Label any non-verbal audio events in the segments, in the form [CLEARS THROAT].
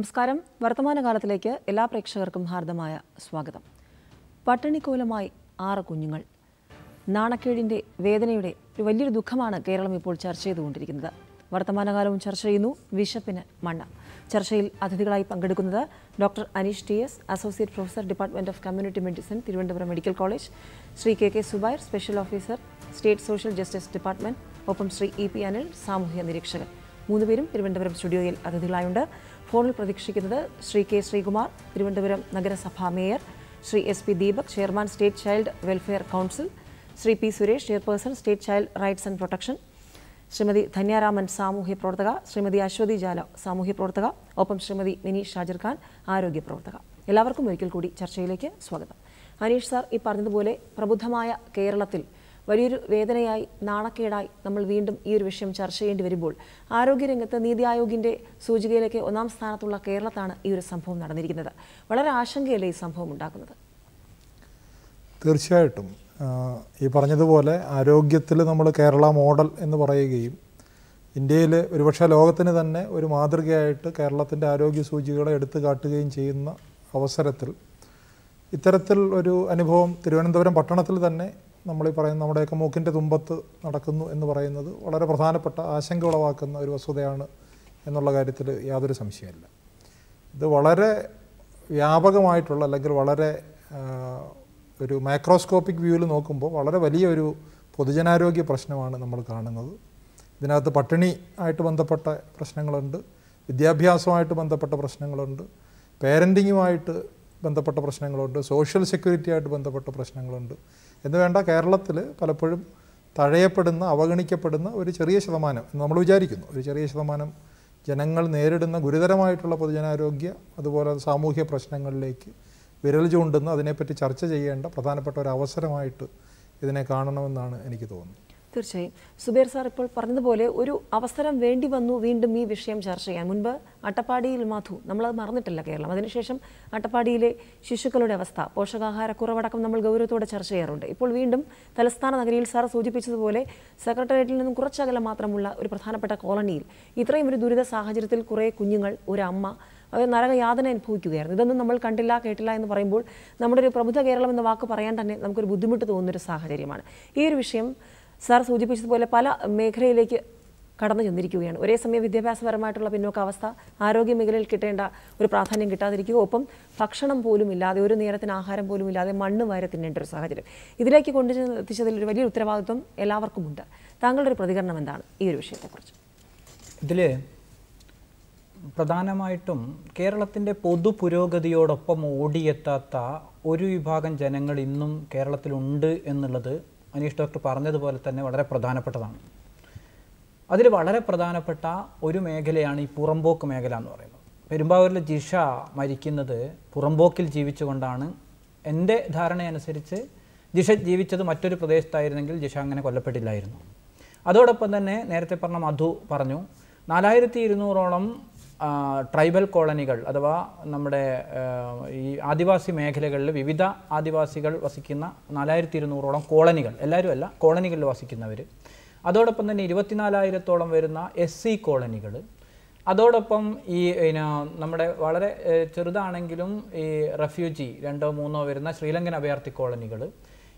നമസ്കാരം. വർത്തമാനകാലത്തിലേക്ക് എല്ലാ പ്രേക്ഷകർക്കും ഹാർദമായ സ്വാഗതം. പട്ടിണിക്കോലമായി ആറ് കുഞ്ഞുങ്ങൾ. നാണക്കേടിന്റെ വേദനയുടെ ഒരു വലിയൊരു ദുഃഖമാണ് കേരളം ഇപ്പോൾ ചർച്ച ചെയ്തുകൊണ്ടിരിക്കുന്നത്. വർത്തമാനകാലവും ചർച്ച ചെയ്യുന്നു വിശപ്പിന് മണ്ണ. ചർച്ചയിൽ അതിഥികളായി പങ്കെടുക്കുന്നത് doctor Aneesh T S associate professor department of community medicine Thiruvananthapuram medical college Shri K K Subair special officer state social justice department ഒപ്പം ശ്രീ ഇ പി അനിൽ സാമൂഹ്യ നിരീക്ഷകൻ. മൂന്നുപേരും തിരുവനന്തപുരം സ്റ്റുഡിയോയിൽ അതിഥികളായുണ്ട്. ഫോണിൽ പ്രതീക്ഷിക്കുന്നത് ശ്രീ കെ ശ്രീകുമാർ തിരുവനന്തപുരം നഗരസഭാ mayor Shri S P Deepak chairman state child welfare council Shri P Suresh chairperson state child rights and protection Shrimati Dhanya Raman സാമൂഹ്യ പ്രവർത്തക ശ്രീമതി അശ്വതി ജാല സാമൂഹ്യ പ്രവർത്തക ഒപ്പം ശ്രീമതി മിനി ഷാജിർ ഖാൻ ആരോഗ്യ പ്രവർത്തക. എല്ലാവർക്കും ഒരിക്കൽ കൂടി ചർച്ചയിലേക്ക് സ്വാഗതം. അനീഷ് സാർ ഈ പറഞ്ഞതുപോലെ പ്രബുദ്ധമായ കേരളത്തിൽ വലിയൊരു വേദനയായി നാണക്കേടായി നമ്മൾ വീണ്ടും ഈ ഒരു വിഷയം ചർച്ച ചെയ്യേണ്ടി വരുമ്പോൾ ആരോഗ്യരംഗത്ത് നീതി ആയോഗിന്റെ സൂചികയിലേക്ക് ഒന്നാം സ്ഥാനത്തുള്ള കേരളത്താണ് ഈ ഒരു സംഭവം നടന്നിരിക്കുന്നത്. വളരെ ആശങ്കയല്ലേ ഈ സംഭവം ഉണ്ടാക്കുന്നത് തീർച്ചയായിട്ടും. ഈ പറഞ്ഞതുപോലെ ആരോഗ്യത്തിൽ നമ്മൾ കേരള മോഡൽ എന്ന് പറയുകയും ഇന്ത്യയിൽ ഒരുപക്ഷെ ലോകത്തിന് തന്നെ ഒരു മാതൃകയായിട്ട് കേരളത്തിന്റെ ആരോഗ്യ സൂചികളെ എടുത്തു കാട്ടുകയും ചെയ്യുന്ന അവസരത്തിൽ ഇത്തരത്തിൽ ഒരു അനുഭവം തിരുവനന്തപുരം പട്ടണത്തിൽ തന്നെ നമ്മൾ ഈ പറയുന്ന നമ്മുടെയൊക്കെ മൂക്കിന്റെ തുമ്പത്ത് നടക്കുന്നു എന്ന് പറയുന്നത് വളരെ പ്രധാനപ്പെട്ട ആശങ്ക ഉളവാക്കുന്ന ഒരു വസ്തുതയാണ് എന്നുള്ള കാര്യത്തിൽ യാതൊരു സംശയമില്ല ഇത് വളരെ വ്യാപകമായിട്ടുള്ള അല്ലെങ്കിൽ വളരെ ഒരു മൈക്രോസ്കോപ്പിക് വ്യൂവിൽ നോക്കുമ്പോൾ വളരെ വലിയൊരു പൊതുജനാരോഗ്യ പ്രശ്നമാണ് നമ്മൾ കാണുന്നത്. ഇതിനകത്ത് പട്ടിണി ആയിട്ട് ബന്ധപ്പെട്ട പ്രശ്നങ്ങളുണ്ട് വിദ്യാഭ്യാസമായിട്ട് ബന്ധപ്പെട്ട പ്രശ്നങ്ങളുണ്ട് പേരന്റിങ്ങുമായിട്ട് ബന്ധപ്പെട്ട പ്രശ്നങ്ങളുണ്ട് സോഷ്യൽ സെക്യൂരിറ്റി ആയിട്ട് ബന്ധപ്പെട്ട പ്രശ്നങ്ങളുണ്ട്. എന്ന് വേണ്ട കേരളത്തിൽ പലപ്പോഴും തഴയപ്പെടുന്ന അവഗണിക്കപ്പെടുന്ന ഒരു ചെറിയ ശതമാനം എന്ന് നമ്മൾ വിചാരിക്കുന്നു. ഒരു ചെറിയ ശതമാനം ജനങ്ങൾ നേരിടുന്ന ഗുരുതരമായിട്ടുള്ള പൊതുജനാരോഗ്യ അതുപോലെ സാമൂഹ്യ പ്രശ്നങ്ങളിലേക്ക് വിരൽ ചൂണ്ടുന്ന അതിനെപ്പറ്റി ചർച്ച ചെയ്യേണ്ട പ്രധാനപ്പെട്ട ഒരു അവസരമായിട്ട് ഇതിനെ കാണണമെന്നാണ് എനിക്ക് തോന്നുന്നത്. തീർച്ചയായും. സുബേർ സാർ ഇപ്പോൾ പറഞ്ഞതുപോലെ ഒരു അവസരം വേണ്ടി വന്നു വീണ്ടും ഈ വിഷയം ചർച്ച ചെയ്യാൻ. മുൻപ് അട്ടപ്പാടിയിൽ മാധു നമ്മളത് മറന്നിട്ടില്ല കേരളം. അതിനുശേഷം അട്ടപ്പാടിയിലെ ശിശുക്കളുടെ അവസ്ഥ പോഷകാഹാരക്കുറവടക്കം നമ്മൾ ഗൗരവത്തോടെ ചർച്ച ചെയ്യാറുണ്ട്. ഇപ്പോൾ വീണ്ടും തലസ്ഥാന നഗരിയിൽ സാർ സൂചിപ്പിച്ചതുപോലെ സെക്രട്ടേറിയറ്റിൽ നിന്നും കുറച്ചകലം മാത്രമുള്ള ഒരു പ്രധാനപ്പെട്ട കോളനിയിൽ ഇത്രയും ഒരു ദുരിത സാഹചര്യത്തിൽ കുറേ കുഞ്ഞുങ്ങൾ ഒരു അമ്മ അവർ നരകയാതന അനുഭവിക്കുകയായിരുന്നു. ഇതൊന്നും നമ്മൾ കണ്ടില്ല കേട്ടില്ല എന്ന് പറയുമ്പോൾ നമ്മുടെ ഒരു പ്രബുദ്ധ കേരളം എന്ന വാക്ക് പറയാൻ തന്നെ നമുക്കൊരു ബുദ്ധിമുട്ട് തോന്നുന്നൊരു സാഹചര്യമാണ്. ഈ ഒരു വിഷയം സാർ സൂചിപ്പിച്ചതുപോലെ പല മേഖലയിലേക്ക് കടന്നു ചെന്നിരിക്കുകയാണ്. ഒരേ സമയം വിദ്യാഭ്യാസപരമായിട്ടുള്ള പിന്നോക്കാവസ്ഥ ആരോഗ്യ മേഖലയിൽ കിട്ടേണ്ട ഒരു പ്രാധാന്യം കിട്ടാതിരിക്കുക ഒപ്പം ഭക്ഷണം പോലും ഇല്ലാതെ ഒരു നേരത്തിന് ആഹാരം പോലും ഇല്ലാതെ മണ്ണ് വരെ തിന്നേണ്ട ഒരു സാഹചര്യം. ഇതിലേക്ക് കൊണ്ടു എത്തിച്ചതിൽ ഒരു വലിയ ഉത്തരവാദിത്വം എല്ലാവർക്കുമുണ്ട്. താങ്കളുടെ ഒരു പ്രതികരണം എന്താണ് ഈ ഒരു വിഷയത്തെക്കുറിച്ച്? ഇതിൽ പ്രധാനമായിട്ടും കേരളത്തിന്റെ പൊതു പുരോഗതിയോടൊപ്പം ഓടിയെത്താത്ത ഒരു വിഭാഗം ജനങ്ങൾ ഇന്നും കേരളത്തിലുണ്ട് എന്നുള്ളത് അനീഷ് ഡോക്ടർ പറഞ്ഞതുപോലെ തന്നെ വളരെ പ്രധാനപ്പെട്ടതാണ്. അതിൽ വളരെ പ്രധാനപ്പെട്ട ഒരു മേഖലയാണ് ഈ പുറമ്പോക്ക് മേഖല എന്ന് പറയുന്നത്. പെരുമ്പാവൂരിലെ ജിഷ മരിക്കുന്നത് പുറമ്പോക്കിൽ ജീവിച്ചുകൊണ്ടാണ്. എന്റെ ധാരണയനുസരിച്ച് ജിഷ ജീവിച്ചത് മറ്റൊരു പ്രദേശത്തായിരുന്നെങ്കിൽ ജിഷ അങ്ങനെ കൊല്ലപ്പെട്ടില്ലായിരുന്നു. അതോടൊപ്പം തന്നെ നേരത്തെ പറഞ്ഞ മധു പറഞ്ഞു നാലായിരത്തി ഇരുന്നൂറോളം ട്രൈബൽ കോളനികൾ അഥവാ നമ്മുടെ ഈ ആദിവാസി മേഖലകളിൽ വിവിധ ആദിവാസികൾ വസിക്കുന്ന നാലായിരത്തി ഇരുന്നൂറോളം കോളനികൾ എല്ലാവരും അല്ല കോളനികളിൽ വസിക്കുന്നവർ അതോടൊപ്പം തന്നെ ഇരുപത്തിനാലായിരത്തോളം വരുന്ന എസ് സി കോളനികൾ അതോടൊപ്പം ഈ നമ്മുടെ വളരെ ചെറുതാണെങ്കിലും ഈ റെഫ്യൂജി രണ്ടോ മൂന്നോ വരുന്ന ശ്രീലങ്കൻ അഭയാർത്ഥി കോളനികൾ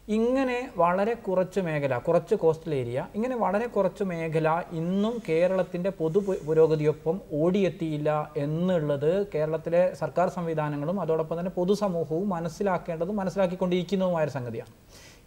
ഇങ്ങനെ വളരെ കുറച്ച് മേഖല കുറച്ച് കോസ്റ്റൽ ഏരിയ ഇങ്ങനെ വളരെ കുറച്ച് മേഖല ഇന്നും കേരളത്തിന്റെ പൊതു പുരോഗതിയൊപ്പം ഓടിയെത്തിയില്ല എന്നുള്ളത് കേരളത്തിലെ സർക്കാർ സംവിധാനങ്ങളും അതോടൊപ്പം തന്നെ പൊതുസമൂഹവും മനസ്സിലാക്കേണ്ടതും മനസ്സിലാക്കിക്കൊണ്ടിരിക്കുന്നതുമായ ഒരു സംഗതിയാണ്.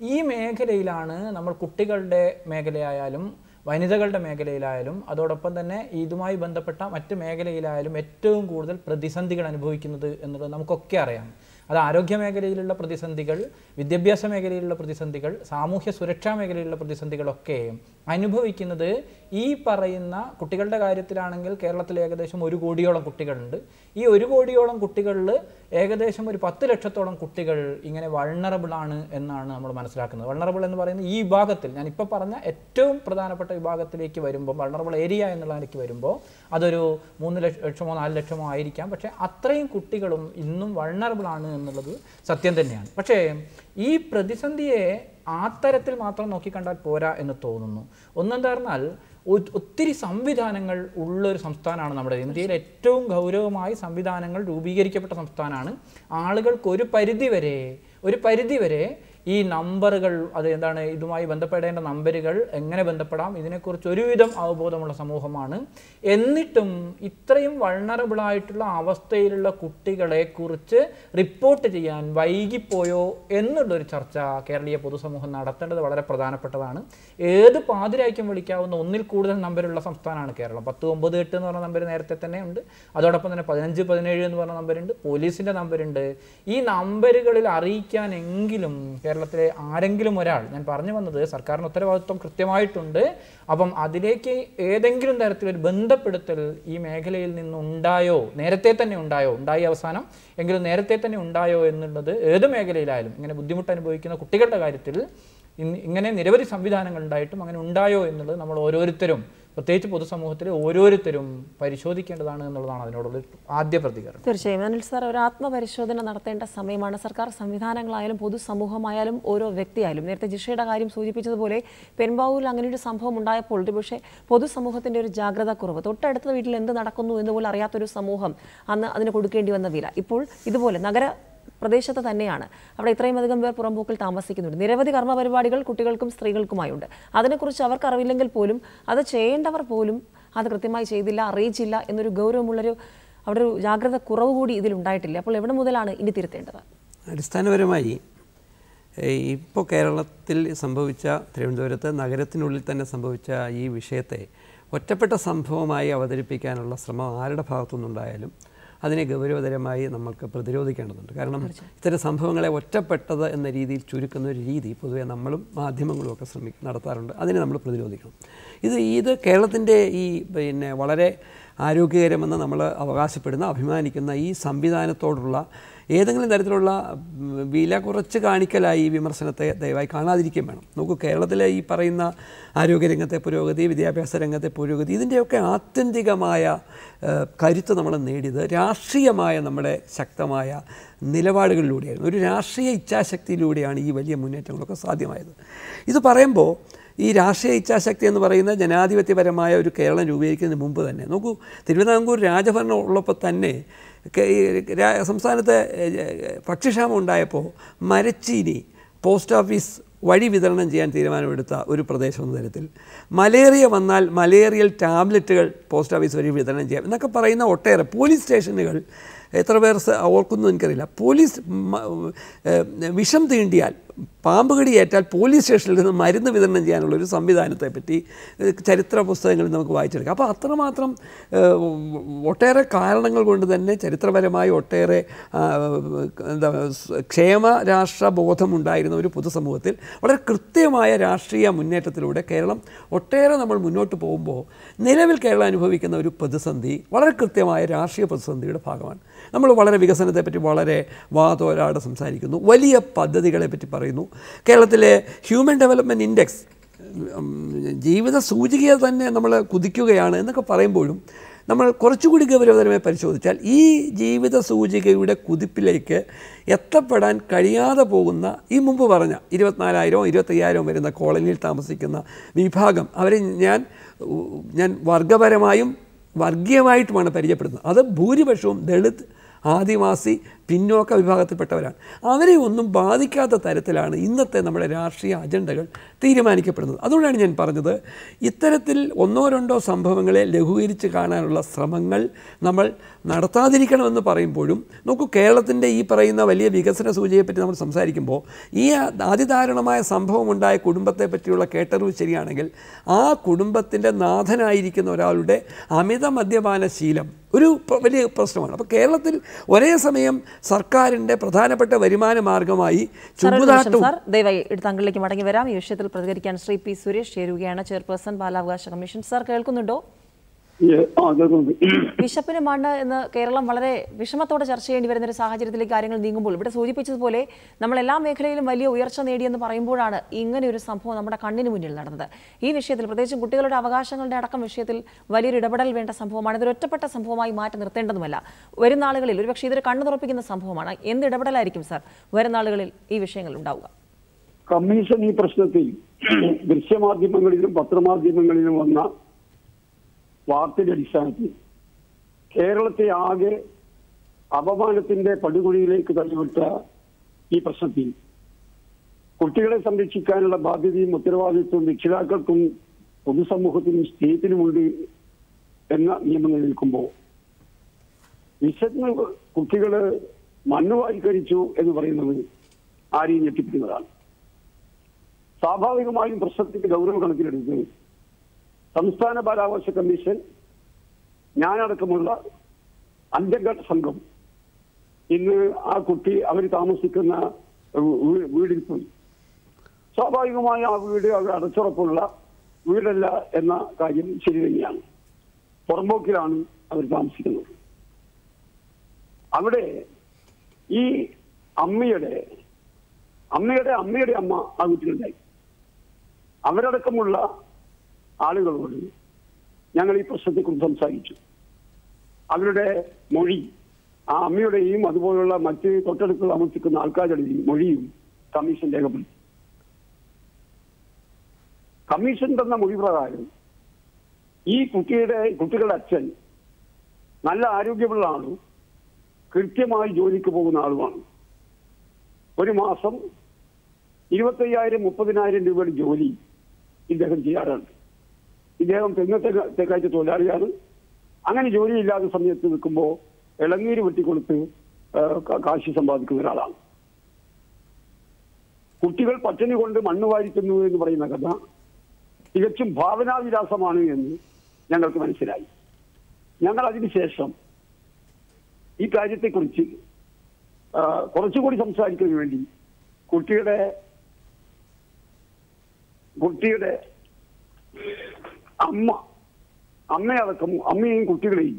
ഈ മേഖലയിലാണ് നമ്മൾ കുട്ടികളുടെ മേഖലയായാലും വനിതകളുടെ മേഖലയിലായാലും അതോടൊപ്പം തന്നെ ഇതുമായി ബന്ധപ്പെട്ട മറ്റ് മേഖലയിലായാലും ഏറ്റവും കൂടുതൽ പ്രതിസന്ധികൾ അനുഭവിക്കുന്നത് എന്നുള്ളത് നമുക്കൊക്കെ അറിയാം. അത് ആരോഗ്യ മേഖലയിലുള്ള പ്രതിസന്ധികൾ വിദ്യാഭ്യാസ മേഖലയിലുള്ള പ്രതിസന്ധികൾ സാമൂഹ്യ സുരക്ഷാ മേഖലയിലുള്ള പ്രതിസന്ധികളൊക്കെ അനുഭവിക്കുന്നത് ഈ പറയുന്ന കുട്ടികളുടെ കാര്യത്തിലാണെങ്കിൽ കേരളത്തിൽ ഏകദേശം ഒരു കോടിയോളം കുട്ടികളുണ്ട്. ഈ ഒരു കോടിയോളം കുട്ടികളിൽ ഏകദേശം ഒരു പത്ത് ലക്ഷത്തോളം കുട്ടികൾ ഇങ്ങനെ വൾണറബിൾ ആണ് എന്നാണ് നമ്മൾ മനസ്സിലാക്കുന്നത്. വൾണറബിൾ എന്ന് പറയുന്ന ഈ വിഭാഗത്തിൽ ഞാൻ ഇപ്പോൾ പറഞ്ഞ ഏറ്റവും പ്രധാനപ്പെട്ട വിഭാഗത്തിലേക്ക് വരുമ്പോൾ വൾണറബിൾ ഏരിയ എന്നുള്ളതിലേക്ക് വരുമ്പോൾ അതൊരു മൂന്ന് ലക്ഷ- ലക്ഷമോ നാല് ലക്ഷമോ ആയിരിക്കാം. പക്ഷേ അത്രയും കുട്ടികളും ഇന്നും വൾണറബിൾ ആണ് എന്നുള്ളത് സത്യം തന്നെയാണ്. പക്ഷേ ഈ പ്രതിസന്ധിയെ ആ തരത്തിൽ മാത്രം നോക്കിക്കണ്ടാൽ പോരാ എന്ന് തോന്നുന്നു. ഒന്നെന്താ പറഞ്ഞാൽ ഒത്തിരി സംവിധാനങ്ങൾ ഉള്ള ഒരു സംസ്ഥാനമാണ് നമ്മുടെ ഇന്ത്യയിൽ. ഏറ്റവും ഗൗരവമായി സംവിധാനങ്ങൾ രൂപീകരിക്കപ്പെട്ട സംസ്ഥാനമാണ്. ആളുകൾക്ക് ഒരു പരിധി വരെ ഒരു പരിധി വരെ ഈ നമ്പറുകൾ അത് എന്താണ് ഇതുമായി ബന്ധപ്പെടേണ്ട നമ്പറുകൾ എങ്ങനെ ബന്ധപ്പെടാം ഇതിനെക്കുറിച്ച് ഒരുവിധം അവബോധമുള്ള സമൂഹമാണ്. എന്നിട്ടും ഇത്രയും വൾണറബിളായിട്ടുള്ള അവസ്ഥയിലുള്ള കുട്ടികളെ കുറിച്ച് റിപ്പോർട്ട് ചെയ്യാൻ വൈകിപ്പോയോ എന്നുള്ളൊരു ചർച്ച കേരളീയ പൊതുസമൂഹം നടത്തേണ്ടത് വളരെ പ്രധാനപ്പെട്ടതാണ്. ഏത് പാതിരായ്ക്കും വിളിക്കാവുന്ന ഒന്നിൽ കൂടുതൽ നമ്പറുള്ള സംസ്ഥാനമാണ് കേരളം. പത്ത് ഒമ്പത് എട്ട് എന്ന് പറഞ്ഞ നമ്പർ നേരത്തെ തന്നെ ഉണ്ട്. അതോടൊപ്പം തന്നെ പതിനഞ്ച് പതിനേഴ് എന്ന് പറഞ്ഞ നമ്പരുണ്ട്. പോലീസിന്റെ നമ്പരുണ്ട്. ഈ നമ്പറുകളിൽ അറിയിക്കാനെങ്കിലും കേരളത്തിലെ ആരെങ്കിലും ഒരാൾ ഞാൻ പറഞ്ഞു വന്നത് സർക്കാരിന് ഉത്തരവാദിത്വം കൃത്യമായിട്ടുണ്ട് അപ്പം അതിലേക്ക് ഏതെങ്കിലും തരത്തിലൊരു ബന്ധപ്പെടുത്തൽ ഈ മേഖലയിൽ നിന്നുണ്ടായോ? നേരത്തെ തന്നെ ഉണ്ടായോ? ഉണ്ടായി അവസാനം? എങ്കിലും നേരത്തെ തന്നെ ഉണ്ടായോ എന്നുള്ളത് ഏത് മേഖലയിലായാലും ഇങ്ങനെ ബുദ്ധിമുട്ട് അനുഭവിക്കുന്ന കുട്ടികളുടെ കാര്യത്തിൽ ഇങ്ങനെ നിരവധി സംവിധാനങ്ങൾ ഉണ്ടായിട്ടും അങ്ങനെ ഉണ്ടായോ എന്നുള്ളത് നമ്മൾ ഓരോരുത്തരും പ്രത്യേകിച്ച് പൊതുസമൂഹത്തിലെ ഓരോരുത്തരും പരിശോധിക്കേണ്ടതാണ് എന്നുള്ളതാണ് അതിനോടുള്ള ആദ്യ പ്രതികരണം. തീർച്ചയായും. അനിൽ സാർ ഒരു ആത്മപരിശോധന നടത്തേണ്ട സമയമാണ്. സർക്കാർ സംവിധാനങ്ങളായാലും പൊതുസമൂഹമായാലും ഓരോ വ്യക്തിയായാലും. നേരത്തെ ജിഷയുടെ കാര്യം സൂചിപ്പിച്ചതുപോലെ പെരുമ്പാവൂരിൽ അങ്ങനെ ഒരു സംഭവം ഉണ്ടായപ്പോൾ ഒരുപക്ഷെ പൊതുസമൂഹത്തിന്റെ ഒരു ജാഗ്രത കുറവ് തൊട്ടടുത്ത വീട്ടിൽ എന്ത് നടക്കുന്നു എന്ന് പോലും അറിയാത്തൊരു സമൂഹം അന്ന് അതിന് കൊടുക്കേണ്ടി വന്ന വില. ഇപ്പോൾ ഇതുപോലെ നഗര പ്രദേശത്ത് തന്നെയാണ്. അവിടെ ഇത്രയും അധികം പേർ പുറംപോക്കിൽ താമസിക്കുന്നുണ്ട്. നിരവധി കർമ്മ പരിപാടികൾ കുട്ടികൾക്കും സ്ത്രീകൾക്കുമായുണ്ട്. അതിനെക്കുറിച്ച് അവർക്ക് അറിവില്ലെങ്കിൽ പോലും അത് ചെയ്യേണ്ടവർ പോലും അത് കൃത്യമായി ചെയ്തില്ല അറിയിച്ചില്ല എന്നൊരു ഗൗരവമുള്ളൊരു അവിടെ ഒരു ജാഗ്രത കുറവ് കൂടി ഇതിൽ ഉണ്ടായിട്ടില്ല. അപ്പോൾ എവിടെ മുതലാണ് ഇനി തിരുത്തേണ്ടത്? അടിസ്ഥാനപരമായി ഇപ്പോൾ കേരളത്തിൽ സംഭവിച്ച തിരുവനന്തപുരത്ത് നഗരത്തിനുള്ളിൽ തന്നെ സംഭവിച്ച ഈ വിഷയത്തെ ഒറ്റപ്പെട്ട സംഭവമായി അവതരിപ്പിക്കാനുള്ള ശ്രമം ആരുടെ ഭാഗത്തുനിന്നുണ്ടായാലും അതിനെ ഗൗരവതരമായി നമുക്ക് പ്രതിരോധിക്കേണ്ടതുണ്ട്. കാരണം ഇത്തരം സംഭവങ്ങളെ ഒറ്റപ്പെട്ടത് എന്ന രീതിയിൽ ചുരുക്കുന്ന ഒരു രീതി പൊതുവെ നമ്മളും മാധ്യമങ്ങളും ഒക്കെ ശ്രമിക്കും നടത്താറുണ്ട്. അതിനെ നമ്മൾ പ്രതിരോധിക്കണം. ഇത് ഇത് കേരളത്തിന്റെ ഈ പിന്നെ വളരെ ആരോഗ്യകരമെന്ന് നമ്മൾ അവകാശപ്പെടുന്ന അഭിമാനിക്കുന്ന ഈ സംവിധാനത്തോടുള്ള ഏതെങ്കിലും തരത്തിലുള്ള വില കുറച്ച് കാണിക്കലായി ഈ വിമർശനത്തെ ദയവായി കാണാതിരിക്കുകയും വേണം. നോക്കൂ കേരളത്തിലെ ഈ പറയുന്ന ആരോഗ്യരംഗത്തെ പുരോഗതി വിദ്യാഭ്യാസ രംഗത്തെ പുരോഗതി ഇതിന്റെയൊക്കെ ആത്യന്തികമായ കരുത്ത് നമ്മൾ നേടിയത് രാഷ്ട്രീയമായ നമ്മുടെ ശക്തമായ നിലപാടുകളിലൂടെയായിരുന്നു. ഒരു രാഷ്ട്രീയ ഇച്ഛാശക്തിയിലൂടെയാണ് ഈ വലിയ മുന്നേറ്റങ്ങളൊക്കെ സാധ്യമായത്. ഇത് പറയുമ്പോൾ ഈ രാഷ്ട്രീയ ഇച്ഛാശക്തി എന്ന് പറയുന്ന ജനാധിപത്യപരമായ ഒരു കേരളം രൂപീകരിക്കുന്നതിന് മുമ്പ് തന്നെ. നോക്കൂ തിരുവിതാംകൂർ രാജഭരണം ഉള്ളപ്പോൾ തന്നെ സംസ്ഥാനത്ത് പക്ഷിക്ഷാമം ഉണ്ടായപ്പോൾ മരച്ചീനി പോസ്റ്റ് ഓഫീസ് വഴി വിതരണം ചെയ്യാൻ തീരുമാനമെടുത്ത ഒരു പ്രദേശം എന്ന തരത്തിൽ. മലേറിയ വന്നാൽ മലേറിയൽ ടാബ്ലറ്റുകൾ പോസ്റ്റ് ഓഫീസ് വഴി വിതരണം ചെയ്യാം. എന്നൊക്കെ പറയുന്ന ഒട്ടേറെ പോലീസ് സ്റ്റേഷനുകൾ എത്ര പേർ ഓർക്കുന്നു എനിക്കറിയില്ല. പോലീസ് വിഷം തീണ്ടിയാൽ പാമ്പ് കടിയേറ്റാൽ പോലീസ് സ്റ്റേഷനിൽ നിന്ന് മരുന്ന് വിതരണം ചെയ്യാനുള്ള ഒരു സംവിധാനത്തെ പറ്റി ഏഹ് ചരിത്ര പുസ്തകങ്ങളിൽ നമുക്ക് വായിച്ചെടുക്കാം. അപ്പോൾ അത്രമാത്രം ഒട്ടേറെ കാരണങ്ങൾ കൊണ്ട് തന്നെ ചരിത്രപരമായി ഒട്ടേറെ എന്താ ക്ഷേമ രാഷ്ട്ര ബോധമുണ്ടായിരുന്ന ഒരു പൊതുസമൂഹത്തിൽ വളരെ കൃത്യമായ രാഷ്ട്രീയ മുന്നേറ്റത്തിലൂടെ കേരളം ഒട്ടേറെ നമ്മൾ മുന്നോട്ട് പോകുമ്പോൾ നിലവിൽ കേരളം അനുഭവിക്കുന്ന ഒരു പ്രതിസന്ധി വളരെ കൃത്യമായ രാഷ്ട്രീയ പ്രതിസന്ധിയുടെ ഭാഗമാണ്. നമ്മൾ വളരെ വികസനത്തെപ്പറ്റി വളരെ വാതോരാടെ സംസാരിക്കുന്നു. വലിയ പദ്ധതികളെപ്പറ്റി പറയുന്നു. കേരളത്തിലെ ഹ്യൂമൻ ഡെവലപ്മെന്റ് ഇൻഡെക്സ് ജീവിത സൂചികയെ തന്നെ നമ്മൾ കുതിക്കുകയാണ് എന്നൊക്കെ പറയുമ്പോഴും നമ്മൾ കുറച്ചുകൂടി ഗൗരവതരമായി പരിശോധിച്ചാൽ ഈ ജീവിത സൂചികയുടെ കുതിപ്പിലേക്ക് എത്തപ്പെടാൻ കഴിയാതെ പോകുന്ന ഈ മുമ്പ് പറഞ്ഞ ഇരുപത്തിനാലായിരവും ഇരുപത്തയ്യായിരവും വരുന്ന കോളനിയിൽ താമസിക്കുന്ന വിഭാഗം അവരെ ഞാൻ ഞാൻ വർഗപരമായും വർഗീയമായിട്ടുമാണ് പരിചയപ്പെടുന്നത്. അത് ഭൂരിപക്ഷവും ദളിത് ആദിവാസി പിന്നോക്ക വിഭാഗത്തിൽപ്പെട്ടവരാണ്. അവരെ ഒന്നും ബാധിക്കാത്ത തരത്തിലാണ് ഇന്നത്തെ നമ്മുടെ രാഷ്ട്രീയ അജണ്ടകൾ തീരുമാനിക്കപ്പെടുന്നത്. അതുകൊണ്ടാണ് ഞാൻ പറഞ്ഞത് ഇത്തരത്തിൽ ഒന്നോ രണ്ടോ സംഭവങ്ങളെ ലഘൂകരിച്ച് കാണാനുള്ള ശ്രമങ്ങൾ നമ്മൾ നടത്താതിരിക്കണമെന്ന് പറയുമ്പോഴും നോക്കൂ കേരളത്തിന്റെ ഈ പറയുന്ന വലിയ വികസന സൂചിയെപ്പറ്റി നമ്മൾ സംസാരിക്കുമ്പോൾ ഈ അതിദാരുണമായ സംഭവം ഉണ്ടായ കുടുംബത്തെ പറ്റിയുള്ള കേട്ടറിവ് ശരിയാണെങ്കിൽ ആ കുടുംബത്തിന്റെ നാഥനായിരിക്കുന്ന ഒരാളുടെ അമിത മദ്യപാന ശീലം ഒരു വലിയ പ്രശ്നമാണ്. അപ്പോൾ കേരളത്തിൽ ഒരേ സമയം സർക്കാരിന്റെ പ്രധാനപ്പെട്ട വരുമാന മാർഗമായി ദയവായി താങ്കളിലേക്ക് മടങ്ങി വരാം. ഈ വിഷയത്തിൽ പ്രതികരിക്കാൻ ശ്രീ പി സുരേഷ് ചേരുകയാണ്. ചെയർപേഴ്സൺ ബാലാവകാശ കമ്മീഷൻ. സാർ കേൾക്കുന്നുണ്ടോ? കേൾക്കുന്നുണ്ട്. [CLEARS THROAT] മണ്ണ് എന്ന് കേരളം വളരെ വിഷമത്തോടെ ചർച്ച ചെയ്യേണ്ടി വരുന്ന ഒരു സാഹചര്യത്തിലേക്ക് കാര്യങ്ങൾ നീങ്ങുമ്പോൾ ഇവിടെ സൂചിപ്പിച്ചതുപോലെ നമ്മൾ എല്ലാ മേഖലയിലും വലിയ ഉയർച്ച നേടിയെന്ന് പറയുമ്പോഴാണ് ഇങ്ങനെ ഒരു സംഭവം നമ്മുടെ കണ്ണിന് മുന്നിൽ നടന്നത്. ഈ വിഷയത്തിൽ പ്രത്യേകിച്ചും കുട്ടികളുടെ അവകാശങ്ങളുടെ അടക്കം വിഷയത്തിൽ വലിയൊരു ഇടപെടൽ വേണ്ട സംഭവമാണ്. ഇതൊരു ഒറ്റപ്പെട്ട സംഭവമായി മാറ്റി നിർത്തേണ്ടതുമല്ല. വരും നാളുകളിൽ ഒരുപക്ഷെ ഇതൊരു കണ്ണു തുറപ്പിക്കുന്ന സംഭവമാണ്. എന്ത് ഇടപെടലായിരിക്കും സർ? വരും നാളുകളിൽ ഈ വിഷയങ്ങൾ ഉണ്ടാവുക. കമ്മീഷൻ ഈ പ്രശ്നത്തിൽ ദൃശ്യമാധ്യമങ്ങളിലും പത്രമാധ്യമങ്ങളിലും വന്ന വാർത്തയുടെ അടിസ്ഥാനത്തിൽ കേരളത്തെ ആകെ അപമാനത്തിന്റെ പടുകുഴിയിലേക്ക് തള്ളിവിട്ട ഈ പ്രശ്നത്തിൽ കുട്ടികളെ സംരക്ഷിക്കാനുള്ള ബാധ്യതയും ഉത്തരവാദിത്വവും രക്ഷിതാക്കൾക്കും പൊതുസമൂഹത്തിനും സ്റ്റേറ്റിനുമുണ്ട് എന്ന നിയമം നിലനിൽക്കുമ്പോൾ വിശന്ന് കുട്ടികൾ മണ്ണ് എന്ന് പറയുന്നത് ആരെയും ഞെട്ടിപ്പിക്കുന്നതാണ്. സ്വാഭാവികമായും പ്രശ്നത്തിന്റെ ഗൗരവ കണക്കിലെടുത്ത് സംസ്ഥാന ബാലാവകാശ കമ്മീഷൻ ഞാനടക്കമുള്ള അഞ്ചംഗ സംഘം ഇന്ന് ആ കുട്ടി അവർ താമസിക്കുന്ന വീടിൽ പോയി സ്വാഭാവികമായി ആ വീട് അവർ അടച്ചുറപ്പുള്ള വീടല്ല എന്ന കാര്യം ശരി തന്നെയാണ്. പുറമ്പോക്കിലാണ് അവർ താമസിക്കുന്നത്. അവിടെ ഈ അമ്മയുടെ അമ്മയുടെ അമ്മയുടെ അമ്മ ആ വീട്ടിലുണ്ടായി. അവരടക്കമുള്ള ആളുകളോട് ഞങ്ങൾ ഈ പ്രശ്നത്തെക്കുറിച്ച് സംസാരിച്ചു. അവരുടെ മൊഴി ആ അമ്മയുടെയും അതുപോലുള്ള മറ്റ് തൊട്ടടുത്ത് താമസിക്കുന്ന ആൾക്കാരുടെയും മൊഴിയും കമ്മീഷൻ രേഖപ്പെടുത്തി. കമ്മീഷൻ തന്ന മൊഴി പ്രകാരം ഈ കുട്ടിയുടെ കുട്ടികളുടെ അച്ഛൻ നല്ല ആരോഗ്യമുള്ള ആളും കൃത്യമായി ജോലിക്ക് പോകുന്ന ആളുമാണ്. ഒരു മാസം ഇരുപത്തയ്യായിരം മുപ്പതിനായിരം രൂപയുടെ ജോലി ഇദ്ദേഹം ചെയ്യാറുണ്ട്. ഇദ്ദേഹം തെങ്ങത്തെ തേക്കാഴ്ച തൊഴിലാളിയാണ്. അങ്ങനെ ജോലിയില്ലാത്ത സമയത്ത് നിൽക്കുമ്പോൾ ഇളനീര് വെട്ടിക്കൊടുത്ത് കാശി സമ്പാദിക്കുന്ന ഒരാളാണ്. കുട്ടികൾ പട്ടിണി കൊണ്ട് മണ്ണ് വാരിക്കുന്നു എന്ന് പറയുന്ന കഥ തികച്ചും ഭാവനാവിലാസമാണ് എന്ന് ഞങ്ങൾക്ക് മനസ്സിലായി. ഞങ്ങൾ അതിനുശേഷം ഈ കാര്യത്തെക്കുറിച്ച് കുറച്ചുകൂടി സംസാരിക്കുന്നതിന് വേണ്ടി കുട്ടിയുടെ കുട്ടിയുടെ അമ്മ അമ്മയടക്കം അമ്മയും കുട്ടികളെയും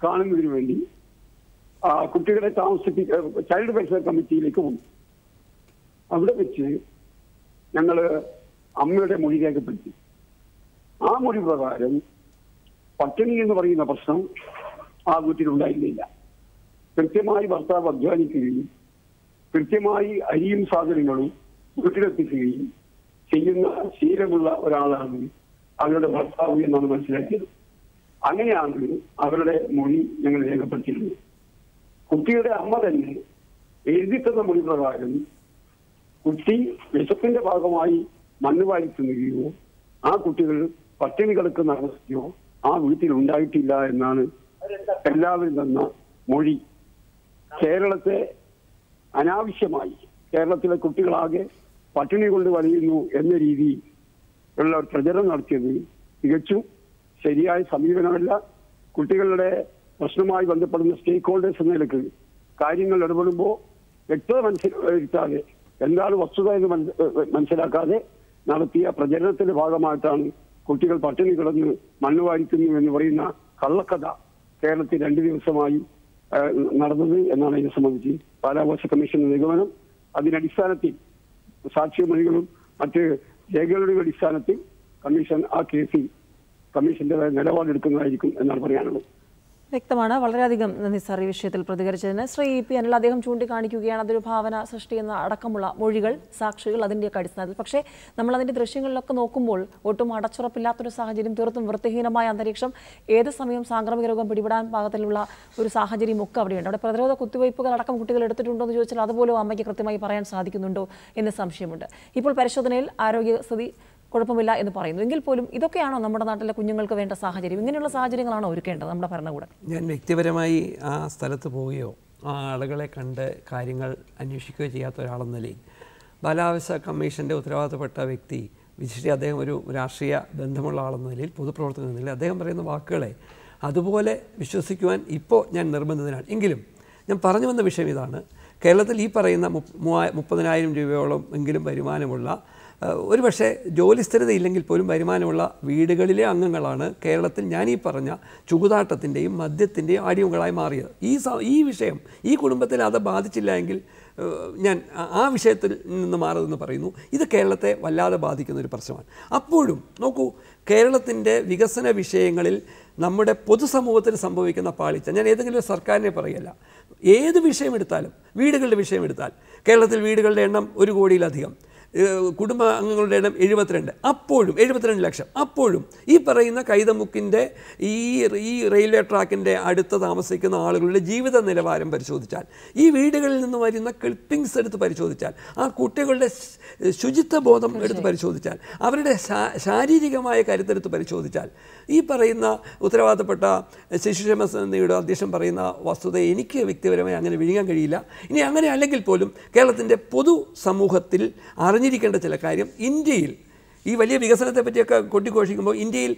കാണുന്നതിന് വേണ്ടി കുട്ടികളെ താമസിപ്പിക്ക ചൈൽഡ് വെൽഫെയർ കമ്മിറ്റിയിലേക്ക് വന്നു. അവിടെ വെച്ച് ഞങ്ങൾ അമ്മയുടെ മൊഴി രേഖപ്പെടുത്തി. ആ മൊഴി പ്രകാരം പട്ടിണി എന്ന് പറയുന്ന പ്രശ്നം ആ വീട്ടിലുണ്ടായിരുന്നില്ല കൃത്യമായി ഭർത്താവ് അധ്വാനിക്കുകയും കൃത്യമായി അരിയും സാധനങ്ങളും വീട്ടിലെത്തിക്കുകയും ചെയ്യുന്ന ശീലമുള്ള ഒരാളാണ് അവരുടെ ഭർത്താവ് എന്നാണ് മനസ്സിലാക്കിയത്. അങ്ങനെയാണ് അവരുടെ മൊഴി ഞങ്ങൾ രേഖപ്പെടുത്തിയിരുന്നത് കുട്ടിയുടെ അമ്മ തന്നെ എഴുതിത്തന്ന മൊഴി പ്രകാരം കുട്ടി വിശപ്പിന്റെ ഭാഗമായി മണ്ണ് വാരി തിന്നുകയോ ആ കുട്ടികൾ പട്ടിണി കിടക്കുന്ന അവസ്ഥയോ ആ വീട്ടിൽ ഉണ്ടായിട്ടില്ല എന്നാണ് എല്ലാവരും തന്ന മൊഴി. കേരളത്തെ അനാവശ്യമായി കേരളത്തിലെ കുട്ടികളാകെ പട്ടിണി കൊണ്ട് വലയുന്നു എന്ന രീതിയിൽ ഉള്ള ഒരു പ്രചരണം നടത്തിയത് തികച്ചും ശരിയായ സമീപനമല്ല. കുട്ടികളുടെ പ്രശ്നമായി ബന്ധപ്പെടുന്ന സ്റ്റേക്ക് ഹോൾഡേഴ്സ് എന്ന നിലയ്ക്ക് കാര്യങ്ങൾ ഇടപെടുമ്പോൾ വ്യക്തത മനസ്സിലാക്കാതെ എന്താണ് വസ്തുത എന്ന് മനസ്സിലാക്കാതെ നടത്തിയ പ്രചരണത്തിന്റെ ഭാഗമായിട്ടാണ് കുട്ടികൾ പട്ടിണി കിടന്ന് മണ്ണ് വാരിക്കുന്നു എന്ന് പറയുന്ന കള്ളക്കഥ കേരളത്തിൽ രണ്ടു ദിവസമായി നടന്നത് എന്നാണ് ഇതിനെ സംബന്ധിച്ച് ബാലാവകാശ കമ്മീഷന്റെ നിഗമനം. അതിനടിസ്ഥാനത്തിൽ സാക്ഷിമൊഴികളും മറ്റ് രേഖകളുടെ അടിസ്ഥാനത്തിൽ കമ്മീഷൻ ആ കേസിൽ കമ്മീഷന്റെ നിലപാടെടുക്കുന്നതായിരിക്കും എന്നാണ് പറയാനുള്ളത്. വ്യക്തമാണ്. വളരെയധികം നന്ദി സാർ ഈ വിഷയത്തിൽ പ്രതികരിച്ചതിന്. ശ്രീ ഇ പി അനിൽ അദ്ദേഹം ചൂണ്ടിക്കാണിക്കുകയാണ്. അതൊരു ഭാവന സൃഷ്ടി എന്ന അടക്കമുള്ള മൊഴികൾ സാക്ഷികൾ അതിന്റെയൊക്കെ അടിസ്ഥാനത്തിൽ. പക്ഷേ നമ്മൾ അതിന്റെ ദൃശ്യങ്ങളിലൊക്കെ നോക്കുമ്പോൾ ഒട്ടും അടച്ചുറപ്പില്ലാത്തൊരു സാഹചര്യം തീർത്തും വൃത്തിഹീനമായ അന്തരീക്ഷം ഏത് സമയം സാംക്രമിക രോഗം പിടിപെടാൻ പാകത്തിലുള്ള ഒരു സാഹചര്യം ഒക്കെ അവിടെയുണ്ട്. അവിടെ പ്രതിരോധ കുത്തിവയ്പ്പുകൾ അടക്കം കുട്ടികൾ എടുത്തിട്ടുണ്ടോ എന്ന് ചോദിച്ചാൽ അതുപോലും അമ്മയ്ക്ക് കൃത്യമായി പറയാൻ സാധിക്കുന്നുണ്ടോ എന്ന് സംശയമുണ്ട്. ഇപ്പോൾ പരിശോധനയിൽ ആരോഗ്യസ്ഥിതി കുഴപ്പമില്ല എന്ന് പറയുന്നു. എങ്കിൽ പോലും ഇതൊക്കെയാണോ നമ്മുടെ നാട്ടിലെ കുഞ്ഞുങ്ങൾക്ക് വേണ്ട സാഹചര്യം? ഇങ്ങനെയുള്ള സാഹചര്യങ്ങളാണോ ഒരുക്കേണ്ടത് നമ്മുടെ ഭരണകൂടം? ഞാൻ വ്യക്തിപരമായി ആ സ്ഥലത്ത് പോവുകയോ ആ ആളുകളെ കണ്ട് കാര്യങ്ങൾ അന്വേഷിക്കുകയോ ചെയ്യാത്ത ഒരാളെന്ന നിലയിൽ ബാലാവകാശ കമ്മീഷന്റെ ഉത്തരവാദിത്തപ്പെട്ട വ്യക്തി വിശിഷ്ടി അദ്ദേഹം ഒരു രാഷ്ട്രീയ ബന്ധമുള്ള ആളെന്ന നിലയിൽ പൊതുപ്രവർത്തകൻ നിലയിൽ അദ്ദേഹം പറയുന്ന വാക്കുകളെ അതുപോലെ വിശ്വസിക്കുവാൻ ഇപ്പോൾ ഞാൻ നിർബന്ധിതനാണ്. എങ്കിലും ഞാൻ പറഞ്ഞു വന്ന വിഷയം ഇതാണ്. കേരളത്തിൽ ഈ പറയുന്ന മുപ്പതിനായിരം രൂപയോളം എങ്കിലും വരുമാനമുള്ള ഒരുപക്ഷെ ജോലി സ്ഥിരതയില്ലെങ്കിൽ പോലും വരുമാനമുള്ള വീടുകളിലെ അംഗങ്ങളാണ് കേരളത്തിൽ ഞാൻ ഈ പറഞ്ഞ ചുകുതാട്ടത്തിന്റെയും മദ്യത്തിന്റെയും അടിമകളായി മാറിയത്. ഈ ഈ വിഷയം ഈ കുടുംബത്തിൽ അത് ബാധിച്ചില്ല എങ്കിൽ ഞാൻ ആ- വിഷയത്തിൽ നിന്ന് മാറുമെന്ന് പറയുന്നു. ഇത് കേരളത്തെ വല്ലാതെ ബാധിക്കുന്ന ഒരു പ്രശ്നമാണ്. അപ്പോഴും നോക്കൂ കേരളത്തിന്റെ വികസന വിഷയങ്ങളിൽ നമ്മുടെ പൊതുസമൂഹത്തിൽ സംഭവിക്കുന്ന പാളിച്ച ഞാൻ ഏതെങ്കിലും സർക്കാരിനെ പറയല്ല ഏത് വിഷയമെടുത്താലും വീടുകളുടെ വിഷയമെടുത്താൽ കേരളത്തിൽ വീടുകളുടെ എണ്ണം ഒരു കോടിയിലധികം. കുടുംബ അംഗങ്ങളുടെ എണ്ണം എഴുപത്തിരണ്ട്. അപ്പോഴും എഴുപത്തിരണ്ട് ലക്ഷം. അപ്പോഴും ഈ പറയുന്ന കൈതമുക്കിന്റെ ഈ ഈ റെയിൽവേ ട്രാക്കിന്റെ അടുത്ത് താമസിക്കുന്ന ആളുകളുടെ ജീവിത നിലവാരം പരിശോധിച്ചാൽ ഈ വീടുകളിൽ നിന്ന് വരുന്ന ക്ലിപ്പിങ്സ് എടുത്ത് പരിശോധിച്ചാൽ ആ കുട്ടികളുടെ ശുചിത്വ ബോധം എടുത്ത് പരിശോധിച്ചാൽ അവരുടെ ശാരീരികമായ കരുത്തെടുത്ത് പരിശോധിച്ചാൽ ഈ പറയുന്ന ഉത്തരവാദപ്പെട്ട ശിശുക്ഷേമ സമിതിയുടെ അധ്യക്ഷൻ പറയുന്ന വസ്തുത എനിക്ക് വ്യക്തിപരമായി അങ്ങനെ വിഴുങ്ങാൻ കഴിയില്ല. ഇനി അങ്ങനെ അല്ലെങ്കിൽ പോലും കേരളത്തിന്റെ പൊതു സമൂഹത്തിൽ അറിഞ്ഞിരിക്കേണ്ട ചില കാര്യം ഇന്ത്യയിൽ ഈ വലിയ വികസനത്തെ പറ്റിയൊക്കെ കൊട്ടിഘോഷിക്കുമ്പോൾ ഇന്ത്യയിൽ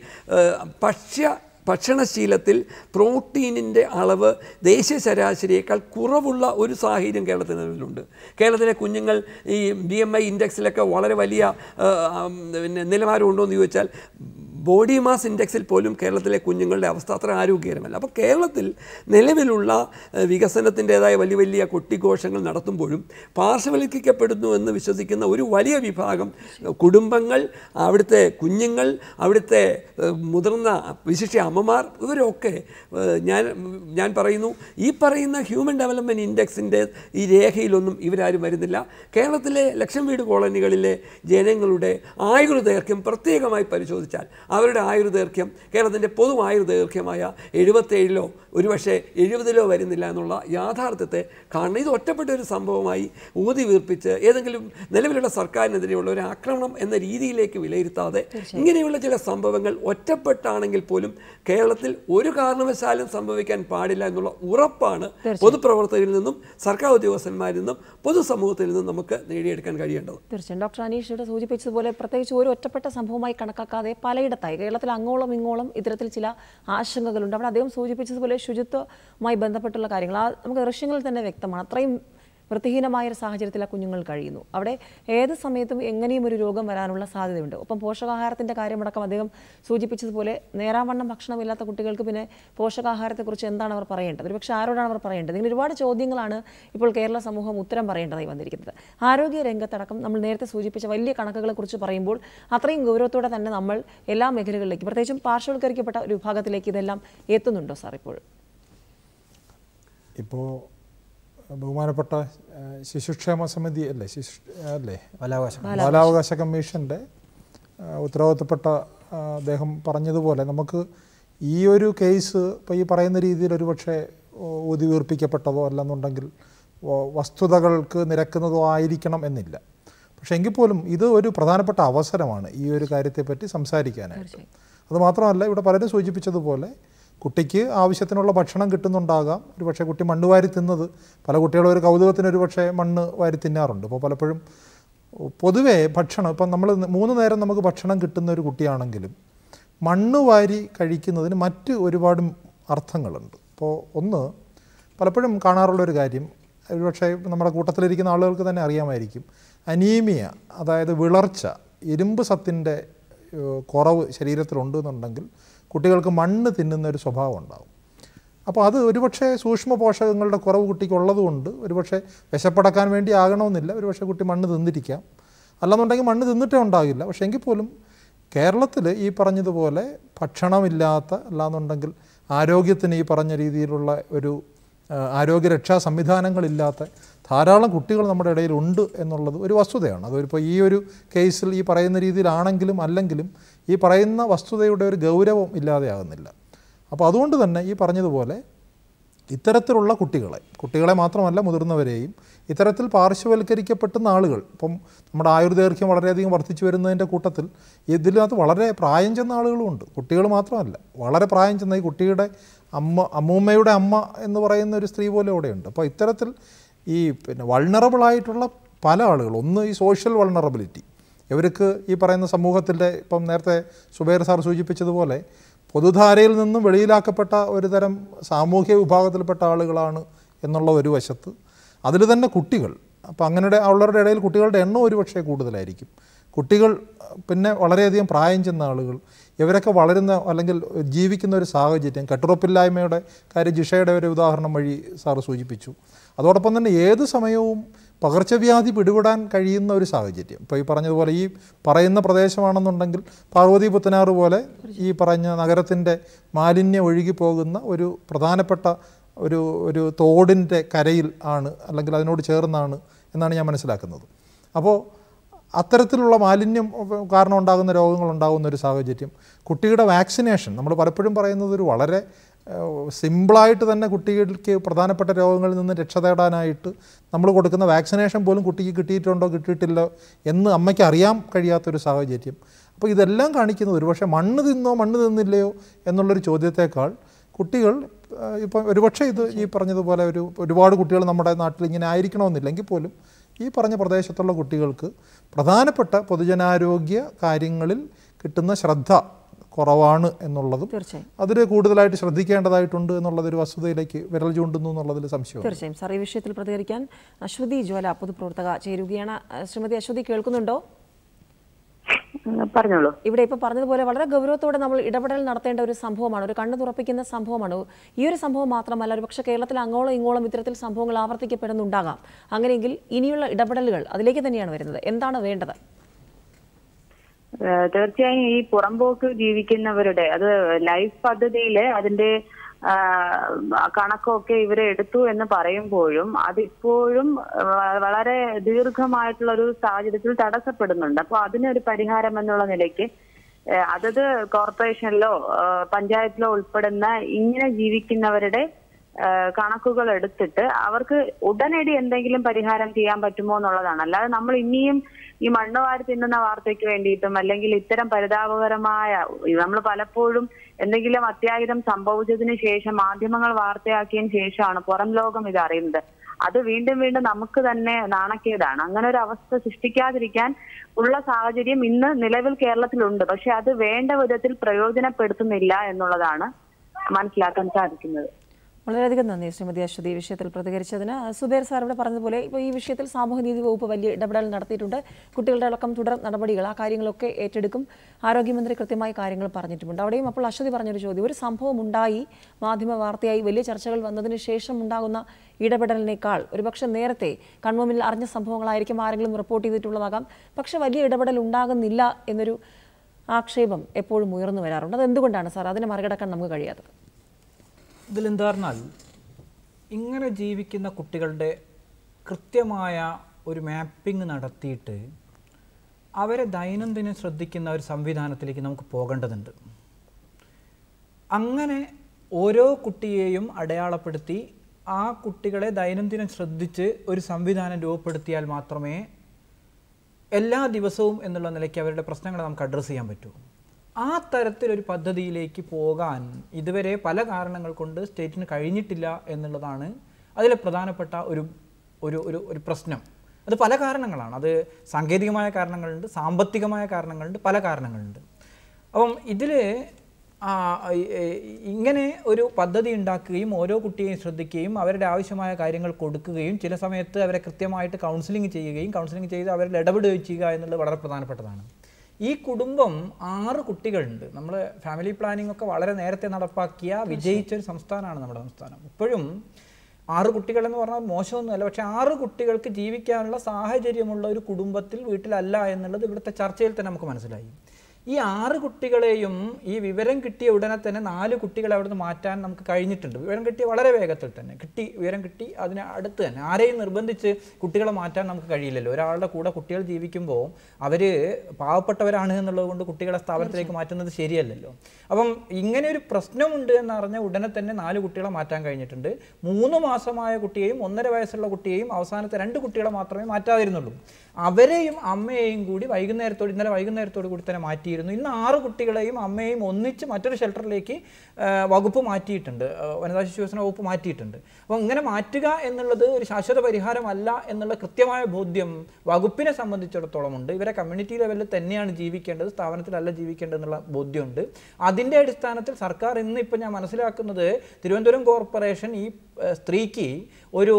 ഭക്ഷ്യ ഭക്ഷണശീലത്തിൽ പ്രോട്ടീനിന്റെ അളവ് ദേശീയ ശരാശരിയേക്കാൾ കുറവുള്ള ഒരു സാഹചര്യം കേരളത്തിൽ നിലവിലുണ്ട്. കേരളത്തിലെ കുഞ്ഞുങ്ങൾ ഈ ബി എം ഐ ഇൻഡെക്സിലൊക്കെ വളരെ വലിയ പിന്നെ നിലവാരമുണ്ടോ ചോദിച്ചാൽ ബോഡി മാസ് ഇൻഡെക്സിൽ പോലും കേരളത്തിലെ കുഞ്ഞുങ്ങളുടെ അവസ്ഥ അത്ര ആരോഗ്യകരമല്ല. അപ്പോൾ കേരളത്തിൽ നിലവിലുള്ള വികസനത്തിന്റെതായ വലിയ വലിയ കൊട്ടിഘോഷങ്ങൾ നടത്തുമ്പോഴും പാർശ്വവൽക്കരിക്കപ്പെടുന്നു എന്ന് വിശ്വസിക്കുന്ന ഒരു വലിയ വിഭാഗം കുടുംബങ്ങൾ അവിടുത്തെ കുഞ്ഞുങ്ങൾ അവിടുത്തെ മുതിർന്ന വിശിഷ്യ അമ്മമാർ ഇവരൊക്കെ ഞാൻ ഞാൻ പറയുന്നു ഈ പറയുന്ന ഹ്യൂമൻ ഡെവലപ്മെന്റ് ഇൻഡെക്സിന്റെ ഈ രേഖയിലൊന്നും ഇവരാരും വരുന്നില്ല. കേരളത്തിലെ ലക്ഷം വീട് കോളനികളിലെ ജനങ്ങളുടെ ആയുർദൈർഘ്യം പ്രത്യേകമായി പരിശോധിച്ചാൽ അവരുടെ ആയുർദൈർഘ്യം കേരളത്തിന്റെ പൊതു ആയുർദൈർഘ്യമായ എഴുപത്തേഴിലോ ഒരുപക്ഷെ എഴുപതിലോ വരുന്നില്ല എന്നുള്ള യാഥാർത്ഥ്യത്തെ കാണണം. ഇത് ഒറ്റപ്പെട്ട ഒരു സംഭവമായി ഊതി വീർപ്പിച്ച് ഏതെങ്കിലും നിലവിലുള്ള സർക്കാരിനെതിരെയുള്ള ഒരു ആക്രമണം എന്ന രീതിയിലേക്ക് വിലയിരുത്താതെ ഇങ്ങനെയുള്ള ചില സംഭവങ്ങൾ ഒറ്റപ്പെട്ടാണെങ്കിൽ പോലും കേരളത്തിൽ ഒരു കാരണവശാലും സംഭവിക്കാൻ പാടില്ല എന്നുള്ള ഉറപ്പാണ് പൊതുപ്രവർത്തകരിൽ നിന്നും സർക്കാർ ഉദ്യോഗസ്ഥന്മാരിൽ നിന്നും പൊതുസമൂഹത്തിൽ നിന്നും നമുക്ക് നേടിയെടുക്കാൻ കഴിയേണ്ടത്. തീർച്ചയായും. ഡോക്ടർ അനീഷയുടെ സൂചിപ്പിച്ചതുപോലെ പ്രത്യേകിച്ച് ഒരു ഒറ്റപ്പെട്ട സംഭവമായി കണക്കാക്കാതെ പലയിടത്തായി കേരളത്തിൽ അങ്ങോളം ഇങ്ങോളം ഇത്തരത്തിൽ ചില ആശങ്കകളുണ്ട്. അവിടെ അദ്ദേഹം സൂചിപ്പിച്ചതുപോലെ ശുചിത്വമായി ബന്ധപ്പെട്ടുള്ള കാര്യങ്ങൾ. ആ നമുക്ക് ദൃശ്യങ്ങളിൽ തന്നെ വ്യക്തമാണ്. അത്രയും വൃത്തിഹീനമായ ഒരു സാഹചര്യത്തിൽ ആ കുഞ്ഞുങ്ങൾ കഴിയുന്നു. അവിടെ ഏത് സമയത്തും എങ്ങനെയും ഒരു രോഗം വരാനുള്ള സാധ്യതയുണ്ട്. ഒപ്പം പോഷകാഹാരത്തിന്റെ കാര്യമടക്കം അദ്ദേഹം സൂചിപ്പിച്ചതുപോലെ നേരാവണ്ണം ഭക്ഷണമില്ലാത്ത കുട്ടികൾക്ക് പിന്നെ പോഷകാഹാരത്തെക്കുറിച്ച് എന്താണ് അവർ പറയേണ്ടത്? ഒരുപക്ഷെ ആരോടാണ് അവർ പറയേണ്ടത്? ഇങ്ങനെ ഒരുപാട് ചോദ്യങ്ങളാണ് ഇപ്പോൾ കേരള സമൂഹം ഉത്തരം പറയേണ്ടതായി വന്നിരിക്കുന്നത്. ആരോഗ്യ രംഗത്തടക്കം നമ്മൾ നേരത്തെ സൂചിപ്പിച്ച വലിയ കണക്കുകളെക്കുറിച്ച് പറയുമ്പോൾ അത്രയും ഗൗരവത്തോടെ തന്നെ നമ്മൾ എല്ലാ മേഖലകളിലേക്കും പ്രത്യേകിച്ചും പാർശ്വവൽക്കരിക്കപ്പെട്ട ഒരു വിഭാഗത്തിലേക്ക് ഇതെല്ലാം എത്തുന്നുണ്ടോ സാർ ഇപ്പോൾ? ഇപ്പോൾ ബഹുമാനപ്പെട്ട ശിശുക്ഷേമ സമിതി അല്ലേ? ശിശു അല്ലേ? ബാലാവകാശ ബാലാവകാശ കമ്മീഷന്റെ ഉത്തരവാദിത്തപ്പെട്ട അദ്ദേഹം പറഞ്ഞതുപോലെ നമുക്ക് ഈ ഒരു കേസ് ഇപ്പോൾ ഈ പറയുന്ന രീതിയിൽ ഒരുപക്ഷെ പക്ഷേ ഊതി വീർപ്പിക്കപ്പെട്ടതോ അല്ലെന്നുണ്ടെങ്കിൽ വസ്തുതകൾക്ക് നിരക്കുന്നതോ ആയിരിക്കണം എന്നില്ല. പക്ഷേ എങ്കിൽ പോലും ഇത് ഒരു പ്രധാനപ്പെട്ട അവസരമാണ് ഈ ഒരു കാര്യത്തെപ്പറ്റി സംസാരിക്കാനായിട്ട്. അത് മാത്രമല്ല ഇവിടെ പലരും സൂചിപ്പിച്ചതുപോലെ കുട്ടിക്ക് ആവശ്യത്തിനുള്ള ഭക്ഷണം കിട്ടുന്നുണ്ടാകാം. ഒരു പക്ഷേ കുട്ടി മണ്ണ് വാരി തിന്നത്. പല കുട്ടികളും ഒരു കൗതുകത്തിന് ഒരു പക്ഷേ മണ്ണ് വാരി തിന്നാറുണ്ട്. അപ്പോൾ പലപ്പോഴും പൊതുവേ ഭക്ഷണം ഇപ്പം നമ്മൾ മൂന്ന് നേരം നമുക്ക് ഭക്ഷണം കിട്ടുന്ന ഒരു കുട്ടിയാണെങ്കിലും മണ്ണ് വാരി കഴിക്കുന്നതിന് മറ്റ് ഒരുപാട് അർത്ഥങ്ങളുണ്ട്. ഇപ്പോൾ ഒന്ന് പലപ്പോഴും കാണാറുള്ള ഒരു കാര്യം ഒരുപക്ഷെ നമ്മുടെ കൂട്ടത്തിലിരിക്കുന്ന ആളുകൾക്ക് തന്നെ അറിയാമായിരിക്കും. അനീമിയ അതായത് വിളർച്ച ഇരുമ്പ് സത്തിന്റെ കുറവ് ശരീരത്തിലുണ്ട് എന്നുണ്ടെങ്കിൽ കുട്ടികൾക്ക് മണ്ണ് തിന്നുന്ന ഒരു സ്വഭാവം ഉണ്ടാകും അപ്പോൾ അത് ഒരുപക്ഷെ സൂക്ഷ്മ പോഷകങ്ങളുടെ കുറവ് കുട്ടിക്ക് ഉള്ളതുകൊണ്ട് ഒരുപക്ഷെ വിശപ്പടക്കാൻ വേണ്ടി ആകണമെന്നില്ല. ഒരുപക്ഷെ കുട്ടി മണ്ണ് തിന്നിരിക്കാം. അല്ലെന്നുണ്ടെങ്കിൽ മണ്ണ് തിന്നിട്ടേ ഉണ്ടാകില്ല. പക്ഷേ എങ്കിൽ പോലും കേരളത്തിൽ ഈ പറഞ്ഞതുപോലെ ഭക്ഷണമില്ലാത്ത അല്ലാന്നുണ്ടെങ്കിൽ ആരോഗ്യത്തിന് ഈ പറഞ്ഞ രീതിയിലുള്ള ഒരു ആരോഗ്യരക്ഷാ സംവിധാനങ്ങളില്ലാത്ത ധാരാളം കുട്ടികൾ നമ്മുടെ ഇടയിൽ ഉണ്ട് എന്നുള്ളത് ഒരു വസ്തുതയാണ്. അതിപ്പോൾ ഈ ഒരു കേസിൽ ഈ പറയുന്ന രീതിയിലാണെങ്കിലും അല്ലെങ്കിലും ഈ പറയുന്ന വസ്തുതയുടെ ഒരു ഗൗരവം ഇല്ലാതെയാകുന്നില്ല. അപ്പോൾ അതുകൊണ്ട് തന്നെ ഈ പറഞ്ഞതുപോലെ ഇത്തരത്തിലുള്ള കുട്ടികളെ കുട്ടികളെ മാത്രമല്ല മുതിർന്നവരെയും ഇത്തരത്തിൽ പാർശ്വവൽക്കരിക്കപ്പെട്ടുന്ന ആളുകൾ ഇപ്പം നമ്മുടെ ആയുർദൈർഘ്യം വളരെയധികം വർദ്ധിച്ചു വരുന്നതിന്റെ കൂട്ടത്തിൽ ഇതിനകത്ത് വളരെ പ്രായം ചെന്ന ആളുകളുമുണ്ട് കുട്ടികൾ മാത്രമല്ല വളരെ പ്രായം ചെന്ന ഈ കുട്ടിയുടെ അമ്മ അമ്മൂമ്മയുടെ അമ്മ എന്ന് പറയുന്ന ഒരു സ്ത്രീ പോലെ അവിടെയുണ്ട്. അപ്പോൾ ഇത്തരത്തിൽ ഈ പിന്നെ വൾണറബിളായിട്ടുള്ള പല ആളുകൾ ഒന്ന് ഈ സോഷ്യൽ വൾണറബിലിറ്റി ഇവർക്ക് ഈ പറയുന്ന സമൂഹത്തിന്റെ ഇപ്പം നേരത്തെ സുബൈർ സാർ സൂചിപ്പിച്ചതുപോലെ പൊതുധാരയിൽ നിന്നും വെളിയിലാക്കപ്പെട്ട ഒരു തരം സാമൂഹ്യ വിഭാഗത്തിൽപ്പെട്ട ആളുകളാണ് എന്നുള്ള ഒരു വശത്ത്. അതിൽ തന്നെ കുട്ടികൾ അപ്പോൾ അങ്ങനെ ഉള്ളവരുടെ ഇടയിൽ കുട്ടികളുടെ എണ്ണം ഒരുപക്ഷെ കൂടുതലായിരിക്കും. കുട്ടികൾ പിന്നെ വളരെയധികം പ്രായം ചെന്ന ആളുകൾ ഇവരൊക്കെ വളരുന്ന അല്ലെങ്കിൽ ജീവിക്കുന്ന ഒരു സാഹചര്യം കെട്ടുറപ്പില്ലായ്മയുടെ കാര്യം ജിഷയുടെ ഒരു ഉദാഹരണം വഴി സാറ് സൂചിപ്പിച്ചു. അതോടൊപ്പം തന്നെ ഏത് സമയവും പകർച്ചവ്യാധി പിടിപെടാൻ കഴിയുന്ന ഒരു സാഹചര്യം. ഇപ്പോൾ ഈ പറഞ്ഞതുപോലെ ഈ പറയുന്ന പ്രദേശമാണെന്നുണ്ടെങ്കിൽ പാർവതി പുത്തനാറ് പോലെ ഈ പറഞ്ഞ നഗരത്തിന്റെ മാലിന്യം ഒഴുകി പോകുന്ന ഒരു പ്രധാനപ്പെട്ട ഒരു ഒരു തോടിന്റെ കരയിൽ ആണ് അല്ലെങ്കിൽ അതിനോട് ചേർന്നാണ് എന്നാണ് ഞാൻ മനസ്സിലാക്കുന്നത്. അപ്പോൾ അത്തരത്തിലുള്ള മാലിന്യം കാരണം ഉണ്ടാകുന്ന രോഗങ്ങൾ ഉണ്ടാകുന്ന ഒരു സാഹചര്യം. കുട്ടിയുടെ വാക്സിനേഷൻ നമ്മൾ പലപ്പോഴും പറയുന്നത് ഒരു വളരെ സിമ്പിളായിട്ട് തന്നെ കുട്ടികൾക്ക് പ്രധാനപ്പെട്ട രോഗങ്ങളിൽ നിന്ന് രക്ഷ തേടാനായിട്ട് നമ്മൾ കൊടുക്കുന്ന വാക്സിനേഷൻ പോലും കുട്ടിക്ക് കിട്ടിയിട്ടുണ്ടോ കിട്ടിയിട്ടില്ല എന്ന് അമ്മയ്ക്ക് അറിയാൻ കഴിയാത്തൊരു സാഹചര്യം. അപ്പോൾ ഇതെല്ലാം കാണിക്കുന്നത് ഒരുപക്ഷെ മണ്ണ് തിന്നോ മണ്ണ് തിന്നില്ലയോ എന്നുള്ളൊരു ചോദ്യത്തേക്കാൾ കുട്ടികൾ ഇപ്പം ഒരുപക്ഷെ ഇത് ഈ പറഞ്ഞതുപോലെ ഒരു ഒരുപാട് കുട്ടികൾ നമ്മുടെ നാട്ടിൽ ഇങ്ങനെ ആയിരിക്കണമെന്നില്ലെങ്കിൽ പോലും ഈ പറഞ്ഞ പ്രദേശത്തുള്ള കുട്ടികൾക്ക് പ്രധാനപ്പെട്ട പൊതുജനാരോഗ്യ കാര്യങ്ങളിൽ കിട്ടുന്ന ശ്രദ്ധ കുറവാണ് എന്നുള്ളതും തീർച്ചയായും. അതിൽ കൂടുതലായിട്ട് ശ്രദ്ധിക്കേണ്ടതായിട്ടുണ്ട് എന്നുള്ളതൊരു വസ്തുതയിലേക്ക് വിരൽ ചൂണ്ടുന്നു എന്നുള്ളതിൽ സംശയം തീർച്ചയായും. സാർ ഈ വിഷയത്തിൽ പ്രതികരിക്കാൻ അശ്വതി ജ്വല പൊതുപ്രവർത്തക ചേരുകയാണ്. ശ്രീമതി അശ്വതി കേൾക്കുന്നുണ്ടോ? പറഞ്ഞോളൂ. ഇവിടെ ഇപ്പൊ പറഞ്ഞതുപോലെ വളരെ ഗൗരവത്തോടെ നമ്മൾ ഇടപെടൽ നടത്തേണ്ട ഒരു സംഭവമാണ് ഒരു കണ്ണു തുറപ്പിക്കുന്ന സംഭവമാണ്. ഈ ഒരു സംഭവം മാത്രമല്ല ഒരു പക്ഷേ കേരളത്തിൽ അങ്ങോളം ഇങ്ങോളം ഇത്തരത്തിൽ സംഭവങ്ങൾ ആവർത്തിക്കപ്പെടുന്നുണ്ടാകാം. അങ്ങനെയെങ്കിൽ ഇനിയുള്ള ഇടപെടലുകൾ അതിലേക്ക് തന്നെയാണ് വരുന്നത്. എന്താണ് വേണ്ടത്? തീർച്ചയായും ഈ പുറമ്പോക്ക് ജീവിക്കുന്നവരുടെ അത് ലൈഫ് പദ്ധതിയിൽ അതിന്റെ കണക്കൊക്കെ ഇവരെ എടുത്തു എന്ന് പറയുമ്പോഴും അതിപ്പോഴും വളരെ ദീർഘമായിട്ടുള്ള ഒരു സാഹചര്യത്തിൽ തടസ്സപ്പെടുന്നുണ്ട്. അപ്പൊ അതിനൊരു പരിഹാരം എന്നുള്ള നിലയ്ക്ക് അതത് കോർപ്പറേഷനിലോ പഞ്ചായത്തിലോ ഉൾപ്പെടുന്ന ഇങ്ങനെ ജീവിക്കുന്നവരുടെ കണക്കുകൾ എടുത്തിട്ട് അവർക്ക് ഉടനടി എന്തെങ്കിലും പരിഹാരം ചെയ്യാൻ പറ്റുമോ എന്നുള്ളതാണ്. അല്ലാതെ നമ്മൾ ഇനിയും ഈ മണ്ണ് വാരി തിന്നുന്ന വാർത്തയ്ക്ക് വേണ്ടിയിട്ടും അല്ലെങ്കിൽ ഇത്തരം പരിതാപകരമായ നമ്മൾ പലപ്പോഴും എന്തെങ്കിലും അത്യാഹിതം സംഭവിച്ചതിന് ശേഷം മാധ്യമങ്ങൾ വാർത്തയാക്കിയതിന് ശേഷമാണ് പുറം ലോകം ഇത് അറിയുന്നത്. അത് വീണ്ടും വീണ്ടും നമുക്ക് തന്നെ നാണക്കേടാണ്. അങ്ങനെ ഒരു അവസ്ഥ സൃഷ്ടിക്കാതിരിക്കാൻ ഉള്ള സാഹചര്യം ഇന്ന് നിലവിൽ കേരളത്തിലുണ്ട്. പക്ഷെ അത് വേണ്ട വിധത്തിൽ പ്രയോജനപ്പെടുത്തുന്നില്ല എന്നുള്ളതാണ് മനസ്സിലാക്കാൻ സാധിക്കുന്നത്. വളരെയധികം നന്ദി ശ്രീമതി അശ്വതി. ഈ വിഷയത്തിൽ പ്രതികരിച്ചതിന് സുബേർ സാർ ഇവിടെ പറഞ്ഞതുപോലെ ഇപ്പോൾ ഈ വിഷയത്തിൽ സാമൂഹ്യനീതി വകുപ്പ് വലിയ ഇടപെടൽ നടത്തിയിട്ടുണ്ട്. കുട്ടികളുടെ അടക്കം തുടർ നടപടികൾ ആ കാര്യങ്ങളൊക്കെ ഏറ്റെടുക്കും. ആരോഗ്യമന്ത്രി കൃത്യമായി കാര്യങ്ങൾ പറഞ്ഞിട്ടുമുണ്ട്. അവിടെയും അപ്പോൾ അശ്വതി പറഞ്ഞൊരു ചോദ്യം. ഒരു സംഭവം ഉണ്ടായി മാധ്യമ വാർത്തയായി വലിയ ചർച്ചകൾ വന്നതിന് ശേഷം ഉണ്ടാകുന്ന ഇടപെടലിനേക്കാൾ ഒരുപക്ഷെ നേരത്തെ കൺമുമ്പിൽ അറിഞ്ഞ സംഭവങ്ങളായിരിക്കും ആരെങ്കിലും റിപ്പോർട്ട് ചെയ്തിട്ടുള്ളതാകാം. പക്ഷേ വലിയ ഇടപെടൽ ഉണ്ടാകുന്നില്ല എന്നൊരു ആക്ഷേപം എപ്പോഴും ഉയർന്നു വരാറുണ്ട്. അത് എന്തുകൊണ്ടാണ് സാർ? അതിനെ മറികടക്കാൻ നമുക്ക് കഴിയാത്തത്. ഇതിലെന്താ ഇങ്ങനെ ജീവിക്കുന്ന കുട്ടികളുടെ കൃത്യമായ ഒരു മാപ്പിംഗ് നടത്തിയിട്ട് അവരെ ദൈനംദിനം ശ്രദ്ധിക്കുന്ന ഒരു സംവിധാനത്തിലേക്ക് നമുക്ക് പോകേണ്ടതുണ്ട്. അങ്ങനെ ഓരോ കുട്ടിയെയും അടയാളപ്പെടുത്തി ആ കുട്ടികളെ ദൈനംദിനം ശ്രദ്ധിച്ച് ഒരു സംവിധാനം രൂപപ്പെടുത്തിയാൽ മാത്രമേ എല്ലാ ദിവസവും എന്നുള്ള നിലയ്ക്ക് അവരുടെ പ്രശ്നങ്ങളെ നമുക്ക് അഡ്രസ്സ് ചെയ്യാൻ പറ്റൂ. ആ തരത്തിലൊരു പദ്ധതിയിലേക്ക് പോകാൻ ഇതുവരെ പല കാരണങ്ങൾ കൊണ്ട് സ്റ്റേറ്റിന് കഴിഞ്ഞിട്ടില്ല എന്നുള്ളതാണ് അതിലെ പ്രധാനപ്പെട്ട ഒരു ഒരു ഒരു ഒരു പ്രശ്നം. അത് പല കാരണങ്ങളാണ്. അത് സാങ്കേതികമായ കാരണങ്ങളുണ്ട് സാമ്പത്തികമായ കാരണങ്ങളുണ്ട് പല കാരണങ്ങളുണ്ട്. അപ്പം ഇതിൽ ഇങ്ങനെ ഒരു പദ്ധതി ഉണ്ടാക്കുകയും ഓരോ കുട്ടിയെയും ശ്രദ്ധിക്കുകയും അവരുടെ ആവശ്യമായ കാര്യങ്ങൾ കൊടുക്കുകയും ചില സമയത്ത് അവരെ കൃത്യമായിട്ട് കൗൺസിലിംഗ് ചെയ്യുകയും കൗൺസിലിംഗ് ചെയ്ത് അവരിൽ ഇടപെടുകയും ചെയ്യുക എന്നുള്ളത് വളരെ പ്രധാനപ്പെട്ടതാണ്. ഈ കുടുംബം ആറ് കുട്ടികളുണ്ട്. നമ്മൾ ഫാമിലി പ്ലാനിംഗ് ഒക്കെ വളരെ നേരത്തെ നടപ്പാക്കിയ വിജയിച്ച ഒരു സംസ്ഥാനമാണ് നമ്മുടെ സംസ്ഥാനം. ഇപ്പോഴും ആറ് കുട്ടികൾ എന്ന് പറഞ്ഞാൽ മോശമൊന്നുമല്ല. പക്ഷെ ആറ് കുട്ടികൾക്ക് ജീവിക്കാനുള്ള സാഹചര്യമുള്ള ഒരു കുടുംബത്തിൽ വീട്ടിലല്ല എന്നുള്ളത് ഇവിടുത്തെ ചർച്ചയിൽ തന്നെ നമുക്ക് മനസ്സിലായി. ഈ ആറ് കുട്ടികളെയും ഈ വിവരം കിട്ടിയ ഉടനെ തന്നെ നാല് കുട്ടികളെ അവിടുന്ന് മാറ്റാൻ നമുക്ക് കഴിഞ്ഞിട്ടുണ്ട്. വിവരം കിട്ടിയ വളരെ വേഗത്തിൽ തന്നെ. കിട്ടി വിവരം കിട്ടി അതിന് അടുത്ത് തന്നെ. ആരെയും നിർബന്ധിച്ച് കുട്ടികളെ മാറ്റാൻ നമുക്ക് കഴിയില്ലല്ലോ. ഒരാളുടെ കൂടെ കുട്ടികൾ ജീവിക്കുമ്പോൾ അവർ പാവപ്പെട്ടവരാണ് എന്നുള്ളത് കൊണ്ട് കുട്ടികളെ സ്ഥാപനത്തിലേക്ക് മാറ്റുന്നത് ശരിയല്ലല്ലോ. അപ്പം ഇങ്ങനെ ഒരു പ്രശ്നമുണ്ട് എന്നറിഞ്ഞ ഉടനെ തന്നെ നാല് കുട്ടികളെ മാറ്റാൻ കഴിഞ്ഞിട്ടുണ്ട്. മൂന്ന് മാസമായ കുട്ടിയെയും ഒന്നര വയസ്സുള്ള കുട്ടിയെയും അവസാനത്തെ രണ്ട് കുട്ടികളെ മാത്രമേ മാറ്റാതിരുന്നുള്ളൂ. അവരെയും അമ്മയെയും കൂടി വൈകുന്നേരത്തോട് ഇന്നലെ വൈകുന്നേരത്തോട് കൂടി തന്നെ മാറ്റിയിരുന്നു. ഇന്ന് ആറ് കുട്ടികളെയും അമ്മയെയും ഒന്നിച്ച് മറ്റൊരു ഷെൽട്ടറിലേക്ക് വകുപ്പ് മാറ്റിയിട്ടുണ്ട്. വനിതാ ശിശു വികസന വകുപ്പ് മാറ്റിയിട്ടുണ്ട്. അപ്പോൾ ഇങ്ങനെ മാറ്റുക എന്നുള്ളത് ഒരു ശാശ്വത പരിഹാരമല്ല എന്നുള്ള കൃത്യമായ ബോധ്യം വകുപ്പിനെ സംബന്ധിച്ചിടത്തോളം ഉണ്ട്. ഇവരെ കമ്മ്യൂണിറ്റി ലെവലിൽ തന്നെയാണ് ജീവിക്കേണ്ടത് സ്ഥാപനത്തിലല്ല ജീവിക്കേണ്ടത് എന്നുള്ള ബോധ്യമുണ്ട്. അതിന്റെ അടിസ്ഥാനത്തിൽ സർക്കാർ ഇന്ന് ഇപ്പം ഞാൻ മനസ്സിലാക്കുന്നത് തിരുവനന്തപുരം കോർപ്പറേഷൻ ഈ സ്ത്രീക്ക് ഒരു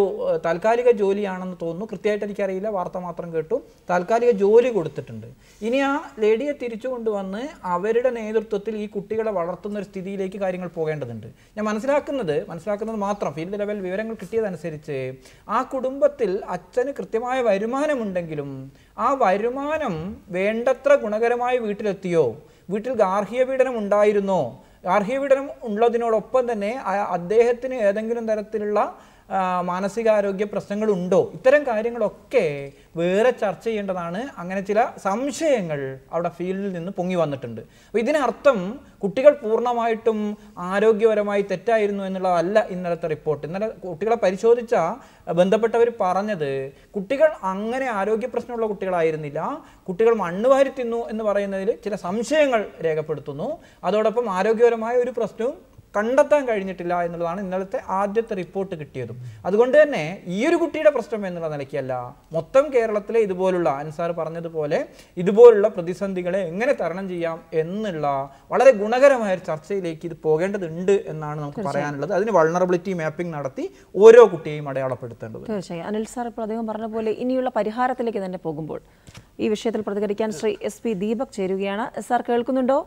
താൽക്കാലിക ജോലിയാണെന്ന് തോന്നുന്നു. കൃത്യമായിട്ട് എനിക്കറിയില്ല. വാർത്ത മാത്രം കേട്ടു. താൽക്കാലിക ജോലി കൊടുത്തിട്ടുണ്ട്. ഇനി ആ ലേഡിയെ തിരിച്ചു കൊണ്ടുവന്ന് അവരുടെ നേതൃത്വത്തിൽ ഈ കുട്ടികളെ വളർത്തുന്ന ഒരു സ്ഥിതിയിലേക്ക് കാര്യങ്ങൾ പോകേണ്ടതുണ്ട്. ഞാൻ മനസ്സിലാക്കുന്നത് മനസ്സിലാക്കുന്നത് മാത്രം. ഫീൽഡ് ലെവൽ വിവരങ്ങൾ കിട്ടിയതനുസരിച്ച് ആ കുടുംബത്തിൽ അച്ഛന് കൃത്യമായ വരുമാനമുണ്ടെങ്കിലും ആ വരുമാനം വേണ്ടത്ര ഗുണകരമായി വീട്ടിലെത്തിയോ? വീട്ടിൽ ഗാർഹിക പീഡനം ഉണ്ടായിരുന്നോ? ഗാർഹിക പീഡനം ഉള്ളതിനോടൊപ്പം തന്നെ അദ്ദേഹത്തിന് ഏതെങ്കിലും തരത്തിലുള്ള മാനസികാരോഗ്യ പ്രശ്നങ്ങളുണ്ടോ? ഇത്തരം കാര്യങ്ങളൊക്കെ വേറെ ചർച്ച ചെയ്യേണ്ടതാണ്. അങ്ങനെ ചില സംശയങ്ങൾ അവിടെ ഫീൽഡിൽ നിന്ന് പൊങ്ങി വന്നിട്ടുണ്ട്. അപ്പോൾ ഇതിനർത്ഥം കുട്ടികൾ പൂർണമായിട്ടും ആരോഗ്യപരമായി തെറ്റായിരുന്നു എന്നുള്ളതല്ല ഇന്നലത്തെ റിപ്പോർട്ട് ഇന്നലെ കുട്ടികളെ പരിശോധിച്ച ബന്ധപ്പെട്ടവർ പറഞ്ഞത് കുട്ടികൾ അങ്ങനെ ആരോഗ്യ പ്രശ്നമുള്ള കുട്ടികളായിരുന്നില്ല. കുട്ടികൾ മണ്ണ് വാരി തിന്നു എന്ന് പറയുന്നതിൽ ചില സംശയങ്ങൾ രേഖപ്പെടുത്തുന്നു. അതോടൊപ്പം ആരോഗ്യപരമായ ഒരു പ്രശ്നവും കണ്ടെത്താൻ കഴിഞ്ഞിട്ടില്ല എന്നുള്ളതാണ് ഇന്നലത്തെ ആദ്യത്തെ റിപ്പോർട്ട് കിട്ടിയതും. അതുകൊണ്ട് തന്നെ ഈ ഒരു കുട്ടിയുടെ പ്രശ്നം എന്നുള്ള നിലയ്ക്കല്ല. മൊത്തം കേരളത്തിലെ ഇതുപോലുള്ള അൻസാർ പറഞ്ഞതുപോലെ ഇതുപോലുള്ള പ്രതിസന്ധികളെ എങ്ങനെ തരണം ചെയ്യാം എന്നുള്ള വളരെ ഗുണകരമായ ഒരു ചർച്ചയിലേക്ക് ഇത് പോകേണ്ടതുണ്ട് എന്നാണ് നമുക്ക് പറയാനുള്ളത്. അതിന് വൾണറബിലിറ്റി മാപ്പിംഗ് നടത്തി ഓരോ കുട്ടിയെയും അടയാളപ്പെടുത്തേണ്ടത് തീർച്ചയായും. അനിൽ സാർ ഇപ്പോൾ അദ്ദേഹം പറഞ്ഞ പോലെ ഇനിയുള്ള പരിഹാരത്തിലേക്ക് തന്നെ പോകുമ്പോൾ ഈ വിഷയത്തിൽ പ്രതികരിക്കാൻ ശ്രീ എസ് പി ദീപക് ചേരുകയാണ്. സാർ കേൾക്കുന്നുണ്ടോ?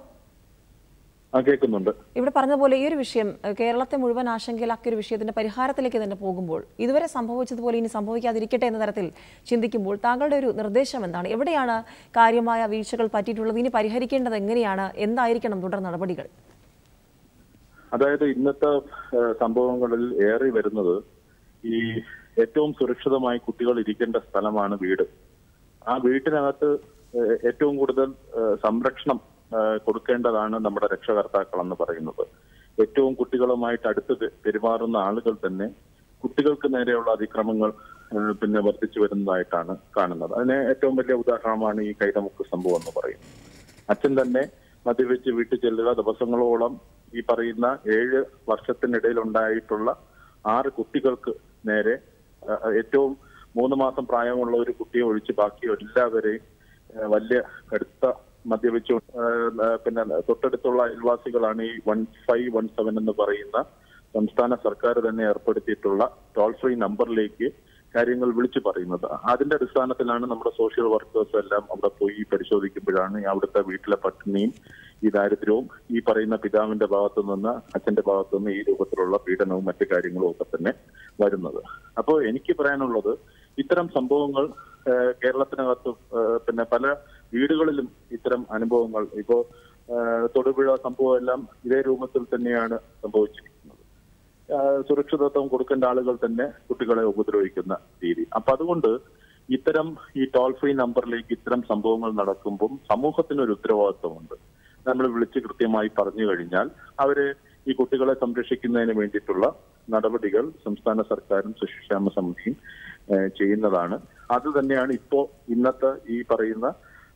കേൾക്കുന്നുണ്ട്. ഇവിടെ പോലെ ഈ ഒരു വിഷയം കേരളത്തെ മുഴുവൻ ആശങ്കയിലാക്കിയ ഒരു വിഷയത്തിന്റെ പരിഹാരത്തിലേക്ക് തന്നെ പോകുമ്പോൾ ഇതുവരെ സംഭവിച്ചതുപോലെ ഇനി സംഭവിക്കാതിരിക്കട്ടെ എന്ന തരത്തിൽ ചിന്തിക്കുമ്പോൾ താങ്കളുടെ ഒരു നിർദ്ദേശം എന്താണ്? എവിടെയാണ് കാര്യമായ വീഴ്ചകൾ പറ്റിയിട്ടുള്ളത്? ഇനി പരിഹരിക്കേണ്ടത് എങ്ങനെയാണ്? എന്തായിരിക്കണം തുടർ നടപടികൾ? അതായത് ഇന്നത്തെ സംഭവങ്ങളിൽ ഏറി വരുന്നത് ഈ ഏറ്റവും സുരക്ഷിതമായി കുട്ടികൾ ഇരിക്കേണ്ട സ്ഥലമാണ് വീട്. ആ വീട്ടിനകത്ത് ഏറ്റവും കൂടുതൽ സംരക്ഷണം കൊടുക്കേണ്ടതാണ് നമ്മുടെ രക്ഷകർത്താക്കൾ എന്ന് പറയുന്നത്. ഏറ്റവും കുട്ടികളുമായിട്ട് അടുത്ത് പെരുമാറുന്ന ആളുകൾ തന്നെ കുട്ടികൾക്ക് നേരെയുള്ള അതിക്രമങ്ങൾ പിന്നെ വർദ്ധിച്ചു വരുന്നതായിട്ടാണ് കാണുന്നത്. അതിന് ഏറ്റവും വലിയ ഉദാഹരണമാണ് ഈ കൈതമുക്ക് സംഭവം എന്ന് പറയുന്നത്. അച്ഛൻ തന്നെ മദ്യപിച്ച് വീട്ടിൽ ചെല്ലുക ദിവസങ്ങളോളം ഈ പറയുന്ന ഏഴ് വർഷത്തിനിടയിൽ ഉണ്ടായിട്ടുള്ള ആറ് കുട്ടികൾക്ക് നേരെ ഏറ്റവും മൂന്ന് മാസം പ്രായമുള്ള ഒരു കുട്ടിയെ ഒഴിച്ച് ബാക്കി എല്ലാവരെയും വലിയ കടുത്ത മദ്യപിച്ചു. പിന്നെ തൊട്ടടുത്തുള്ള അയൽവാസികളാണ് ഈ വൺ ഫൈവ് വൺ സെവൻ എന്ന് പറയുന്ന സംസ്ഥാന സർക്കാർ തന്നെ ഏർപ്പെടുത്തിയിട്ടുള്ള ടോൾ ഫ്രീ നമ്പറിലേക്ക് കാര്യങ്ങൾ വിളിച്ചു പറയുന്നത്. അതിന്റെ അടിസ്ഥാനത്തിലാണ് നമ്മുടെ സോഷ്യൽ വർക്കേഴ്സ് എല്ലാം അവിടെ പോയി പരിശോധിക്കുമ്പോഴാണ് അവിടുത്തെ വീട്ടിലെ പട്ടിണിയും ഈ ദാരിദ്ര്യവും ഈ പറയുന്ന പിതാവിന്റെ ഭാഗത്തു നിന്ന് അച്ഛന്റെ ഭാഗത്തു നിന്ന് ഈ രൂപത്തിലുള്ള പീഡനവും മറ്റു കാര്യങ്ങളും ഒക്കെ തന്നെ വരുന്നത്. അപ്പോൾ എനിക്ക് പറയാനുള്ളത് ഇത്തരം സംഭവങ്ങൾ കേരളത്തിനകത്ത് പിന്നെ പല വീടുകളിലും ഇത്തരം അനുഭവങ്ങൾ ഇപ്പോ തൊടുപുഴ സംഭവം എല്ലാം ഇതേ രൂപത്തിൽ തന്നെയാണ് സംഭവിച്ചിരിക്കുന്നത്. സുരക്ഷിതത്വം കൊടുക്കേണ്ട ആളുകൾ തന്നെ കുട്ടികളെ ഉപദ്രവിക്കുന്ന രീതി. അപ്പൊ അതുകൊണ്ട് ഇത്തരം ഈ ടോൾ ഫ്രീ നമ്പറിലേക്ക് ഇത്തരം സംഭവങ്ങൾ നടക്കുമ്പോൾ സമൂഹത്തിന് ഒരു ഉത്തരവാദിത്വമുണ്ട്. നമ്മൾ വിളിച്ച് കൃത്യമായി പറഞ്ഞു കഴിഞ്ഞാൽ അവർ ഈ കുട്ടികളെ സംരക്ഷിക്കുന്നതിന് വേണ്ടിയിട്ടുള്ള നടപടികൾ സംസ്ഥാന സർക്കാരും ശിശുക്ഷേമ സമിതിയും ചെയ്യുന്നതാണ്. അത് തന്നെയാണ് ഇപ്പോ ഇന്നത്തെ ഈ പറയുന്ന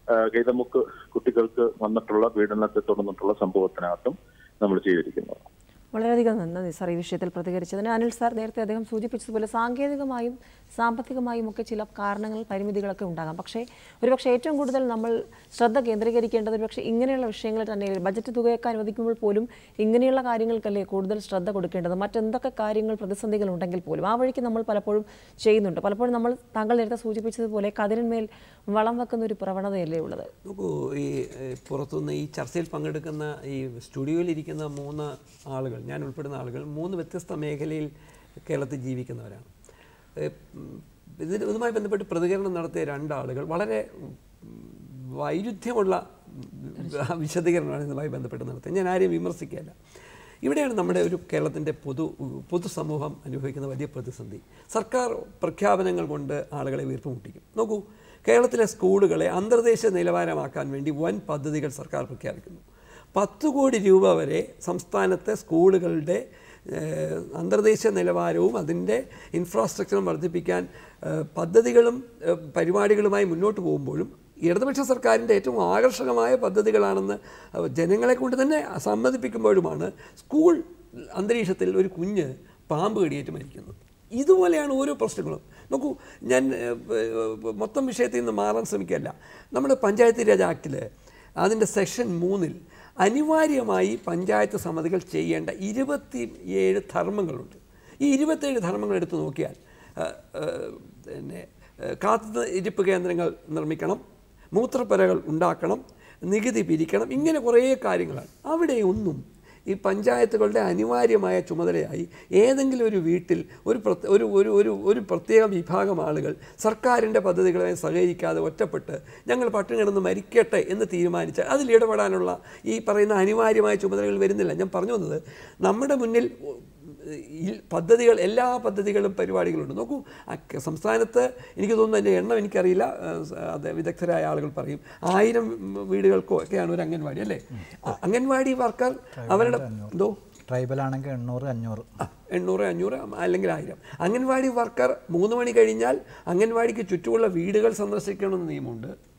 ആഹ് ഗൈതമുക്ക് കുട്ടികൾക്ക് വന്നിട്ടുള്ള പീഡനത്തെ തുടർന്നിട്ടുള്ള സംഭവത്തിനകത്തും നമ്മൾ ചെയ്തിരിക്കുന്നത് വളരെയധികം നന്ദി സാർ ഈ വിഷയത്തിൽ പ്രതികരിച്ചതിന്. അനിൽ സാർ നേരത്തെ അദ്ദേഹം സൂചിപ്പിച്ചതുപോലെ സാങ്കേതികമായും സാമ്പത്തികമായും ഒക്കെ ചില കാരണങ്ങൾ പരിമിതികളൊക്കെ ഉണ്ടാകാം. പക്ഷേ ഒരുപക്ഷെ ഏറ്റവും കൂടുതൽ നമ്മൾ ശ്രദ്ധ കേന്ദ്രീകരിക്കേണ്ടത് ഒരുപക്ഷെ ഇങ്ങനെയുള്ള വിഷയങ്ങൾ തന്നെ ബജറ്റ് തുകയൊക്കെ അനുവദിക്കുമ്പോൾ പോലും ഇങ്ങനെയുള്ള കാര്യങ്ങൾക്കല്ലേ കൂടുതൽ ശ്രദ്ധ കൊടുക്കേണ്ടത്? മറ്റെന്തൊക്കെ കാര്യങ്ങൾ പ്രതിസന്ധികൾ ഉണ്ടെങ്കിൽ പോലും? ആ വഴിക്ക് നമ്മൾ പലപ്പോഴും ചെയ്യുന്നുണ്ട്. പലപ്പോഴും നമ്മൾ താങ്കൾ നേരത്തെ സൂചിപ്പിച്ചതുപോലെ കതിരന്മേൽ വളം വെക്കുന്ന ഒരു പ്രവണതയല്ലേ ഉള്ളത്? നോക്കൂ ഈ പുറത്തുനിന്ന് ഈ ചർച്ചയിൽ പങ്കെടുക്കുന്ന ഈ സ്റ്റുഡിയോയിലിരിക്കുന്ന മൂന്ന് ആളുകൾ ഞാൻ ഉൾപ്പെടുന്ന ആളുകൾ മൂന്ന് വ്യത്യസ്ത മേഖലയിൽ കേരളത്തിൽ ജീവിക്കുന്നവരാണ്. ഇതിന് ഇതുമായി ബന്ധപ്പെട്ട് പ്രതികരണം നടത്തിയ രണ്ടാളുകൾ വളരെ വൈരുദ്ധ്യമുള്ള വിശദീകരണമാണ് ഇതുമായി ബന്ധപ്പെട്ട് നടത്തിയത്. ഞാൻ ആരെയും വിമർശിക്കുകയല്ല. ഇവിടെയാണ് നമ്മുടെ ഒരു കേരളത്തിന്റെ പൊതു പൊതുസമൂഹം അനുഭവിക്കുന്ന വലിയ പ്രതിസന്ധി. സർക്കാർ പ്രഖ്യാപനങ്ങൾ കൊണ്ട് ആളുകളെ വീർപ്പുമുട്ടിക്കും നോക്കൂ കേരളത്തിലെ സ്കൂളുകളെ അന്തർദേശീയ നിലവാരമാക്കാൻ വേണ്ടി വൻ പദ്ധതികൾ സർക്കാർ പ്രഖ്യാപിക്കുന്നു. പത്ത് കോടി രൂപ വരെ സംസ്ഥാനത്തെ സ്കൂളുകളുടെ അന്തർദേശീയ നിലവാരവും അതിന്റെ ഇൻഫ്രാസ്ട്രക്ചറും വർദ്ധിപ്പിക്കാൻ പദ്ധതികളും പരിപാടികളുമായി മുന്നോട്ട് പോകുമ്പോഴും ഇടതുപക്ഷ സർക്കാരിന്റെ ഏറ്റവും ആകർഷകമായ പദ്ധതികളാണെന്ന് ജനങ്ങളെ കൊണ്ട് തന്നെ സമ്മതിപ്പിക്കുമ്പോഴുമാണ് സ്കൂൾ അന്തരീക്ഷത്തിൽ ഒരു കുഞ്ഞ് പാമ്പ് കടിയേറ്റ് മരിക്കുന്നത്. ഇതുപോലെയാണ് ഓരോ പ്രശ്നങ്ങളും. നോക്കൂ ഞാൻ മൊത്തം വിഷയത്തിൽ നിന്ന് മാറാൻ ശ്രമിക്കുകയല്ല. നമ്മുടെ പഞ്ചായത്ത് രാജ് ആക്ടിൽ അതിന്റെ സെക്ഷൻ മൂന്നിൽ അനിവാര്യമായി പഞ്ചായത്ത് സമിതികൾ ചെയ്യേണ്ട ഇരുപത്തി ഏഴ് ധർമ്മങ്ങളുണ്ട്. ഈ ഇരുപത്തേഴ് ധർമ്മങ്ങൾ എടുത്തു നോക്കിയാൽ പിന്നെ കാത്തു ഇരിപ്പ് കേന്ദ്രങ്ങൾ നിർമ്മിക്കണം മൂത്രപ്പുരകൾ ഉണ്ടാക്കണം നികുതി പിരിക്കണം ഇങ്ങനെ കുറേ കാര്യങ്ങളാണ്. അവിടെ ഒന്നും ഈ പഞ്ചായത്തുകളുടെ അനിവാര്യമായ ചുമതലയായി ഏതെങ്കിലും ഒരു വീട്ടിൽ ഒരു ഒരു ഒരു ഒരു ഒരു പ്രത്യേക വിഭാഗം ആളുകൾ സർക്കാരിന്റെ പദ്ധതികളെ സഹകരിക്കാതെ ഒറ്റപ്പെട്ട് ഞങ്ങൾ പട്ടിണി കിടന്ന് മരിക്കട്ടെ എന്ന് തീരുമാനിച്ച് അതിൽ ഇടപെടാനുള്ള ഈ പറയുന്ന അനിവാര്യമായ ചുമതലകൾ വരുന്നില്ല. ഞാൻ പറഞ്ഞു വന്നത് നമ്മുടെ മുന്നിൽ പദ്ധതികൾ എല്ലാ പദ്ധതികളും പരിപാടികളുണ്ട്. നോക്കൂ സംസ്ഥാനത്ത് എനിക്ക് തോന്നുന്നു അതിന്റെ എണ്ണം എനിക്കറിയില്ല. അത് വിദഗ്ധരായ ആളുകൾ പറയും. ആയിരം വീടുകൾക്കോ ഒക്കെയാണ് ഒരു അംഗൻവാടി അല്ലേ? അംഗൻവാടി വർക്കർ അവരുടെ എന്തോ? ട്രൈബൽ ആണെങ്കിൽ എണ്ണൂറ് അഞ്ഞൂറ്. എണ്ണൂറ് അഞ്ഞൂറ് അല്ലെങ്കിൽ ആയിരം. അംഗൻവാടി വർക്കർ മൂന്ന് മണി കഴിഞ്ഞാൽ അംഗൻവാടിക്ക് ചുറ്റുമുള്ള വീടുകൾ സന്ദർശിക്കണമെന്ന് നിയമമുണ്ട്.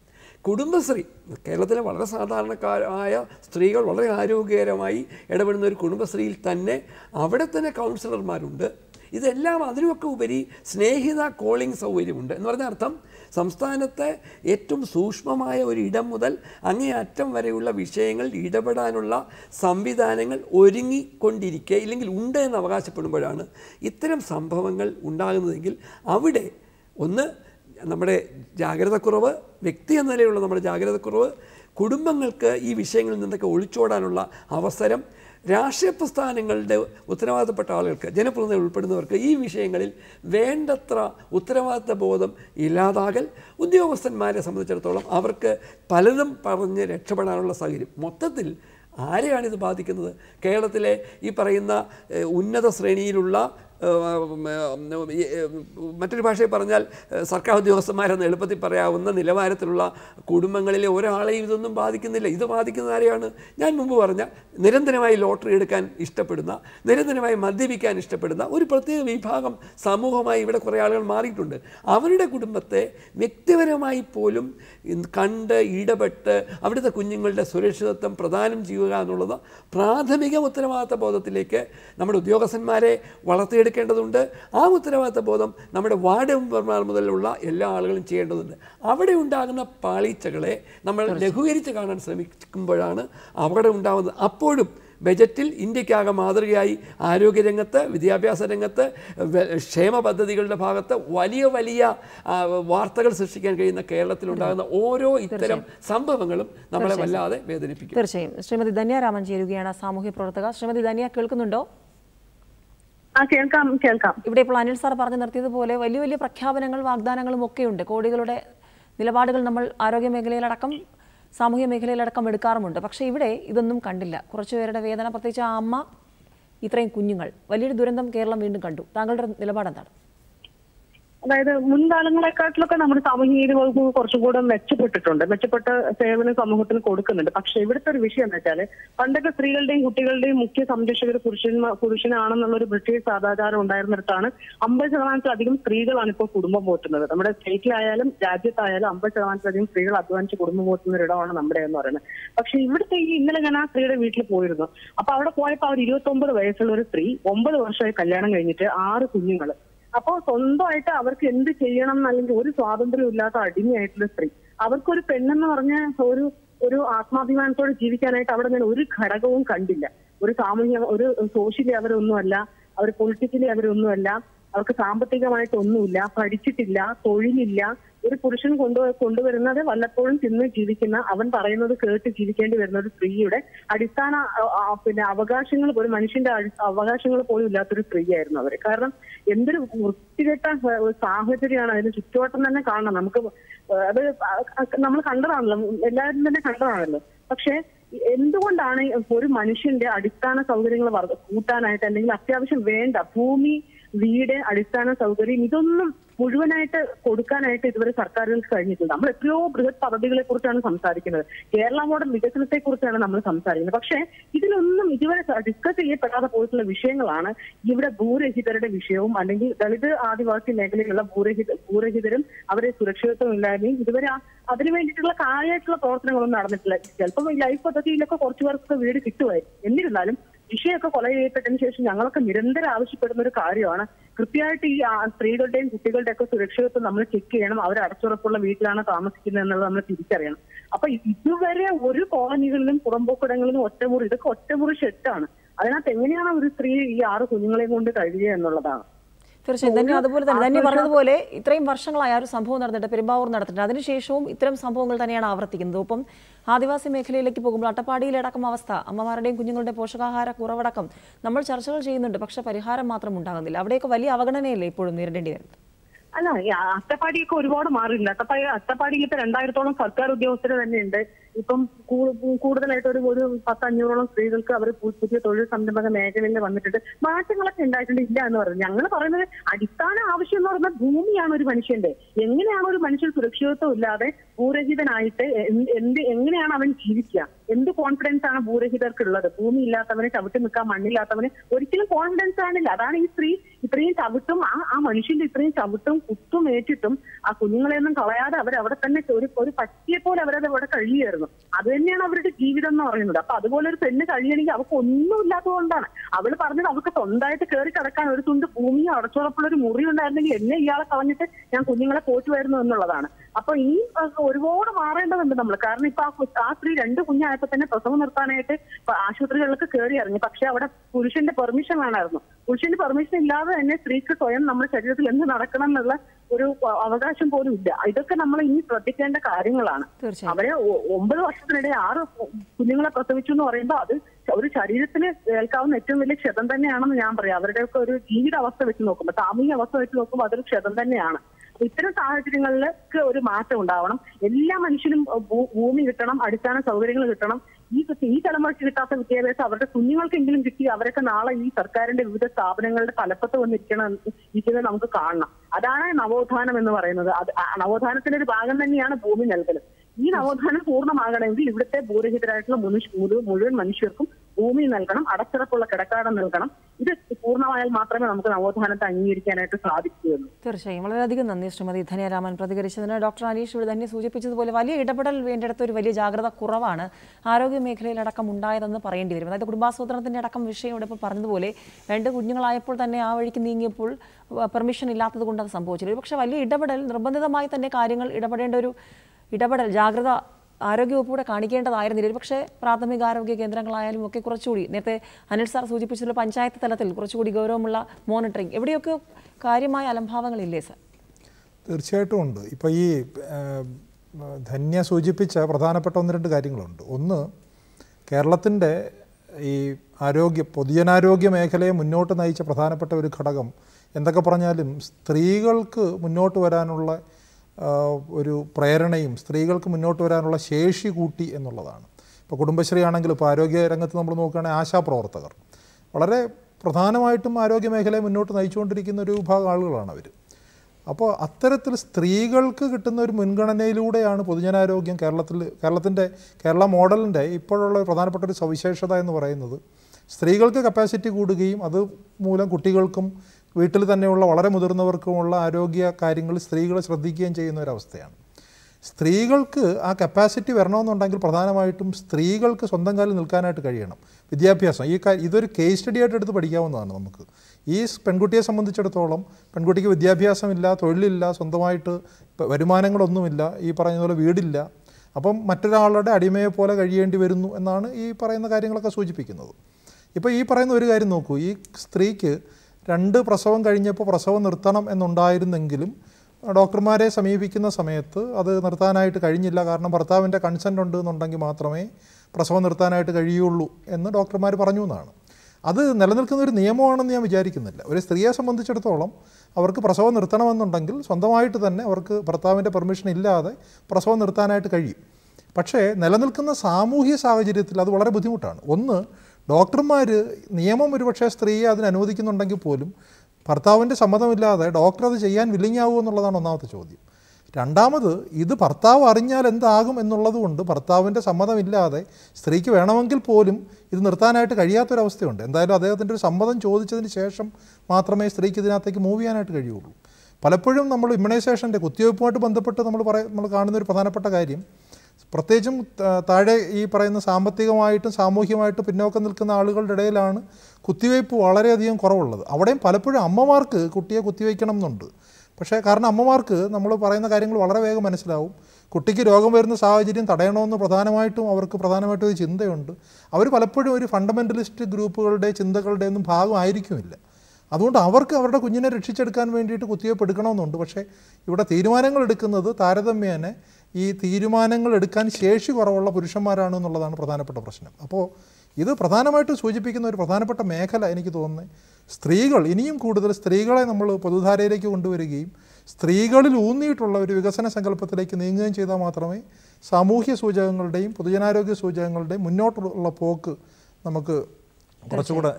കുടുംബശ്രീ. കേരളത്തിലെ വളരെ സാധാരണക്കാരായ സ്ത്രീകൾ വളരെ ആരോഗ്യകരമായി ഇടപെടുന്ന ഒരു കുടുംബശ്രീയിൽ തന്നെ അവിടെ തന്നെ കൗൺസിലർമാരുണ്ട്. ഇതെല്ലാം അതിനുമൊക്കെ ഉപരി സ്നേഹിത കോളിംഗ് സൗകര്യമുണ്ട്. എന്ന് പറഞ്ഞ അർത്ഥം സംസ്ഥാനത്തെ ഏറ്റവും സൂക്ഷ്മമായ ഒരു ഇടം മുതൽ അങ്ങേയറ്റം വരെയുള്ള വിഷയങ്ങൾ ഇടപെടാനുള്ള സംവിധാനങ്ങൾ ഒരുങ്ങിക്കൊണ്ടിരിക്കുക ഇല്ലെങ്കിൽ ഉണ്ട് എന്ന് അവകാശപ്പെടുമ്പോഴാണ് ഇത്തരം സംഭവങ്ങൾ ഉണ്ടാകുന്നതെങ്കിൽ അവിടെ ഒന്ന് നമ്മുടെ ജാഗ്രതക്കുറവ് വ്യക്തി എന്ന നിലയിലുള്ള നമ്മുടെ ജാഗ്രതക്കുറവ് കുടുംബങ്ങൾക്ക് ഈ വിഷയങ്ങളിൽ നിന്നൊക്കെ ഒളിച്ചോടാനുള്ള അവസരം രാഷ്ട്രീയ പ്രസ്ഥാനങ്ങളുടെ ഉത്തരവാദിത്തപ്പെട്ട ആളുകൾക്ക് ജനപ്രതിനിധികൾ ഉൾപ്പെടുന്നവർക്ക് ഈ വിഷയങ്ങളിൽ വേണ്ടത്ര ഉത്തരവാദിത്ത ബോധം ഇല്ലാതാകൽ ഉദ്യോഗസ്ഥന്മാരെ സംബന്ധിച്ചിടത്തോളം അവർക്ക് പലതും പറഞ്ഞ് രക്ഷപ്പെടാനുള്ള സാഹചര്യം മൊത്തത്തിൽ ആരെയാണിത് ബാധിക്കുന്നത്? കേരളത്തിലെ ഈ പറയുന്ന ഉന്നത ശ്രേണിയിലുള്ള മറ്റൊരു ഭാഷയിൽ പറഞ്ഞാൽ സർക്കാർ ഉദ്യോഗസ്ഥന്മാരെന്ന് എളുപ്പത്തിൽ പറയാവുന്ന നിലവാരത്തിലുള്ള കുടുംബങ്ങളിലെ ഒരാളെയും ഇതൊന്നും ബാധിക്കുന്നില്ല. ഇത് ബാധിക്കുന്ന ആരെയാണ്? ഞാൻ മുമ്പ് പറഞ്ഞ നിരന്തരമായി ലോട്ടറി എടുക്കാൻ ഇഷ്ടപ്പെടുന്ന നിരന്തരമായി മദ്യപിക്കാൻ ഇഷ്ടപ്പെടുന്ന ഒരു പ്രത്യേക വിഭാഗം സമൂഹമായി ഇവിടെ കുറേ ആളുകൾ മാറിയിട്ടുണ്ട്. അവരുടെ കുടുംബത്തെ വ്യക്തിപരമായി പോലും കണ്ട് ഇടപെട്ട് അവിടുത്തെ കുഞ്ഞുങ്ങളുടെ സുരക്ഷിതത്വം പ്രദാനം ചെയ്യുക എന്നുള്ളത് പ്രാഥമിക ഉത്തരവാദിത്ത ബോധത്തിലേക്ക് നമ്മുടെ ഉദ്യോഗസ്ഥന്മാരെ വളർത്തിയെടുക്കേണ്ടതുണ്ട്. ആ ഉത്തരവാദിത്ത ബോധം നമ്മുടെ വാർഡ് മെമ്പർമാർ മുതലുള്ള എല്ലാ ആളുകളും ചെയ്യേണ്ടതുണ്ട്. അവിടെ ഉണ്ടാകുന്ന പാളിച്ചകളെ നമ്മൾ ലഘൂകരിച്ച് കാണാൻ ശ്രമിക്കുമ്പോഴാണ് അവിടെ ഉണ്ടാകുന്നത്. അപ്പോഴും ബജറ്റിൽ ഇന്ത്യക്കാകെ മാതൃകയായി ആരോഗ്യരംഗത്ത് വിദ്യാഭ്യാസ രംഗത്ത് ക്ഷേമ പദ്ധതികളുടെ ഭാഗത്ത് വലിയ വലിയ വാർത്തകൾ സൃഷ്ടിക്കാൻ കഴിയുന്ന കേരളത്തിലുണ്ടാകുന്ന ഓരോ ഇത്തരം സംഭവങ്ങളും നമ്മളെ വല്ലാതെ വേദനിപ്പിക്കും. തീർച്ചയായും. ശ്രീമതി ധന്യ രാമൻ ചേരുകയാണ് സാമൂഹ്യ പ്രവർത്തക. ശ്രീമതി ധന്യ കേൾക്കുന്നുണ്ടോ? ആ കേൾക്കാം കേൾക്കാം. ഇവിടെ ഇപ്പോൾ അനിൽ സാർ പറഞ്ഞു നിർത്തിയതുപോലെ വലിയ വലിയ പ്രഖ്യാപനങ്ങൾ വാഗ്ദാനങ്ങളും ഒക്കെയുണ്ട് കോടികളുടെ നിലപാടുകൾ നമ്മൾ ആരോഗ്യ മേഖലയിലടക്കം സാമൂഹ്യ മേഖലയിലടക്കം എടുക്കാറുമുണ്ട്. പക്ഷേ ഇവിടെ ഇതൊന്നും കണ്ടില്ല. കുറച്ചുപേരുടെ വേദന പ്രത്യേകിച്ച് ആ അമ്മ ഇത്രയും കുഞ്ഞുങ്ങൾ. വലിയൊരു ദുരന്തം കേരളം വീണ്ടും കണ്ടു. താങ്കളുടെ നിലപാട് എന്താണ് അതായത് മുൻകാലങ്ങളെക്കാട്ടിലൊക്കെ നമ്മുടെ സാമൂഹ്യ നീതി വകുപ്പ് കുറച്ചും കൂടെ മെച്ചപ്പെട്ടിട്ടുണ്ട്. മെച്ചപ്പെട്ട സേവനം സമൂഹത്തിന് കൊടുക്കുന്നുണ്ട്. പക്ഷെ ഇവിടുത്തെ ഒരു വിഷയം എന്ന് വെച്ചാൽ പണ്ടൊക്കെ സ്ത്രീകളുടെയും കുട്ടികളുടെയും മുഖ്യ സംരക്ഷകർ പുരുഷൻ പുരുഷനാണെന്നുള്ള ഒരു ബ്രിട്ടീഷ് സാദാചാരം ഉണ്ടായിരുന്നിടത്താണ് അമ്പത് ശതമാനത്തിലധികം സ്ത്രീകളാണ് ഇപ്പോൾ കുടുംബം പോറ്റുന്നത്. നമ്മുടെ സ്റ്റേറ്റിലായാലും രാജ്യത്തായാലും അമ്പത് ശതമാനത്തിലധികം സ്ത്രീകൾ അധ്വാനിച്ച് കുടുംബം പോറ്റുന്ന ഒരിടമാണ് നമ്മുടെ എന്ന് പറയുന്നത്. പക്ഷെ ഇവിടുത്തെ ഈ ഇന്നലെ ഞാൻ ആ സ്ത്രീയുടെ വീട്ടിൽ പോയിരുന്നു. അപ്പൊ അവിടെ പോയപ്പോൾ അവർ ഇരുപത്തി ഒമ്പത് വയസ്സുള്ള ഒരു സ്ത്രീ ഒമ്പത് വർഷമായി കല്യാണം കഴിഞ്ഞിട്ട് ആറ് കുഞ്ഞുങ്ങൾ അപ്പോ സ്വന്തമായിട്ട് അവർക്ക് എന്ത് ചെയ്യണം അല്ലെങ്കിൽ ഒരു സ്വാതന്ത്ര്യം ഇല്ലാത്ത അടിമയായിട്ടുള്ള സ്ത്രീ. അവർക്കൊരു പെണ്ണെന്ന് പറഞ്ഞ ഒരു ഒരു ആത്മാഭിമാനത്തോടെ ജീവിക്കാനായിട്ട് അവിടെ ഞാൻ ഒരു ഘടകവും കണ്ടില്ല. ഒരു സാമൂഹ്യ ഒരു സോഷ്യലി അവരൊന്നുമല്ല അവർ പൊളിറ്റിക്കലി അവരൊന്നുമല്ല. അവർക്ക് സാമ്പത്തികമായിട്ട് ഒന്നുമില്ല പഠിച്ചിട്ടില്ല തൊഴിലില്ല. ഒരു പുരുഷൻ കൊണ്ടു കൊണ്ടുവരുന്നത് വല്ലപ്പോഴും തിന്ന് ജീവിക്കുന്ന അവൻ പറയുന്നത് കേട്ട് ജീവിക്കേണ്ടി വരുന്ന ഒരു സ്ത്രീയുടെ അടിസ്ഥാന പിന്നെ അവകാശങ്ങൾ പോലും മനുഷ്യന്റെ അവകാശങ്ങൾ പോലും ഇല്ലാത്തൊരു സ്ത്രീയായിരുന്നു അവർ. കാരണം എന്തൊരു വൃത്തികെട്ട സാഹചര്യമാണ് അതിന് ചുറ്റുവട്ടം തന്നെ കാണണം. നമുക്ക് അത് നമ്മൾ കണ്ടതാണല്ലോ എല്ലാവരും തന്നെ കണ്ടതാണല്ലോ. പക്ഷേ എന്തുകൊണ്ടാണ് ഒരു മനുഷ്യന്റെ അടിസ്ഥാന സൗകര്യങ്ങൾ കൂട്ടാനായിട്ട് അല്ലെങ്കിൽ അത്യാവശ്യം വേണ്ട ഭൂമി വീട് അടിസ്ഥാന സൗകര്യം ഇതൊന്നും മുഴുവനായിട്ട് കൊടുക്കാനായിട്ട് ഇതുവരെ സർക്കാരുകൾക്ക് കഴിഞ്ഞിട്ടില്ല. നമ്മൾ എത്രയോ ബൃഹത് പദ്ധതികളെ കുറിച്ചാണ് സംസാരിക്കുന്നത്. കേരള മോഡൽ വികസനത്തെ കുറിച്ചാണ് നമ്മൾ സംസാരിക്കുന്നത്. പക്ഷേ ഇതിലൊന്നും ഇതുവരെ ഡിസ്കസ് ചെയ്യപ്പെടാതെ പോയിട്ടുള്ള വിഷയങ്ങളാണ് ഇവിടെ ഭൂരഹിതരുടെ വിഷയവും അല്ലെങ്കിൽ ദളിത് ആദിവാസി മേഖലയിലുള്ള ഭൂരഹിത ഭൂരഹിതരും അവരെ സുരക്ഷിതത്വം ഇല്ലായ്മയും ഇതുവരെ അതിനു വേണ്ടിയിട്ടുള്ള കാര്യമായിട്ടുള്ള പ്രവർത്തനങ്ങളൊന്നും നടന്നിട്ടില്ല. ചിലപ്പോൾ ലൈഫ് പദ്ധതിയിലൊക്കെ കുറച്ചു പേർക്ക് വീട് കിട്ടുമായിരിക്കും എന്നിരുന്നാലും വിഷയമൊക്കെ കൊല ചെയ്യപ്പെട്ടതിന് ശേഷം ഞങ്ങളൊക്കെ നിരന്തരം ആവശ്യപ്പെടുന്ന ഒരു കാര്യമാണ്. കൃത്യമായിട്ട് ഈ സ്ത്രീകളുടെയും കുട്ടികളുടെയും ഒക്കെ സുരക്ഷിതത്വം നമ്മൾ ചെക്ക് ചെയ്യണം. അവർ അടച്ചുറപ്പുള്ള വീട്ടിലാണ് താമസിക്കുന്നത് എന്നുള്ളത് നമ്മൾ തിരിച്ചറിയണം. അപ്പൊ ഇതുവരെ ഒരു കോളനികളിലും പുറമ്പോക്കിടങ്ങളിലും ഒറ്റമുറി ഇതൊക്കെ ഒറ്റമുറി ഷെട്ടാണ് അതിനകത്ത് എങ്ങനെയാണ് ഒരു സ്ത്രീ ഈ ആറ് കുഞ്ഞുങ്ങളെയും കൊണ്ട് കഴിയുക എന്നുള്ളതാണ്. തീർച്ചയായും. തന്നെ അതുപോലെ തന്നെ തന്നെ പറഞ്ഞതുപോലെ ഇത്രയും വർഷങ്ങളായ ആ ഒരു സംഭവം നടന്നിട്ട് പെരുമ്പാവൂർ നടത്തിയിട്ട് അതിനുശേഷവും ഇത്തരം സംഭവങ്ങൾ തന്നെയാണ് ആവർത്തിക്കുന്നത്. ഒപ്പം ആദിവാസി മേഖലയിലേക്ക് പോകുമ്പോൾ അട്ടപ്പാടിയിലടക്കം അവസ്ഥ അമ്മമാരുടെയും കുഞ്ഞുങ്ങളുടെ പോഷകാഹാര കുറവടക്കം നമ്മൾ ചർച്ചകൾ ചെയ്യുന്നുണ്ട്. പക്ഷെ പരിഹാരം മാത്രം ഉണ്ടാകുന്നില്ല. അവിടെയൊക്കെ വലിയ അവഗണനയല്ലേ ഇപ്പോഴും നേരിടേണ്ടി വരുന്നത്? അല്ല അട്ടപ്പാടിയൊക്കെ ഒരുപാട് മാറിയില്ല അട്ടപ്പാടി അട്ടപ്പാടിയിൽ ഇപ്പൊ രണ്ടായിരത്തോളം സർക്കാർ ഉദ്യോഗസ്ഥർ തന്നെയുണ്ട്. ഇപ്പം കൂടുതലായിട്ട് ഒരു ഒരു പത്തഞ്ഞൂറോളം സ്ത്രീകൾക്ക് അവർ പുതിയ തൊഴിൽ സംരംഭക മേഖലയിൽ വന്നിട്ടുണ്ട്. മാറ്റങ്ങളൊക്കെ ഉണ്ടായിട്ടുണ്ട് ഇല്ല എന്ന് പറഞ്ഞു ഞങ്ങൾ പറയുന്നത് അടിസ്ഥാന ആവശ്യം എന്ന് പറയുന്നത് ഭൂമിയാണ് ഒരു മനുഷ്യന്റെ എങ്ങനെയാണ് ഒരു മനുഷ്യൻ സുരക്ഷിതത്വം ഇല്ലാതെ ഭൂരഹിതനായിട്ട് എന്ത് എങ്ങനെയാണ് അവൻ ജീവിക്കുക? എന്ത് കോൺഫിഡൻസ് ആണ് ഭൂരഹിതർക്ക് ഉള്ളത് ഭൂമി ഇല്ലാത്തവന് ചവിട്ടി നിൽക്കാൻ മണ്ണില്ലാത്തവന് ഒരിക്കലും കോൺഫിഡൻസ് ആണില്ല അതാണ് ഈ സ്ത്രീ ഇത്രയും ചവിട്ടും ആ ആ മനുഷ്യന്റെ ഇത്രയും ചവിട്ടും കുത്തും ഏറ്റിട്ടും ആ കുഞ്ഞുങ്ങളെയൊന്നും കളയാതെ അവരവിടെ തന്നെ ഒരു ഒരു പറ്റിയെ പോലെ അവരത് അവിടെ കഴിയുമായിരുന്നു അത് തന്നെയാണ് അവരുടെ ജീവിതം എന്ന് പറയുന്നത്. അപ്പൊ അതുപോലെ ഒരു പെണ്ണ് കഴിയണമെങ്കിൽ അവർക്ക് ഒന്നും ഇല്ലാത്തതുകൊണ്ടാണ് അവൾ പറഞ്ഞത് അവർക്ക് സ്വന്തമായിട്ട് കയറി കിടക്കാൻ ഒരു തുണ്ട് ഭൂമിയോ അടച്ചുറപ്പുള്ള ഒരു മുറി ഉണ്ടായിരുന്നെങ്കിൽ എന്നെ ഇയാളെ കളഞ്ഞിട്ട് ഞാൻ കുഞ്ഞുങ്ങളെ പോറ്റുമായിരുന്നു എന്നുള്ളതാണ്. അപ്പൊ ഈ ഒരുപാട് മാറേണ്ടതുണ്ട് നമ്മൾ കാരണം ഇപ്പൊ ആ സ്ത്രീ രണ്ട് കുഞ്ഞായപ്പോ തന്നെ പ്രസവം നിർത്താനായിട്ട് ആശുപത്രികളിലേക്ക് കയറി ഇറങ്ങി. പക്ഷെ അവിടെ പുരുഷന്റെ പെർമിഷൻ വേണമായിരുന്നു പുരുഷന്റെ പെർമിഷൻ ഇല്ലാതെ തന്നെ സ്ത്രീക്ക് സ്വയം നമ്മുടെ ശരീരത്തിൽ എന്ത് നടക്കണം എന്നുള്ള ഒരു അവകാശം പോലും ഇല്ല. ഇതൊക്കെ നമ്മൾ ഇനി ശ്രദ്ധിക്കേണ്ട കാര്യങ്ങളാണ്. അവരെ ഒമ്പത് വർഷത്തിനിടെ ആറ് കുഞ്ഞുങ്ങളെ പ്രസവിച്ചു എന്ന് പറയുമ്പോൾ അത് ഒരു ശരീരത്തിന് കേൾക്കാവുന്ന ഏറ്റവും വലിയ ക്ഷതം തന്നെയാണെന്ന് ഞാൻ പറയാം. അവരുടെയൊക്കെ ഒരു ജീവിത അവസ്ഥ വെച്ച് നോക്കുമ്പോൾ സാമൂഹിക അവസ്ഥ വെച്ച് നോക്കുമ്പോൾ അതൊരു ക്ഷതം തന്നെയാണ്. ഇത്തരം സാഹചര്യങ്ങളിലൊക്കെ ഒരു മാറ്റം ഉണ്ടാവണം. എല്ലാ മനുഷ്യനും ഭൂമി കിട്ടണം അടിസ്ഥാന സൗകര്യങ്ങൾ കിട്ടണം. ഈ ഈ തലമുറയ്ക്ക് കിട്ടാത്ത വിദ്യാഭ്യാസം അവരുടെ കുഞ്ഞുങ്ങൾക്കെങ്കിലും കിട്ടി അവരൊക്കെ നാളെ ഈ സർക്കാരിന്റെ വിവിധ സ്ഥാപനങ്ങളുടെ തലപ്പത്ത് വന്നിരിക്കണം ഇരിക്കുന്നത് നമുക്ക് കാണണം. അതാണ് നവോത്ഥാനം എന്ന് പറയുന്നത്. അത് നവോത്ഥാനത്തിന്റെ ഒരു ഭാഗം തന്നെയാണ് ഭൂമി നൽകൽ ഈ നവോത്ഥാനം പൂർണമാകണമെങ്കിൽ ഇവിടുത്തെ ഭൂരഹിതരായിട്ടുള്ള മനുഷ്യ മുഴു- മുഴുവൻ മനുഷ്യർക്കും ഭൂമി നൽകണം അടച്ചിറപ്പുള്ള കിടക്കാടം നൽകണം. ഇത് പൂർണമായാൽ മാത്രമേ നമുക്ക് നവോത്ഥാനത്തെ അംഗീകരിക്കാനായിട്ട് സാധിക്കുകയുള്ളൂ. തീർച്ചയായും. വളരെയധികം നന്ദി ശ്രീമതി ധന്യരാമൻ പ്രതികരിച്ചതിന്. ഡോക്ടർ അനീഷ് ഇവിടെ തന്നെ സൂചിപ്പിച്ചതുപോലെ വലിയ ഇടപെടൽ വേണ്ടിടത്ത് ഒരു വലിയ ജാഗ്രത കുറവാണ് ആരോഗ്യ മേഖലയിലടക്കം ഉണ്ടായതെന്ന് പറയേണ്ടി വരും. അതായത് കുടുംബാസൂത്രണത്തിന്റെ അടക്കം വിഷയം ഇവിടെ ഇപ്പോൾ പറഞ്ഞതുപോലെ രണ്ട് കുഞ്ഞുങ്ങളായപ്പോൾ തന്നെ ആ വഴിക്ക് നീങ്ങിയപ്പോൾ പെർമിഷൻ ഇല്ലാത്തത് കൊണ്ട് അത് സംഭവിച്ചില്ല. പക്ഷേ വലിയ ഇടപെടൽ നിർബന്ധിതമായി തന്നെ കാര്യങ്ങൾ ഇടപെടേണ്ട ഒരു ഇടപെടൽ ജാഗ്രത ആരോഗ്യവകുപ്പ് കൂടെ കാണിക്കേണ്ടതായിരുന്നില്ല. ഒരു പക്ഷേ പ്രാഥമിക ആരോഗ്യ കേന്ദ്രങ്ങളായാലും ഒക്കെ കുറച്ചുകൂടി നേരത്തെ അനിൽ സാർ സൂചിപ്പിച്ചതുപോലെ പഞ്ചായത്ത് തലത്തിൽ കുറച്ചുകൂടി ഗൗരവമുള്ള മോണിറ്ററിംഗ്. എവിടെയൊക്കെ കാര്യമായ അലംഭാവങ്ങളില്ലേ സാർ? തീർച്ചയായിട്ടും ഉണ്ട്. ഇപ്പോൾ ഈ ധന്യ സൂചിപ്പിച്ച പ്രധാനപ്പെട്ട ഒന്ന് രണ്ട് കാര്യങ്ങളുണ്ട്. ഒന്ന് കേരളത്തിന്റെ ഈ ആരോഗ്യ പൊതുജനാരോഗ്യ മേഖലയെ മുന്നോട്ട് നയിച്ച പ്രധാനപ്പെട്ട ഒരു ഘടകം. എന്തൊക്കെ പറഞ്ഞാലും സ്ത്രീകൾക്ക് മുന്നോട്ട് വരാനുള്ള ഒരു പ്രേരണയും സ്ത്രീകൾക്ക് മുന്നോട്ട് വരാനുള്ള ശേഷി കൂട്ടി എന്നുള്ളതാണ്. ഇപ്പോൾ കുടുംബശ്രീ ആണെങ്കിലും ഇപ്പോൾ ആരോഗ്യ രംഗത്ത് നമ്മൾ നോക്കുകയാണെങ്കിൽ ആശാപ്രവർത്തകർ വളരെ പ്രധാനമായിട്ടും ആരോഗ്യ മേഖലയെ മുന്നോട്ട് നയിച്ചുകൊണ്ടിരിക്കുന്ന ഒരു വിഭാഗം ആളുകളാണ് അവർ അപ്പോൾ അത്തരത്തിൽ സ്ത്രീകൾക്ക് കിട്ടുന്ന ഒരു മുൻഗണനയിലൂടെയാണ് പൊതുജനാരോഗ്യം കേരളത്തിൽ കേരളത്തിന്റെ കേരള മോഡലിന്റെ ഇപ്പോഴുള്ള പ്രധാനപ്പെട്ട ഒരു സവിശേഷത എന്ന് പറയുന്നത് സ്ത്രീകൾക്ക് കപ്പാസിറ്റി കൂടുകയും അത് മൂലം കുട്ടികൾക്കും വീട്ടിൽ തന്നെയുള്ള വളരെ മുതിർന്നവർക്കുമുള്ള ആരോഗ്യ കാര്യങ്ങൾ സ്ത്രീകൾ ശ്രദ്ധിക്കുകയും ചെയ്യുന്ന ഒരവസ്ഥയാണ് സ്ത്രീകൾക്ക് ആ കപ്പാസിറ്റി വരണമെന്നുണ്ടെങ്കിൽ പ്രധാനമായിട്ടും സ്ത്രീകൾക്ക് സ്വന്തം കാലിൽ നിൽക്കാനായിട്ട് കഴിയണം. വിദ്യാഭ്യാസം. ഈ ഇതൊരു കേസ് സ്റ്റഡി ആയിട്ട് എടുത്ത് പഠിക്കാവുന്നതാണ് നമുക്ക്. ഈ പെൺകുട്ടിയെ സംബന്ധിച്ചിടത്തോളം പെൺകുട്ടിക്ക് വിദ്യാഭ്യാസമില്ല തൊഴിലില്ല സ്വന്തമായിട്ട് വരുമാനങ്ങളൊന്നുമില്ല ഈ പറയുന്നതുപോലെ വീടില്ല. അപ്പം മറ്റൊരാളുടെ അടിമയെ പോലെ കഴിയേണ്ടി വരുന്നു എന്നാണ് ഈ പറയുന്ന കാര്യങ്ങളൊക്കെ സൂചിപ്പിക്കുന്നത്. ഇപ്പോൾ ഈ പറയുന്ന ഒരു കാര്യം നോക്കൂ. ഈ സ്ത്രീക്ക് രണ്ട് പ്രസവം കഴിഞ്ഞപ്പോൾ പ്രസവം നിർത്തണം എന്നുണ്ടായിരുന്നെങ്കിലും ഡോക്ടർമാരെ സമീപിക്കുന്ന സമയത്ത് അത് നിർത്താനായിട്ട് കഴിഞ്ഞില്ല. കാരണം ഭർത്താവിന്റെ കൺസെന്റ് ഉണ്ട് എന്നുണ്ടെങ്കിൽ മാത്രമേ പ്രസവം നിർത്താനായിട്ട് കഴിയുള്ളൂ എന്ന് ഡോക്ടർമാർ പറഞ്ഞു എന്നാണ്. അത് നിലനിൽക്കുന്ന ഒരു നിയമമാണെന്ന് ഞാൻ വിചാരിക്കുന്നില്ല. ഒരു സ്ത്രീയെ സംബന്ധിച്ചിടത്തോളം അവർക്ക് പ്രസവം നിർത്തണമെന്നുണ്ടെങ്കിൽ സ്വന്തമായിട്ട് തന്നെ അവർക്ക് ഭർത്താവിന്റെ പെർമിഷൻ ഇല്ലാതെ പ്രസവം നിർത്താനായിട്ട് കഴിയും. പക്ഷേ നിലനിൽക്കുന്ന സാമൂഹ്യ സാഹചര്യത്തിൽ അത് വളരെ ബുദ്ധിമുട്ടാണ്. ഒന്ന് ഡോക്ടർമാർ നിയമം ഒരുപക്ഷെ സ്ത്രീയെ അതിന് അനുവദിക്കുന്നുണ്ടെങ്കിൽ പോലും ഭർത്താവിന്റെ സമ്മതമില്ലാതെ ഡോക്ടർ അത് ചെയ്യാൻ വില്ലിങ് എന്നുള്ളതാണ് ഒന്നാമത്തെ ചോദ്യം. രണ്ടാമത് ഇത് ഭർത്താവ് അറിഞ്ഞാൽ എന്താകും എന്നുള്ളതുകൊണ്ട് ഭർത്താവിന്റെ സമ്മതമില്ലാതെ സ്ത്രീക്ക് വേണമെങ്കിൽ പോലും ഇത് നിർത്താനായിട്ട് കഴിയാത്തൊരവസ്ഥയുണ്ട്. എന്തായാലും അദ്ദേഹത്തിന്റെ ഒരു സമ്മതം ചോദിച്ചതിന് ശേഷം മാത്രമേ സ്ത്രീക്ക് ഇതിനകത്തേക്ക് മൂവ് ചെയ്യാനായിട്ട് കഴിയുള്ളൂ. പലപ്പോഴും നമ്മൾ ഇമ്മ്യൂണൈസേഷന്റെ കുത്തിവയ്പ്പുമായിട്ട് ബന്ധപ്പെട്ട് നമ്മൾ പറയ നമ്മൾ കാണുന്ന ഒരു പ്രധാനപ്പെട്ട കാര്യം പ്രത്യേകിച്ചും താഴെ ഈ പറയുന്ന സാമ്പത്തികമായിട്ടും സാമൂഹ്യമായിട്ടും പിന്നോക്കം നിൽക്കുന്ന ആളുകളുടെ ഇടയിലാണ് കുത്തിവയ്പ്പ് വളരെയധികം കുറവുള്ളത്. അവിടെയും പലപ്പോഴും അമ്മമാർക്ക് കുട്ടിയെ കുത്തിവയ്ക്കണം എന്നുണ്ട്. പക്ഷേ കാരണം അമ്മമാർക്ക് നമ്മൾ പറയുന്ന കാര്യങ്ങൾ വളരെ വേഗം മനസ്സിലാവും. കുട്ടിക്ക് രോഗം വരുന്ന സാഹചര്യം തടയണമെന്ന് പ്രധാനമായിട്ടും അവർക്ക് പ്രധാനമായിട്ടും ഒരു ചിന്തയുണ്ട്. അവർ പലപ്പോഴും ഒരു ഫണ്ടമെന്റലിസ്റ്റ് ഗ്രൂപ്പുകളുടെ ചിന്തകളുടെ ഒന്നും ഭാഗമായിരിക്കുമില്ല. അതുകൊണ്ട് അവർക്ക് അവരുടെ കുഞ്ഞിനെ രക്ഷിച്ചെടുക്കാൻ വേണ്ടിയിട്ട് കുത്തിവയ്പ്പ് എടുക്കണമെന്നുണ്ട് പക്ഷേ ഇവിടെ തീരുമാനങ്ങൾ എടുക്കുന്നത് താരതമ്യേന ഈ തീരുമാനങ്ങൾ എടുക്കാൻ ശേഷി കുറവുള്ള പുരുഷന്മാരാണ് എന്നുള്ളതാണ് പ്രധാനപ്പെട്ട പ്രശ്നം. അപ്പോൾ ഇത് പ്രധാനമായിട്ട് സൂചിപ്പിക്കുന്ന ഒരു പ്രധാനപ്പെട്ട മേഖല എനിക്ക് തോന്നുന്നത് സ്ത്രീകൾ ഇനിയും കൂടുതൽ സ്ത്രീകളെ നമ്മൾ പൊതുധാരയിലേക്ക് കൊണ്ടുവരികയും സ്ത്രീകളിൽ ഊന്നിയിട്ടുള്ള ഒരു വികസന സങ്കല്പത്തിലേക്ക് നീങ്ങുകയും ചെയ്താൽ മാത്രമേ സാമൂഹ്യ സൂചകങ്ങളുടെയും പൊതുജനാരോഗ്യ സൂചകങ്ങളുടെയും മുന്നോട്ടുള്ള പോക്ക് നമുക്ക് കുറച്ചുകൂടെ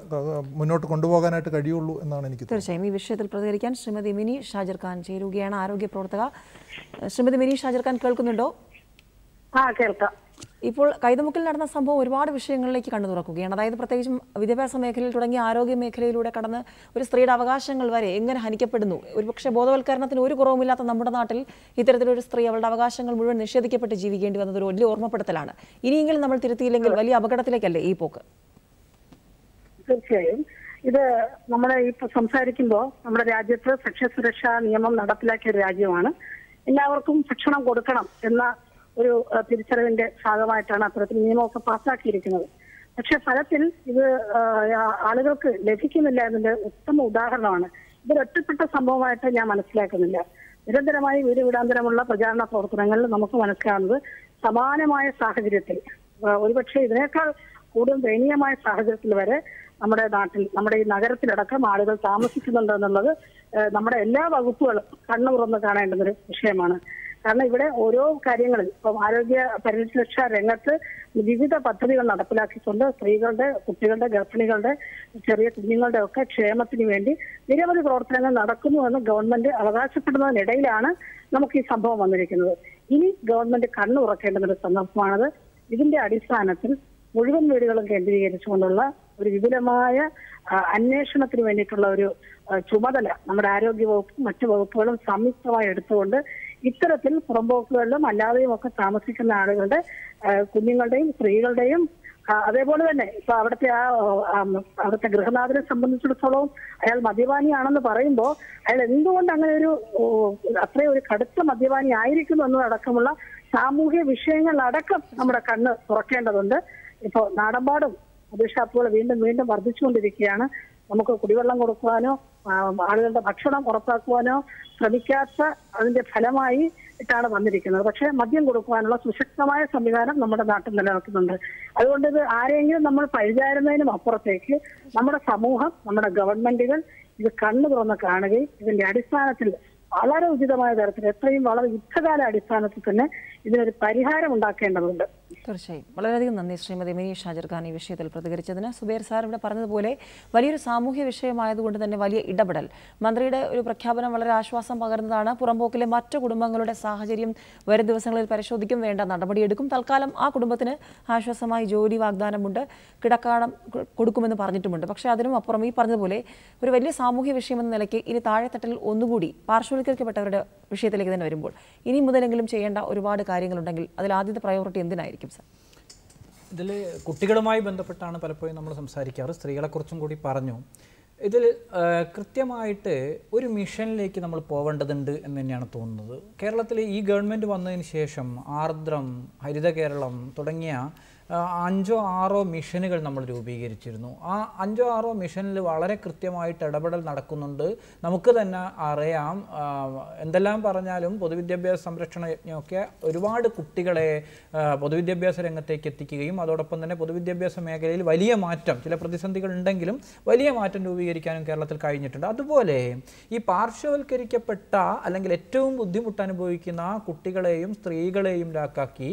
മുന്നോട്ട് കൊണ്ടുപോകാനായിട്ട് കഴിയുള്ളൂ എന്നാണ് എനിക്ക് തോന്നുന്നത്. തീർച്ചയായും ഈ വിഷയത്തിൽ പ്രതികരിക്കാൻ ശ്രീമതി മിനി ഷാജർ ഖാൻ ചേരുകയാണ് ആരോഗ്യ പ്രവർത്തക. ശ്രീമതി മിനി ഷാജർ ഖാൻ കേൾക്കുന്നുണ്ടോ? ആ കേൾക്കാം. ഇപ്പോൾ കൈതമുക്കിൽ നടന്ന സംഭവം ഒരുപാട് വിഷയങ്ങളിലേക്ക് കണ്ടു തുറക്കുകയാണ്. അതായത് പ്രത്യേകിച്ചും വിദ്യാഭ്യാസ മേഖലയിൽ തുടങ്ങി ആരോഗ്യ മേഖലയിലൂടെ കടന്ന് ഒരു സ്ത്രീയുടെ അവകാശങ്ങൾ വരെ എങ്ങനെ ഹനിക്കപ്പെടുന്നു? ഒരുപക്ഷെ ബോധവൽക്കരണത്തിന് ഒരു കുറവുമില്ലാത്ത നമ്മുടെ നാട്ടിൽ ഇത്തരത്തിലൊരു സ്ത്രീ അവളുടെ അവകാശങ്ങൾ മുഴുവൻ നിഷേധിക്കപ്പെട്ട് ജീവിക്കേണ്ടി വന്നത് ഒരു വലിയ ഓർമ്മപ്പെടുത്തലാണ്. ഇനിയെങ്കിലും നമ്മൾ തിരുത്തിയില്ലെങ്കിൽ വലിയ അപകടത്തിലേക്കല്ലേ ഈ പോക്ക്? തീർച്ചയായും. ഇത് നമ്മുടെ ഇപ്പൊ സംസാരിക്കുമ്പോൾ നമ്മുടെ രാജ്യത്ത് ഭക്ഷ്യസുരക്ഷാ നിയമം നടപ്പിലാക്കിയ ഒരു രാജ്യമാണ്. എല്ലാവർക്കും ഭക്ഷണം കൊടുക്കണം എന്ന ഒരു തിരിച്ചറിവിന്റെ ഭാഗമായിട്ടാണ് അത്തരത്തിൽ നിയമമൊക്കെ പാസ്സാക്കിയിരിക്കുന്നത് പക്ഷെ ഫലത്തിൽ ഇത് ആളുകൾക്ക് ലഭിക്കുന്നില്ല എന്നതിന്റെ ഉത്തമ ഉദാഹരണമാണ്. ഇതൊരു ഒറ്റപ്പെട്ട സംഭവമായിട്ട് ഞാൻ മനസ്സിലാക്കുന്നില്ല. നിരന്തരമായി വീട് വീടാന്തരമുള്ള പ്രചാരണ പ്രവർത്തനങ്ങളിൽ നമുക്ക് മനസ്സിലാവുന്നത് സമാനമായ സാഹചര്യത്തിൽ ഒരുപക്ഷെ ഇതിനേക്കാൾ കൂടുതൽ ദയനീയമായ സാഹചര്യത്തിൽ വരെ നമ്മുടെ നാട്ടിൽ നമ്മുടെ ഈ നഗരത്തിലടക്കം ആളുകൾ താമസിക്കുന്നുണ്ട് എന്നുള്ളത് നമ്മുടെ എല്ലാ വകുപ്പുകളും കണ്ണു തുറന്ന് കാണേണ്ടുന്ന ഒരു വിഷയമാണ്. കാരണം ഇവിടെ ഓരോ കാര്യങ്ങളിൽ ഇപ്പം ആരോഗ്യ പരിരക്ഷാ രംഗത്ത് വിവിധ പദ്ധതികൾ നടപ്പിലാക്കിക്കൊണ്ട് സ്ത്രീകളുടെ കുട്ടികളുടെ ഗർഭിണികളുടെ ചെറിയ കുഞ്ഞുങ്ങളുടെ ഒക്കെ ക്ഷേമത്തിന് വേണ്ടി നിരവധി പ്രവർത്തനങ്ങൾ നടക്കുന്നു എന്ന് ഗവൺമെന്റ് അവകാശപ്പെടുന്നതിനിടയിലാണ് നമുക്ക് ഈ സംഭവം വന്നിരിക്കുന്നത്. ഇനി ഗവൺമെന്റ് കണ്ണു ഉറക്കേണ്ടുന്ന ഒരു സന്ദർഭമാണത് ഇതിന്റെ അടിസ്ഥാനത്തിൽ മുഴുവൻ വീടുകളും കേന്ദ്രീകരിച്ചുകൊണ്ടുള്ള ഒരു വിപുലമായ അന്വേഷണത്തിന് വേണ്ടിയിട്ടുള്ള ഒരു ചുമതല നമ്മുടെ ആരോഗ്യ വകുപ്പും മറ്റു വകുപ്പുകളും സംയുക്തമായി എടുത്തുകൊണ്ട് ഇത്തരത്തിൽ പുറമ്പോക്കുകളിലും അല്ലാതെയും ഒക്കെ താമസിക്കുന്ന ആളുകളുടെ കുഞ്ഞുങ്ങളുടെയും സ്ത്രീകളുടെയും അതേപോലെ തന്നെ ഇപ്പൊ അവിടുത്തെ ആ അവിടുത്തെ ഗൃഹനാഥനെ സംബന്ധിച്ചിടത്തോളം അയാൾ മദ്യപാനിയാണെന്ന് പറയുമ്പോൾ അയാൾ എന്തുകൊണ്ട് അങ്ങനെ ഒരു അത്രയും ഒരു കടുത്ത മദ്യപാനി ആയിരിക്കുന്നു എന്നതടക്കമുള്ള സാമൂഹ്യ വിഷയങ്ങളടക്കം നമ്മുടെ കണ്ണ് തുറക്കേണ്ടതുണ്ട്. ഇപ്പോ നാടമ്പാടും മദ്യഷാപ്പുകൾ വീണ്ടും വീണ്ടും വർദ്ധിച്ചുകൊണ്ടിരിക്കുകയാണ്. നമുക്ക് കുടിവെള്ളം കൊടുക്കുവാനോ ആളുകളുടെ ഭക്ഷണം ഉറപ്പാക്കുവാനോ ശ്രമിക്കാത്ത അതിന്റെ ഫലമായി ഇട്ടാണ് വന്നിരിക്കുന്നത്. പക്ഷേ മദ്യം കൊടുക്കുവാനുള്ള സുശക്തമായ സംവിധാനം നമ്മുടെ നാട്ടിൽ നിലനിൽക്കുന്നുണ്ട്. അതുകൊണ്ട് ഇത് ആരെങ്കിലും നമ്മൾ പരിചാരുന്നതിനും അപ്പുറത്തേക്ക് നമ്മുടെ സമൂഹം നമ്മുടെ ഗവൺമെന്റുകൾ ഇത് കണ്ണു തുറന്ന് കാണുകയും ഇതിന്റെ അടിസ്ഥാനത്തിൽ വളരെ ഉചിതമായ തരത്തിൽ എത്രയും വളരെ യുദ്ധകാല അടിസ്ഥാനത്തിൽ തന്നെ ഇതിനൊരു പരിഹാരം ഉണ്ടാക്കേണ്ടതുണ്ട്. തീർച്ചയായും. വളരെയധികം നന്ദി ശ്രീമതി മിനി ഷാജർ ഖാൻ ഈ വിഷയത്തിൽ പ്രതികരിച്ചതിന്. സുബേർ സാർ ഇവിടെ പറഞ്ഞതുപോലെ വലിയൊരു സാമൂഹ്യ വിഷയമായതുകൊണ്ട് തന്നെ വലിയ ഇടപെടൽ. മന്ത്രിയുടെ ഒരു പ്രഖ്യാപനം വളരെ ആശ്വാസം പകർന്നതാണ്. പുറമ്പോക്കിലെ മറ്റു കുടുംബങ്ങളുടെ സാഹചര്യം വരും ദിവസങ്ങളിൽ പരിശോധിക്കും വേണ്ട നടപടിയെടുക്കും. തൽക്കാലം ആ കുടുംബത്തിന് ആശ്വാസമായി ജോലി വാഗ്ദാനമുണ്ട്. കിടക്കാടം കൊടുക്കുമെന്ന് പറഞ്ഞിട്ടുമുണ്ട്. പക്ഷേ അതിനും അപ്പുറം ഈ പറഞ്ഞതുപോലെ ഒരു വലിയ സാമൂഹ്യ വിഷയമെന്ന നിലയ്ക്ക് ഇനി താഴെത്തട്ടിൽ ഒന്നുകൂടി പാർശ്വവൽക്കരിക്കപ്പെട്ടവരുടെ വിഷയത്തിലേക്ക് തന്നെ വരുമ്പോൾ ഇനി മുതലെങ്കിലും ചെയ്യേണ്ട ഒരുപാട് കാര്യങ്ങളുണ്ടെങ്കിൽ അതിൽ ആദ്യത്തെ പ്രയോറിറ്റി എന്തിനായിരിക്കും? സർ. ഇതിൽ കുട്ടികളുമായി ബന്ധപ്പെട്ടാണ് പലപ്പോഴും നമ്മൾ സംസാരിക്കാറ്. സ്ത്രീകളെക്കുറിച്ചും കൂടി പറഞ്ഞു. ഇതിൽ കൃത്യമായിട്ട് ഒരു മിഷനിലേക്ക് നമ്മൾ പോവേണ്ടതുണ്ട് എന്ന് തന്നെയാണ് തോന്നുന്നത്. കേരളത്തിൽ ഈ ഗവൺമെന്റ് വന്നതിന് ശേഷം ആർദ്രം ഹരിത കേരളം തുടങ്ങിയ അഞ്ചോ ആറോ മിഷനുകൾ നമ്മൾ രൂപീകരിച്ചിരുന്നു. ആ അഞ്ചോ ആറോ മിഷനിൽ വളരെ കൃത്യമായിട്ട് ഇടപെടൽ നടക്കുന്നുണ്ട്. നമുക്ക് തന്നെ അറിയാം എന്തെല്ലാം പറഞ്ഞാലും പൊതുവിദ്യാഭ്യാസ സംരക്ഷണ യജ്ഞമൊക്കെ ഒരുപാട് കുട്ടികളെ പൊതുവിദ്യാഭ്യാസ രംഗത്തേക്ക് എത്തിക്കുകയും അതോടൊപ്പം തന്നെ പൊതുവിദ്യാഭ്യാസ മേഖലയിൽ വലിയ മാറ്റം ചില പ്രതിസന്ധികൾ ഉണ്ടെങ്കിലും വലിയ മാറ്റം രൂപീകരിക്കാനും കേരളത്തിൽ കഴിഞ്ഞിട്ടുണ്ട്. അതുപോലെ ഈ പാർശ്വവൽക്കരിക്കപ്പെട്ട അല്ലെങ്കിൽ ഏറ്റവും ബുദ്ധിമുട്ട് അനുഭവിക്കുന്ന കുട്ടികളെയും സ്ത്രീകളെയും ലാക്കാക്കി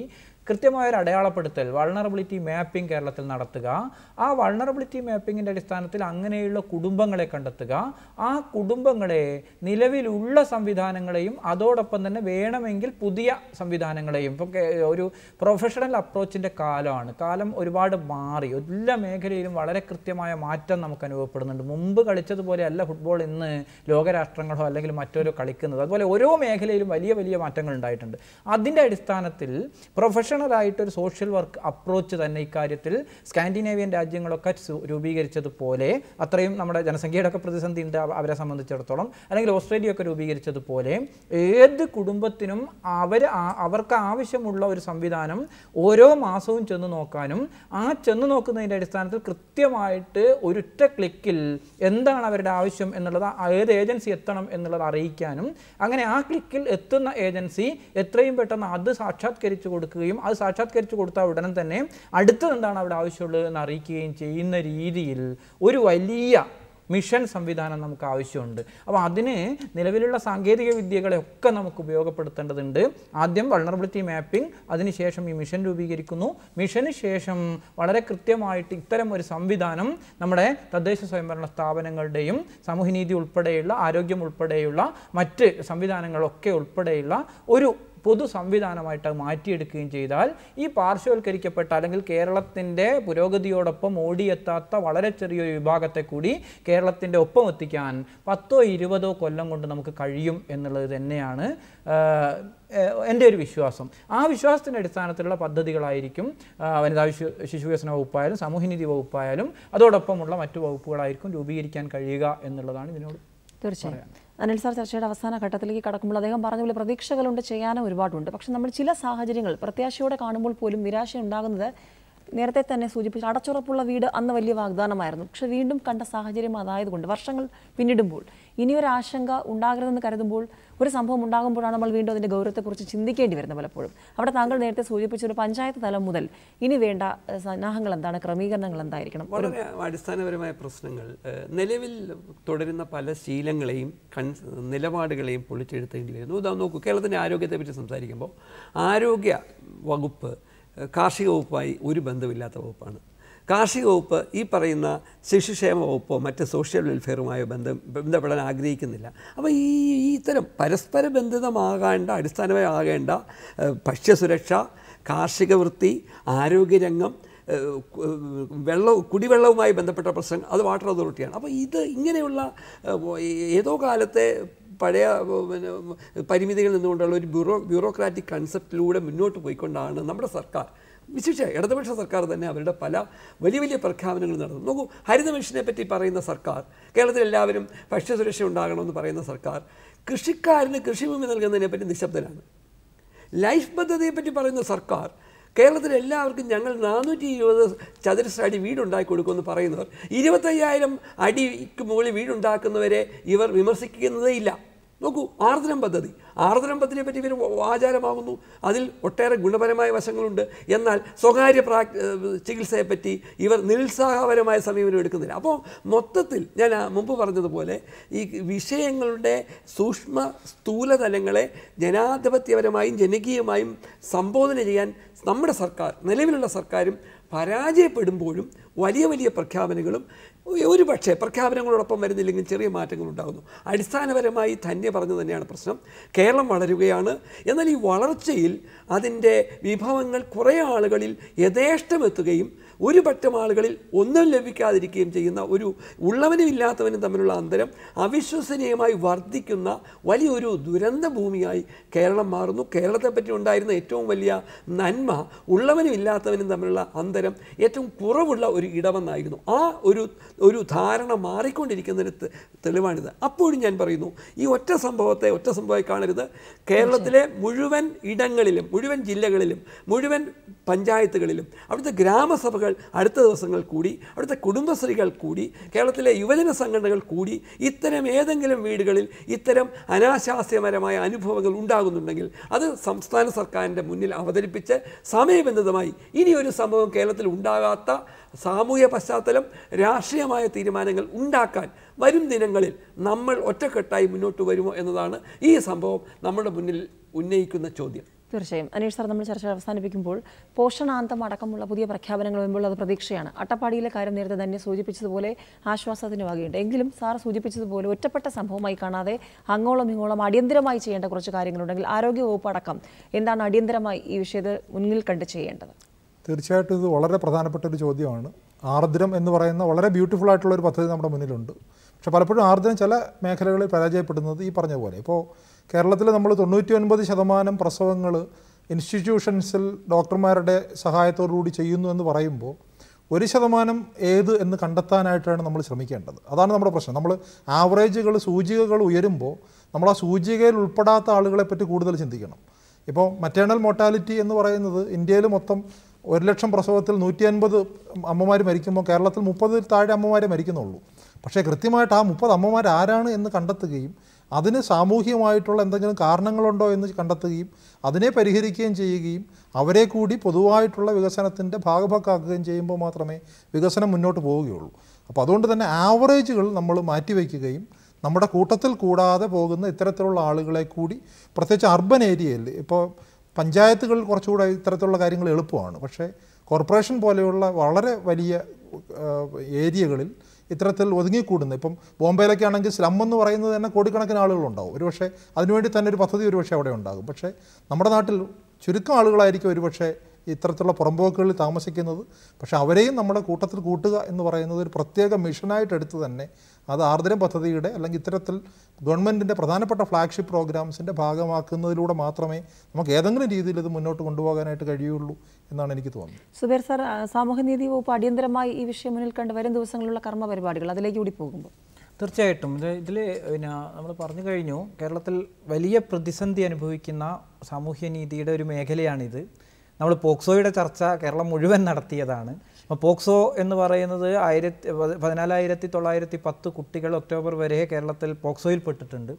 കൃത്യമായ ഒരു അടയാളപ്പെടുത്തൽ വൾണറബിലിറ്റി മാപ്പിംഗ് കേരളത്തിൽ നടത്തുക. ആ വൾണറബിലിറ്റി മാപ്പിങ്ങിന്റെ അടിസ്ഥാനത്തിൽ അങ്ങനെയുള്ള കുടുംബങ്ങളെ കണ്ടെത്തുക. ആ കുടുംബങ്ങളെ നിലവിലുള്ള സംവിധാനങ്ങളെയും അതോടൊപ്പം തന്നെ വേണമെങ്കിൽ പുതിയ സംവിധാനങ്ങളെയും. ഇപ്പോൾ ഒരു പ്രൊഫഷണൽ അപ്രോച്ചിന്റെ കാലമാണ്. കാലം ഒരുപാട് മാറി. എല്ലാ മേഖലയിലും വളരെ കൃത്യമായ മാറ്റം നമുക്ക് അനുഭവപ്പെടുന്നുണ്ട്. മുമ്പ് കളിച്ചതുപോലെ അല്ല ഫുട്ബോൾ ഇന്ന് ലോകരാഷ്ട്രങ്ങളോ അല്ലെങ്കിൽ മറ്റോരോ കളിക്കുന്നത്. അതുപോലെ ഓരോ മേഖലയിലും വലിയ വലിയ മാറ്റങ്ങൾ ഉണ്ടായിട്ടുണ്ട്. അതിന്റെ അടിസ്ഥാനത്തിൽ പ്രൊഫഷണലായിട്ട് ഒരു സോഷ്യൽ വർക്ക് അപ്രോച്ച് തന്നെ ഇക്കാര്യത്തിൽ സ്കാൻഡിനേവിയൻ രാജ്യങ്ങളൊക്കെ രൂപീകരിച്ചതുപോലെ അത്രയും നമ്മുടെ ജനസംഖ്യയുടെ ഒക്കെ പ്രതിസന്ധി ഉണ്ട് അവരെ സംബന്ധിച്ചിടത്തോളം. അല്ലെങ്കിൽ ഓസ്ട്രേലിയ ഒക്കെ രൂപീകരിച്ചതുപോലെ ഏത് കുടുംബത്തിനും അവർ അവർക്ക് ആവശ്യമുള്ള ഒരു സംവിധാനം ഓരോ മാസവും ചെന്ന് നോക്കാനും ആ ചെന്ന് നോക്കുന്നതിന്റെ അടിസ്ഥാനത്തിൽ കൃത്യമായിട്ട് ഒരൊറ്റ ക്ലിക്കിൽ എന്താണ് അവരുടെ ആവശ്യം എന്നുള്ളത് ഏത് ഏജൻസി എത്തണം എന്നുള്ളത് അറിയിക്കാനും അങ്ങനെ ആ ക്ലിക്കിൽ എത്തുന്ന ഏജൻസി എത്രയും പെട്ടെന്ന് അത് സാക്ഷാത്കരിച്ചു കൊടുക്കുകയും അത് സാക്ഷാത്കരിച്ചു കൊടുത്ത ഉടനെ തന്നെ അടുത്തത് എന്താണ് അവിടെ ആവശ്യമുള്ളത് എന്ന് അറിയിക്കുകയും ചെയ്യുന്ന രീതിയിൽ ഒരു വലിയ മിഷൻ സംവിധാനം നമുക്ക് ആവശ്യമുണ്ട്. അപ്പോൾ അതിന് നിലവിലുള്ള സാങ്കേതിക വിദ്യകളെയൊക്കെ നമുക്ക് ഉപയോഗപ്പെടുത്തേണ്ടതുണ്ട്. ആദ്യം വൾണറബിലിറ്റി മാപ്പിംഗ് അതിനുശേഷം ഈ മിഷൻ രൂപീകരിക്കുന്നു. മിഷന് ശേഷം വളരെ കൃത്യമായിട്ട് ഇത്തരം ഒരു സംവിധാനം നമ്മുടെ തദ്ദേശ സ്വയംഭരണ സ്ഥാപനങ്ങളുടെയും സാമൂഹ്യനീതി ഉൾപ്പെടെയുള്ള ആരോഗ്യം ഉൾപ്പെടെയുള്ള മറ്റ് സംവിധാനങ്ങളൊക്കെ ഉൾപ്പെടെയുള്ള ഒരു പൊതു സംവിധാനമായിട്ട് മാറ്റിയെടുക്കുകയും ചെയ്താൽ ഈ പാർശ്വവൽക്കരിക്കപ്പെട്ട അല്ലെങ്കിൽ കേരളത്തിന്റെ പുരോഗതിയോടൊപ്പം ഓടിയെത്താത്ത വളരെ ചെറിയൊരു വിഭാഗത്തെ കൂടി കേരളത്തിന്റെ ഒപ്പം എത്തിക്കാൻ പത്തോ ഇരുപതോ കൊല്ലം കൊണ്ട് നമുക്ക് കഴിയും എന്നുള്ളത് തന്നെയാണ് എന്റെ ഒരു വിശ്വാസം. ആ വിശ്വാസത്തിന്റെ അടിസ്ഥാനത്തിലുള്ള പദ്ധതികളായിരിക്കും വനിതാ വിശു ശിശു വികസന വകുപ്പായാലും സാമൂഹ്യനീതി വകുപ്പായാലും അതോടൊപ്പമുള്ള മറ്റു വകുപ്പുകളായിരിക്കും രൂപീകരിക്കാൻ കഴിയുക എന്നുള്ളതാണ് ഇതിനോട് തീർച്ചയായും. അനിൽ സാർ ചർച്ചയുടെ അവസാന ഘട്ടത്തിലേക്ക് കടക്കുമ്പോൾ അദ്ദേഹം പറഞ്ഞ പോലെ പ്രതീക്ഷകളുണ്ട് ചെയ്യാനും ഒരുപാടുണ്ട്. പക്ഷെ നമ്മൾ ചില സാഹചര്യങ്ങൾ പ്രത്യാശയോടെ കാണുമ്പോൾ പോലും നിരാശ ഉണ്ടാകുന്നത് നേരത്തെ തന്നെ സൂചിപ്പിച്ച അടച്ചുറപ്പുള്ള വീട് അന്ന് വലിയ വാഗ്ദാനമായിരുന്നു. പക്ഷെ വീണ്ടും കണ്ട സാഹചര്യം അതായതുകൊണ്ട് വർഷങ്ങൾ പിന്നിടുമ്പോൾ ഇനിയൊരു ആശങ്ക ഉണ്ടാകരുതെന്ന് കരുതുമ്പോൾ ഒരു സംഭവം ഉണ്ടാകുമ്പോഴാണ് നമ്മൾ വീണ്ടും അതിന്റെ ഗൗരവത്തെക്കുറിച്ച് ചിന്തിക്കേണ്ടി വരുന്നത് പലപ്പോഴും. അവിടെ താങ്കൾ നേരത്തെ സൂചിപ്പിച്ച ഒരു പഞ്ചായത്ത് തലം മുതൽ ഇനി വേണ്ട സന്നാഹങ്ങൾ എന്താണ് ക്രമീകരണങ്ങൾ എന്തായിരിക്കണം? വളരെ അടിസ്ഥാനപരമായ പ്രശ്നങ്ങൾ. നിലവിൽ തുടരുന്ന പല ശീലങ്ങളെയും കൺ നിലപാടുകളെയും പൊളിച്ചെടുത്തേണ്ടി വരുന്നു. ഉദാ നോക്കൂ കേരളത്തിന്റെ ആരോഗ്യത്തെ പറ്റി സംസാരിക്കുമ്പോൾ ആരോഗ്യ വകുപ്പ് കാർഷിക വകുപ്പായി ഒരു ബന്ധമില്ലാത്ത വകുപ്പാണ്. കാർഷിക വകുപ്പ് ഈ പറയുന്ന ശിശുക്ഷേമ വകുപ്പോ മറ്റ് സോഷ്യൽ വെൽഫെയറുമായോ ബന്ധം ബന്ധപ്പെടാൻ ആഗ്രഹിക്കുന്നില്ല. അപ്പോൾ ഈ ഇത്തരം പരസ്പര ബന്ധിതമാകേണ്ട അടിസ്ഥാനമായി ആകേണ്ട ഭക്ഷ്യസുരക്ഷ കാർഷിക വൃത്തി ആരോഗ്യരംഗം വെള്ളവും കുടിവെള്ളവുമായി ബന്ധപ്പെട്ട പ്രശ്നം അത് വാട്ടർ അതോറിറ്റിയാണ്. അപ്പോൾ ഇത് ഇങ്ങനെയുള്ള ഏതോ കാലത്തെ പഴയ പരിമിതികളിൽ നിന്നുകൊണ്ടുള്ള ഒരു ബ്യൂറോ ബ്യൂറോക്രാറ്റിക് കൺസെപ്റ്റിലൂടെ മുന്നോട്ട് പോയിക്കൊണ്ടാണ് നമ്മുടെ സർക്കാർ വിശേഷിച്ച ഇടതുപക്ഷ സർക്കാർ തന്നെ അവരുടെ പല വലിയ വലിയ പ്രഖ്യാപനങ്ങൾ നടന്നു നോക്കൂ ഹരിത മിഷനെ പറ്റി പറയുന്ന സർക്കാർ കേരളത്തിൽ എല്ലാവരും ഭക്ഷ്യസുരക്ഷ ഉണ്ടാകണമെന്ന് പറയുന്ന സർക്കാർ കൃഷിക്കാരന് കൃഷിഭൂമി നൽകുന്നതിനെ പറ്റി നിശബ്ദനാണ്. ലൈഫ് പദ്ധതിയെപ്പറ്റി പറയുന്ന സർക്കാർ കേരളത്തിലെ എല്ലാവർക്കും ഞങ്ങൾ നാനൂറ്റി ഇരുപത് ചതുരശ്ര അടി വീടുണ്ടാക്കി കൊടുക്കുമെന്ന് പറയുന്നവർ ഇരുപത്തയ്യായിരം അടിക്ക് മുകളിൽ വീടുണ്ടാക്കുന്നവരെ ഇവർ വിമർശിക്കുന്നതേ ഇല്ല. നോക്കൂ ആർദ്രം പദ്ധതി. ആർദ്രം പദ്ധതിയെ പറ്റി ഇവർ ആചാരമാകുന്നു. അതിൽ ഒട്ടേറെ ഗുണപരമായ വശങ്ങളുണ്ട്. എന്നാൽ സ്വകാര്യ പ്രാ ചികിത്സയെപ്പറ്റി ഇവർ നിരുത്സാഹപരമായ സമീപനം എടുക്കുന്നില്ല. അപ്പോൾ മൊത്തത്തിൽ ഞാൻ മുമ്പ് പറഞ്ഞതുപോലെ ഈ വിഷയങ്ങളുടെ സൂക്ഷ്മ സ്ഥൂലതലങ്ങളെ ജനാധിപത്യപരമായും ജനകീയമായും സംബോധന ചെയ്യാൻ നമ്മുടെ സർക്കാർ നിലവിലുള്ള സർക്കാരും പരാജയപ്പെടുമ്പോഴും വലിയ വലിയ പ്രഖ്യാപനങ്ങളും ഒരു പക്ഷേ പ്രഖ്യാപനങ്ങളോടൊപ്പം വരുന്നില്ലെങ്കിൽ ചെറിയ മാറ്റങ്ങൾ ഉണ്ടാകുന്നു അടിസ്ഥാനപരമായി ധന്യ പറഞ്ഞു തന്നെയാണ് പ്രശ്നം. കേരളം വളരുകയാണ്. എന്നാൽ ഈ വളർച്ചയിൽ അതിന്റെ വിഭവങ്ങൾ കുറേ ആളുകളിൽ യഥേഷ്ടമെത്തുകയും ഒരു പറ്റം ആളുകളിൽ ഒന്നും ലഭിക്കാതിരിക്കുകയും ചെയ്യുന്ന ഒരു ഉള്ളവനും ഇല്ലാത്തവനും തമ്മിലുള്ള അന്തരം അവിശ്വസനീയമായി വർദ്ധിക്കുന്ന വലിയൊരു ദുരന്ത ഭൂമിയായി കേരളം മാറുന്നു. കേരളത്തെപ്പറ്റി ഉണ്ടായിരുന്ന ഏറ്റവും വലിയ നന്മ ഉള്ളവനും ഇല്ലാത്തവനും തമ്മിലുള്ള അന്തരം ഏറ്റവും കുറവുള്ള ഒരു ഇടമെന്നായിരുന്നു. ആ ഒരു ഒരു ധാരണ മാറിക്കൊണ്ടിരിക്കുന്നതിന് തെളിവാണിത്. അപ്പോഴും ഞാൻ പറയുന്നു ഈ ഒറ്റ സംഭവത്തെ ഒറ്റ സംഭവമായി കാണരുത്. കേരളത്തിലെ മുഴുവൻ ഇടങ്ങളിലും മുഴുവൻ ജില്ലകളിലും മുഴുവൻ പഞ്ചായത്തുകളിലും അവിടുത്തെ ഗ്രാമസഭകൾ അടുത്ത ദിവസങ്ങൾ കൂടി അവിടുത്തെ കുടുംബശ്രീകൾ കൂടി കേരളത്തിലെ യുവജന സംഘടനകൾ കൂടി ഇത്തരം ഏതെങ്കിലും വീടുകളിൽ ഇത്തരം അനാശാസ്യപരമായ അനുഭവങ്ങൾ ഉണ്ടാകുന്നുണ്ടെങ്കിൽ അത് സംസ്ഥാന സർക്കാരിന്റെ മുന്നിൽ അവതരിപ്പിച്ച് സമയബന്ധിതമായി ഇനിയൊരു സംഭവം കേരളത്തിൽ ഉണ്ടാകാത്ത സാമൂഹ്യ പശ്ചാത്തലം രാഷ്ട്രീയമായ തീരുമാനങ്ങൾ ഉണ്ടാക്കാൻ വരും ദിനങ്ങളിൽ നമ്മൾ ഒറ്റക്കെട്ടായി മുന്നോട്ട് വരുമോ എന്നതാണ് ഈ സംഭവം നമ്മുടെ മുന്നിൽ ഉന്നയിക്കുന്ന ചോദ്യം. തീർച്ചയായും. അനീഷ് സാർ നമ്മൾ ചർച്ച അവസാനിപ്പിക്കുമ്പോൾ പോഷണാന്തം അടക്കമുള്ള പുതിയ പ്രഖ്യാപനങ്ങൾ വരുമ്പോൾ അത് പ്രതീക്ഷയാണ്. അട്ടപ്പാടിയിലെ കാര്യം നേരത്തെ തന്നെ സൂചിപ്പിച്ചതുപോലെ ആശ്വാസത്തിന് വകയുണ്ട് എങ്കിലും സാർ സൂചിപ്പിച്ചതുപോലെ ഒറ്റപ്പെട്ട സംഭവമായി കാണാതെ അങ്ങോളം ഇങ്ങോളം അടിയന്തരമായി ചെയ്യേണ്ട കുറച്ച് കാര്യങ്ങളുണ്ടെങ്കിൽ ആരോഗ്യവകുപ്പ് അടക്കം എന്താണ് അടിയന്തരമായി ഈ വിഷയത്തെ മുന്നിൽ കണ്ട് ചെയ്യേണ്ടത്? തീർച്ചയായിട്ടും ഇത് വളരെ പ്രധാനപ്പെട്ട ഒരു ചോദ്യമാണ്. ആർദ്രം എന്ന് പറയുന്ന വളരെ ബ്യൂട്ടിഫുൾ ആയിട്ടുള്ള ഒരു പദ്ധതി നമ്മുടെ മുന്നിലുണ്ട്. പക്ഷെ പലപ്പോഴും ആർദ്രം ചില മേഖലകളിൽ പരാജയപ്പെടുന്നത് ഈ പറഞ്ഞ പോലെ. ഇപ്പോൾ കേരളത്തിൽ നമ്മൾ തൊണ്ണൂറ്റി ഒൻപത് ശതമാനം പ്രസവങ്ങൾ ഇൻസ്റ്റിറ്റ്യൂഷൻസിൽ ഡോക്ടർമാരുടെ സഹായത്തോടുകൂടി ചെയ്യുന്നു എന്ന് പറയുമ്പോൾ ഒരു ശതമാനം ഏത് എന്ന് കണ്ടെത്താനായിട്ടാണ് നമ്മൾ ശ്രമിക്കേണ്ടത്. അതാണ് നമ്മുടെ പ്രശ്നം. നമ്മൾ ആവറേജുകൾ സൂചികകൾ ഉയരുമ്പോൾ നമ്മൾ ആ സൂചികയിൽ ഉൾപ്പെടാത്ത ആളുകളെ പറ്റി കൂടുതൽ ചിന്തിക്കണം. ഇപ്പോൾ മറ്റേണൽ മോർട്ടാലിറ്റി എന്ന് പറയുന്നത് ഇന്ത്യയിൽ മൊത്തം ഒരു ലക്ഷം പ്രസവത്തിൽ നൂറ്റി അൻപത് അമ്മമാർ മരിക്കുമ്പോൾ കേരളത്തിൽ മുപ്പതിൽ താഴെ അമ്മമാരെ മരിക്കുന്നുള്ളൂ. പക്ഷേ കൃത്യമായിട്ട് ആ മുപ്പത് അമ്മമാർ ആരാണ് എന്ന് കണ്ടെത്തുകയും അതിന് സാമൂഹികമായിട്ടുള്ള എന്തെങ്കിലും കാരണങ്ങളുണ്ടോ എന്ന് കണ്ടെത്തുകയും അതിനെ പരിഹരിക്കുകയും ചെയ്യുകയും അവരെ കൂടി പൊതുവായിട്ടുള്ള വികസനത്തിന്റെ ഭാഗഭാക്കാക്കുകയും ചെയ്യുമ്പോൾ മാത്രമേ വികസനം മുന്നോട്ട് പോവുകയുള്ളൂ. അപ്പോൾ അതുകൊണ്ട് തന്നെ ആവറേജുകൾ നമ്മൾ മാറ്റിവെക്കുകയും നമ്മുടെ കൂട്ടത്തിൽ കൂടാതെ പോകുന്ന ഇത്തരത്തിലുള്ള ആളുകളെ കൂടി പ്രത്യേകിച്ച് അർബൻ ഏരിയയിൽ ഇപ്പോൾ പഞ്ചായത്തുകൾ കുറച്ചുകൂടെ ഇത്തരത്തിലുള്ള കാര്യങ്ങൾ എളുപ്പമാണ്. പക്ഷേ കോർപ്പറേഷൻ പോലെയുള്ള വളരെ വലിയ ഏരിയകളിൽ ഇത്തരത്തിൽ ഒതുങ്ങിക്കൂടുന്നത് ഇപ്പം ബോംബെയിലൊക്കെ ആണെങ്കിൽ സ്ലം എന്ന് പറയുന്നത് തന്നെ കോടിക്കണക്കിന് ആളുകളുണ്ടാവും. ഒരുപക്ഷെ അതിനുവേണ്ടി തന്നെ ഒരു പദ്ധതി ഒരുപക്ഷെ അവിടെ ഉണ്ടാകും. പക്ഷേ നമ്മുടെ നാട്ടിൽ ചുരുക്കം ആളുകളായിരിക്കും ഒരുപക്ഷെ ഇത്തരത്തിലുള്ള പുറമ്പോക്കുകളിൽ താമസിക്കുന്നത്. പക്ഷെ അവരെയും നമ്മുടെ കൂട്ടത്തിൽ കൂട്ടുക എന്ന് പറയുന്നത് ഒരു പ്രത്യേക മിഷനായിട്ട് എടുത്തു തന്നെ അത് ആർദ്രം പദ്ധതിയുടെ അല്ലെങ്കിൽ ഇത്തരത്തിൽ ഗവൺമെന്റിന്റെ പ്രധാനപ്പെട്ട ഫ്ലാഗ്ഷിപ്പ് പ്രോഗ്രാംസിന്റെ ഭാഗമാക്കുന്നതിലൂടെ മാത്രമേ നമുക്ക് ഏതെങ്കിലും രീതിയിൽ ഇത് മുന്നോട്ട് കൊണ്ടുപോകാനായിട്ട് കഴിയുള്ളൂ എന്നാണ് എനിക്ക് തോന്നുന്നത്. സുബേർ സർ സാമൂഹ്യനീതി വകുപ്പ് അടിയന്തരമായി ഈ വിഷയം മുന്നിൽ കണ്ട് വരും ദിവസങ്ങളിലുള്ള കർമ്മ പരിപാടികൾ അതിലേക്ക് കൂടി പോകുമ്പോൾ. തീർച്ചയായിട്ടും. ഇത് ഇതിൽ പിന്നെ നമ്മൾ പറഞ്ഞു കഴിഞ്ഞു കേരളത്തിൽ വലിയ പ്രതിസന്ധി അനുഭവിക്കുന്ന സാമൂഹ്യനീതിയുടെ ഒരു മേഖലയാണിത്. നമ്മൾ പോക്സോയുടെ ചർച്ച കേരളം മുഴുവൻ നടത്തിയതാണ്. അപ്പോൾ പോക്സോ എന്ന് പറയുന്നത് ആയിരത്തി പതി- പതിനാലായിരത്തി തൊള്ളായിരത്തി പത്ത് കുട്ടികൾ ഒക്ടോബർ വരെ കേരളത്തിൽ പോക്സോയിൽ പെട്ടിട്ടുണ്ട്.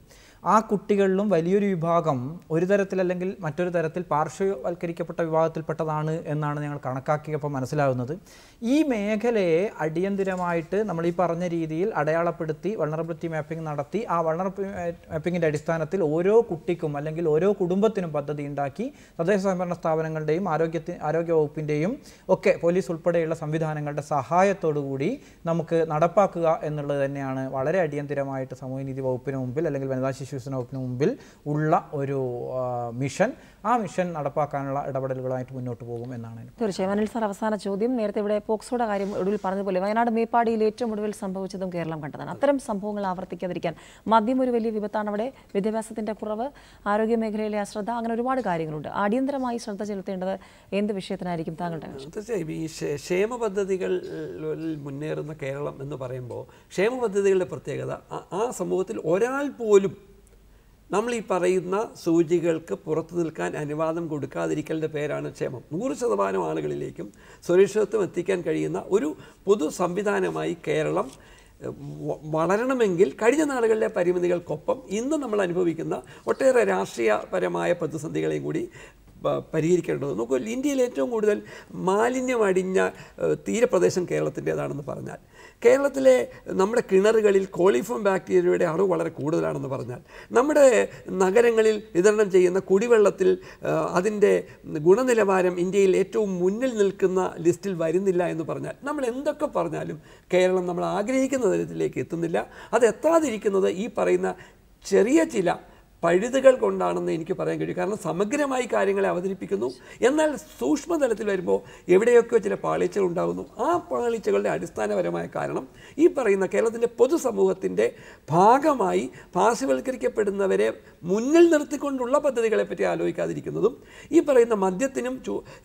ആ കുട്ടികളിലും വലിയൊരു വിഭാഗം ഒരു തരത്തിൽ അല്ലെങ്കിൽ മറ്റൊരു തരത്തിൽ പാർശ്വവൽക്കരിക്കപ്പെട്ട വിഭാഗത്തിൽപ്പെട്ടതാണ് എന്നാണ് ഞങ്ങൾ കണക്കാക്കിയപ്പോൾ മനസ്സിലാവുന്നത്. ഈ മേഖലയെ അടിയന്തിരമായിട്ട് നമ്മൾ ഈ പറഞ്ഞ രീതിയിൽ അടയാളപ്പെടുത്തി വൾണറബിലിറ്റി മാപ്പിംഗ് നടത്തി ആ വൾണറബിലിറ്റി മാപ്പിങ്ങിന്റെ അടിസ്ഥാനത്തിൽ ഓരോ കുട്ടിക്കും അല്ലെങ്കിൽ ഓരോ കുടുംബത്തിനും പദ്ധതി ഉണ്ടാക്കി തദ്ദേശ സ്വയംഭരണ സ്ഥാപനങ്ങളുടെയും ആരോഗ്യത്തി ആരോഗ്യ വകുപ്പിന്റെയും ഒക്കെ പോലീസ് ഉൾപ്പെടെയുള്ള സംവിധാനങ്ങളുടെ സഹായത്തോടു കൂടി നമുക്ക് നടപ്പാക്കുക എന്നുള്ളത് തന്നെയാണ് വളരെ അടിയന്തിരമായിട്ട് സാമൂഹ്യനീതി വകുപ്പിന് മുമ്പിൽ അല്ലെങ്കിൽ വനിതാ ശിശു വകുപ്പിന് മുമ്പിൽ ഉള്ള ഒരു മിഷൻ ആ മിഷൻ നടപ്പാക്കാനുള്ള ഇടപെടലുകളായിട്ട് മുന്നോട്ട് പോകും എന്നാണ് തീർച്ചയായും. അനിൽ സാർ അവസാന ചോദ്യം. നേരത്തെ ഇവിടെ പോക്സോയുടെ കാര്യം ഒടുവിൽ പറഞ്ഞതുപോലെ വയനാട് മേപ്പാടിയിൽ ഏറ്റവും ഒടുവിൽ സംഭവിച്ചതും കേരളം കണ്ടതാണ്. അത്തരം സംഭവങ്ങൾ ആവർത്തിക്കാതിരിക്കാൻ മദ്യം ഒരു വലിയ വിപത്താണ് അവിടെ. വിദ്യാഭ്യാസത്തിന്റെ കുറവ് ആരോഗ്യ മേഖലയിലെ അശ്രദ്ധ അങ്ങനെ ഒരുപാട് കാര്യങ്ങളുണ്ട്. അടിയന്തരമായി ശ്രദ്ധ ചെലുത്തേണ്ടത് എന്ത് വിഷയത്തിനായിരിക്കും താങ്കളുടെ തീർച്ചയായും. ഈ ക്ഷേ- ക്ഷേമ പദ്ധതികളിൽ മുന്നേറുന്ന കേരളം എന്ന് പറയുമ്പോൾ ക്ഷേമ പദ്ധതികളുടെ പ്രത്യേകത ആ- ആ സമൂഹത്തിൽ ഒരാൾ പോലും നമ്മൾ ഈ പറയുന്ന സൂചികൾക്ക് പുറത്തു നിൽക്കാൻ അനുവാദം കൊടുക്കാതിരിക്കലിന്റെ പേരാണ് ക്ഷേമം. നൂറ് ശതമാനം ആളുകളിലേക്കും സുരക്ഷിതത്വം എത്തിക്കാൻ കഴിയുന്ന ഒരു പൊതു സംവിധാനമായി കേരളം വളരണമെങ്കിൽ കഴിഞ്ഞ നാളുകളിലെ പരിമിതികൾക്കൊപ്പം ഇന്ന് നമ്മൾ അനുഭവിക്കുന്ന ഒട്ടേറെ രാഷ്ട്രീയപരമായ പ്രതിസന്ധികളെയും കൂടി പരിഹരിക്കേണ്ടത് നോക്കൂ ഇന്ത്യയിൽ ഏറ്റവും കൂടുതൽ മാലിന്യമടിഞ്ഞ തീരപ്രദേശം കേരളത്തിന്റേതാണെന്ന് പറഞ്ഞാൽ കേരളത്തിലെ നമ്മുടെ കിണറുകളിൽ കോളിഫോം ബാക്ടീരിയയുടെ അളവ് വളരെ കൂടുതലാണെന്ന് പറഞ്ഞാൽ നമ്മുടെ നഗരങ്ങളിൽ വിതരണം ചെയ്യുന്ന കുടിവെള്ളത്തിൽ അതിന്റെ ഗുണനിലവാരം ഇന്ത്യയിൽ ഏറ്റവും മുന്നിൽ നിൽക്കുന്ന ലിസ്റ്റിൽ വരുന്നില്ല എന്ന് പറഞ്ഞാൽ നമ്മൾ എന്തൊക്കെ പറഞ്ഞാലും കേരളം നമ്മൾ ആഗ്രഹിക്കുന്ന തരത്തിലേക്ക് എത്തുന്നില്ല. അത് എത്താതിരിക്കുന്നത് ഈ പറയുന്ന ചെറിയ ചില പഴുതുകൾ കൊണ്ടാണെന്ന് എനിക്ക് പറയാൻ കഴിയും. കാരണം സമഗ്രമായി കാര്യങ്ങളെ അവതരിപ്പിക്കുന്നു. എന്നാൽ സൂക്ഷ്മതലത്തിൽ വരുമ്പോൾ എവിടെയൊക്കെ ചില പാളിച്ചകൾ ഉണ്ടാകുന്നു. ആ പാളിച്ചകളുടെ അടിസ്ഥാനപരമായ കാരണം ഈ പറയുന്ന കേരളത്തിന്റെ പൊതുസമൂഹത്തിന്റെ ഭാഗമായി പാർശ്വവൽക്കരിക്കപ്പെടുന്നവരെ മുന്നിൽ നിർത്തിക്കൊണ്ടുള്ള പദ്ധതികളെ പറ്റി ആലോചിക്കാതിരിക്കുന്നതും ഈ പറയുന്ന മദ്യത്തിനും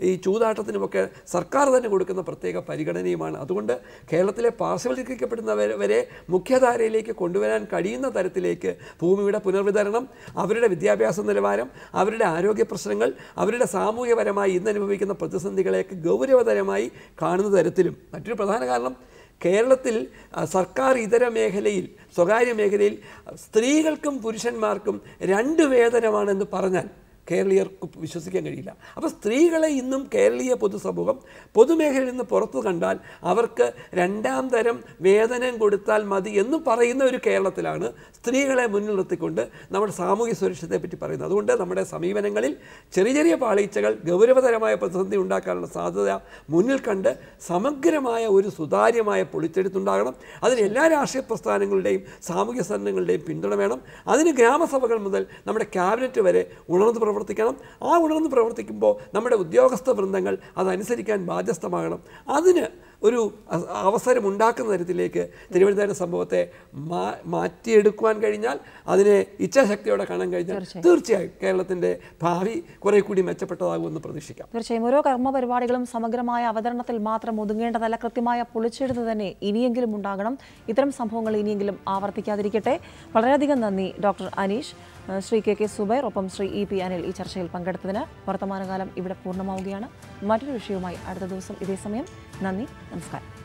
ഈ ചൂതാട്ടത്തിനുമൊക്കെ സർക്കാർ തന്നെ കൊടുക്കുന്ന പ്രത്യേക പരിഗണനയുമാണ്. അതുകൊണ്ട് കേരളത്തിലെ പാർശ്വവൽക്കരിക്കപ്പെടുന്നവരെ മുഖ്യധാരയിലേക്ക് കൊണ്ടുവരാൻ കഴിയുന്ന തരത്തിലേക്ക് ഭൂമിയുടെ പുനർവിതരണം അവരുടെ വിദ്യാഭ്യാസ നിലവാരം അവരുടെ ആരോഗ്യ പ്രശ്നങ്ങൾ അവരുടെ സാമൂഹ്യപരമായി ഇന്ന് അനുഭവിക്കുന്ന പ്രതിസന്ധികളെയൊക്കെ ഗൗരവതരമായി കാണുന്ന തരത്തിലും മറ്റൊരു പ്രധാന കാരണം കേരളത്തിൽ സർക്കാർ ഇതര മേഖലയിൽ സ്വകാര്യ മേഖലയിൽ സ്ത്രീകൾക്കും പുരുഷന്മാർക്കും രണ്ട് വേതനമാണെന്ന് പറഞ്ഞാൽ കേരളീയർക്ക് വിശ്വസിക്കാൻ കഴിയില്ല. അപ്പോൾ സ്ത്രീകളെ ഇന്നും കേരളീയ പൊതുസമൂഹം പൊതുമേഖലയിൽ നിന്ന് പുറത്തു കണ്ടാൽ അവർക്ക് രണ്ടാം തരം വേതനം കൊടുത്താൽ മതി എന്ന് പറയുന്ന ഒരു കേരളത്തിലാണ് സ്ത്രീകളെ മുന്നിൽ നിർത്തിക്കൊണ്ട് നമ്മുടെ സാമൂഹ്യ സുരക്ഷിതത്തെപ്പറ്റി പറ്റി പറയുന്നത്. അതുകൊണ്ട് നമ്മുടെ സമീപനങ്ങളിൽ ചെറിയ ചെറിയ പാളിച്ചകൾ ഗൗരവതരമായ പ്രതിസന്ധി ഉണ്ടാക്കാനുള്ള സാധ്യത മുന്നിൽ കണ്ട് സമഗ്രമായ ഒരു സുതാര്യമായ പൊളിച്ചെടുത്തുണ്ടാകണം. അതിന് എല്ലാ രാഷ്ട്രീയ പ്രസ്ഥാനങ്ങളുടെയും സാമൂഹ്യ സംഘടനകളുടെയും പിന്തുണ വേണം. അതിന് ഗ്രാമസഭകൾ മുതൽ നമ്മുടെ ക്യാബിനറ്റ് വരെ ഉണർന്ന് പ്രവർത്തിക്കണം. ആ ഉണർന്ന് പ്രവർത്തിക്കുമ്പോൾ നമ്മുടെ ഉദ്യോഗസ്ഥ വൃന്ദങ്ങൾ അതനുസരിക്കാൻ ബാധ്യസ്ഥമാകണം. അതിന് ഒരു അവസരമുണ്ടാക്കുന്ന തരത്തിലേക്ക് തിരുവനന്തപുരം സംഭവത്തെ മാ മാറ്റിയെടുക്കുവാൻ കഴിഞ്ഞാൽ അതിനെ ഇച്ഛാശക്തിയോടെ കാണാൻ കഴിഞ്ഞാൽ തീർച്ചയായും. കേരളത്തിന്റെ ഭാവി കുറെ കൂടി മെച്ചപ്പെട്ടതാകുമെന്ന് പ്രതീക്ഷിക്കാം. തീർച്ചയായും. ഓരോ കർമ്മ പരിപാടികളും സമഗ്രമായ അവതരണത്തിൽ മാത്രം ഒതുങ്ങേണ്ടതല്ല. കൃത്യമായ പൊളിച്ചെടുത്ത് തന്നെ ഇനിയെങ്കിലും ഉണ്ടാകണം. ഇത്തരം സംഭവങ്ങൾ ഇനിയെങ്കിലും ആവർത്തിക്കാതിരിക്കട്ടെ. വളരെയധികം നന്ദി doctor Aneesh. Shri K K Subair ഒപ്പം ശ്രീ ഇ പി അനിൽ ഈ ചർച്ചയിൽ പങ്കെടുത്തതിന് വർത്തമാനകാലം ഇവിടെ പൂർണമാവുകയാണ്. മറ്റൊരു വിഷയവുമായി അടുത്ത ദിവസം ഇതേ സമയം. നന്ദി നമസ്കാരം.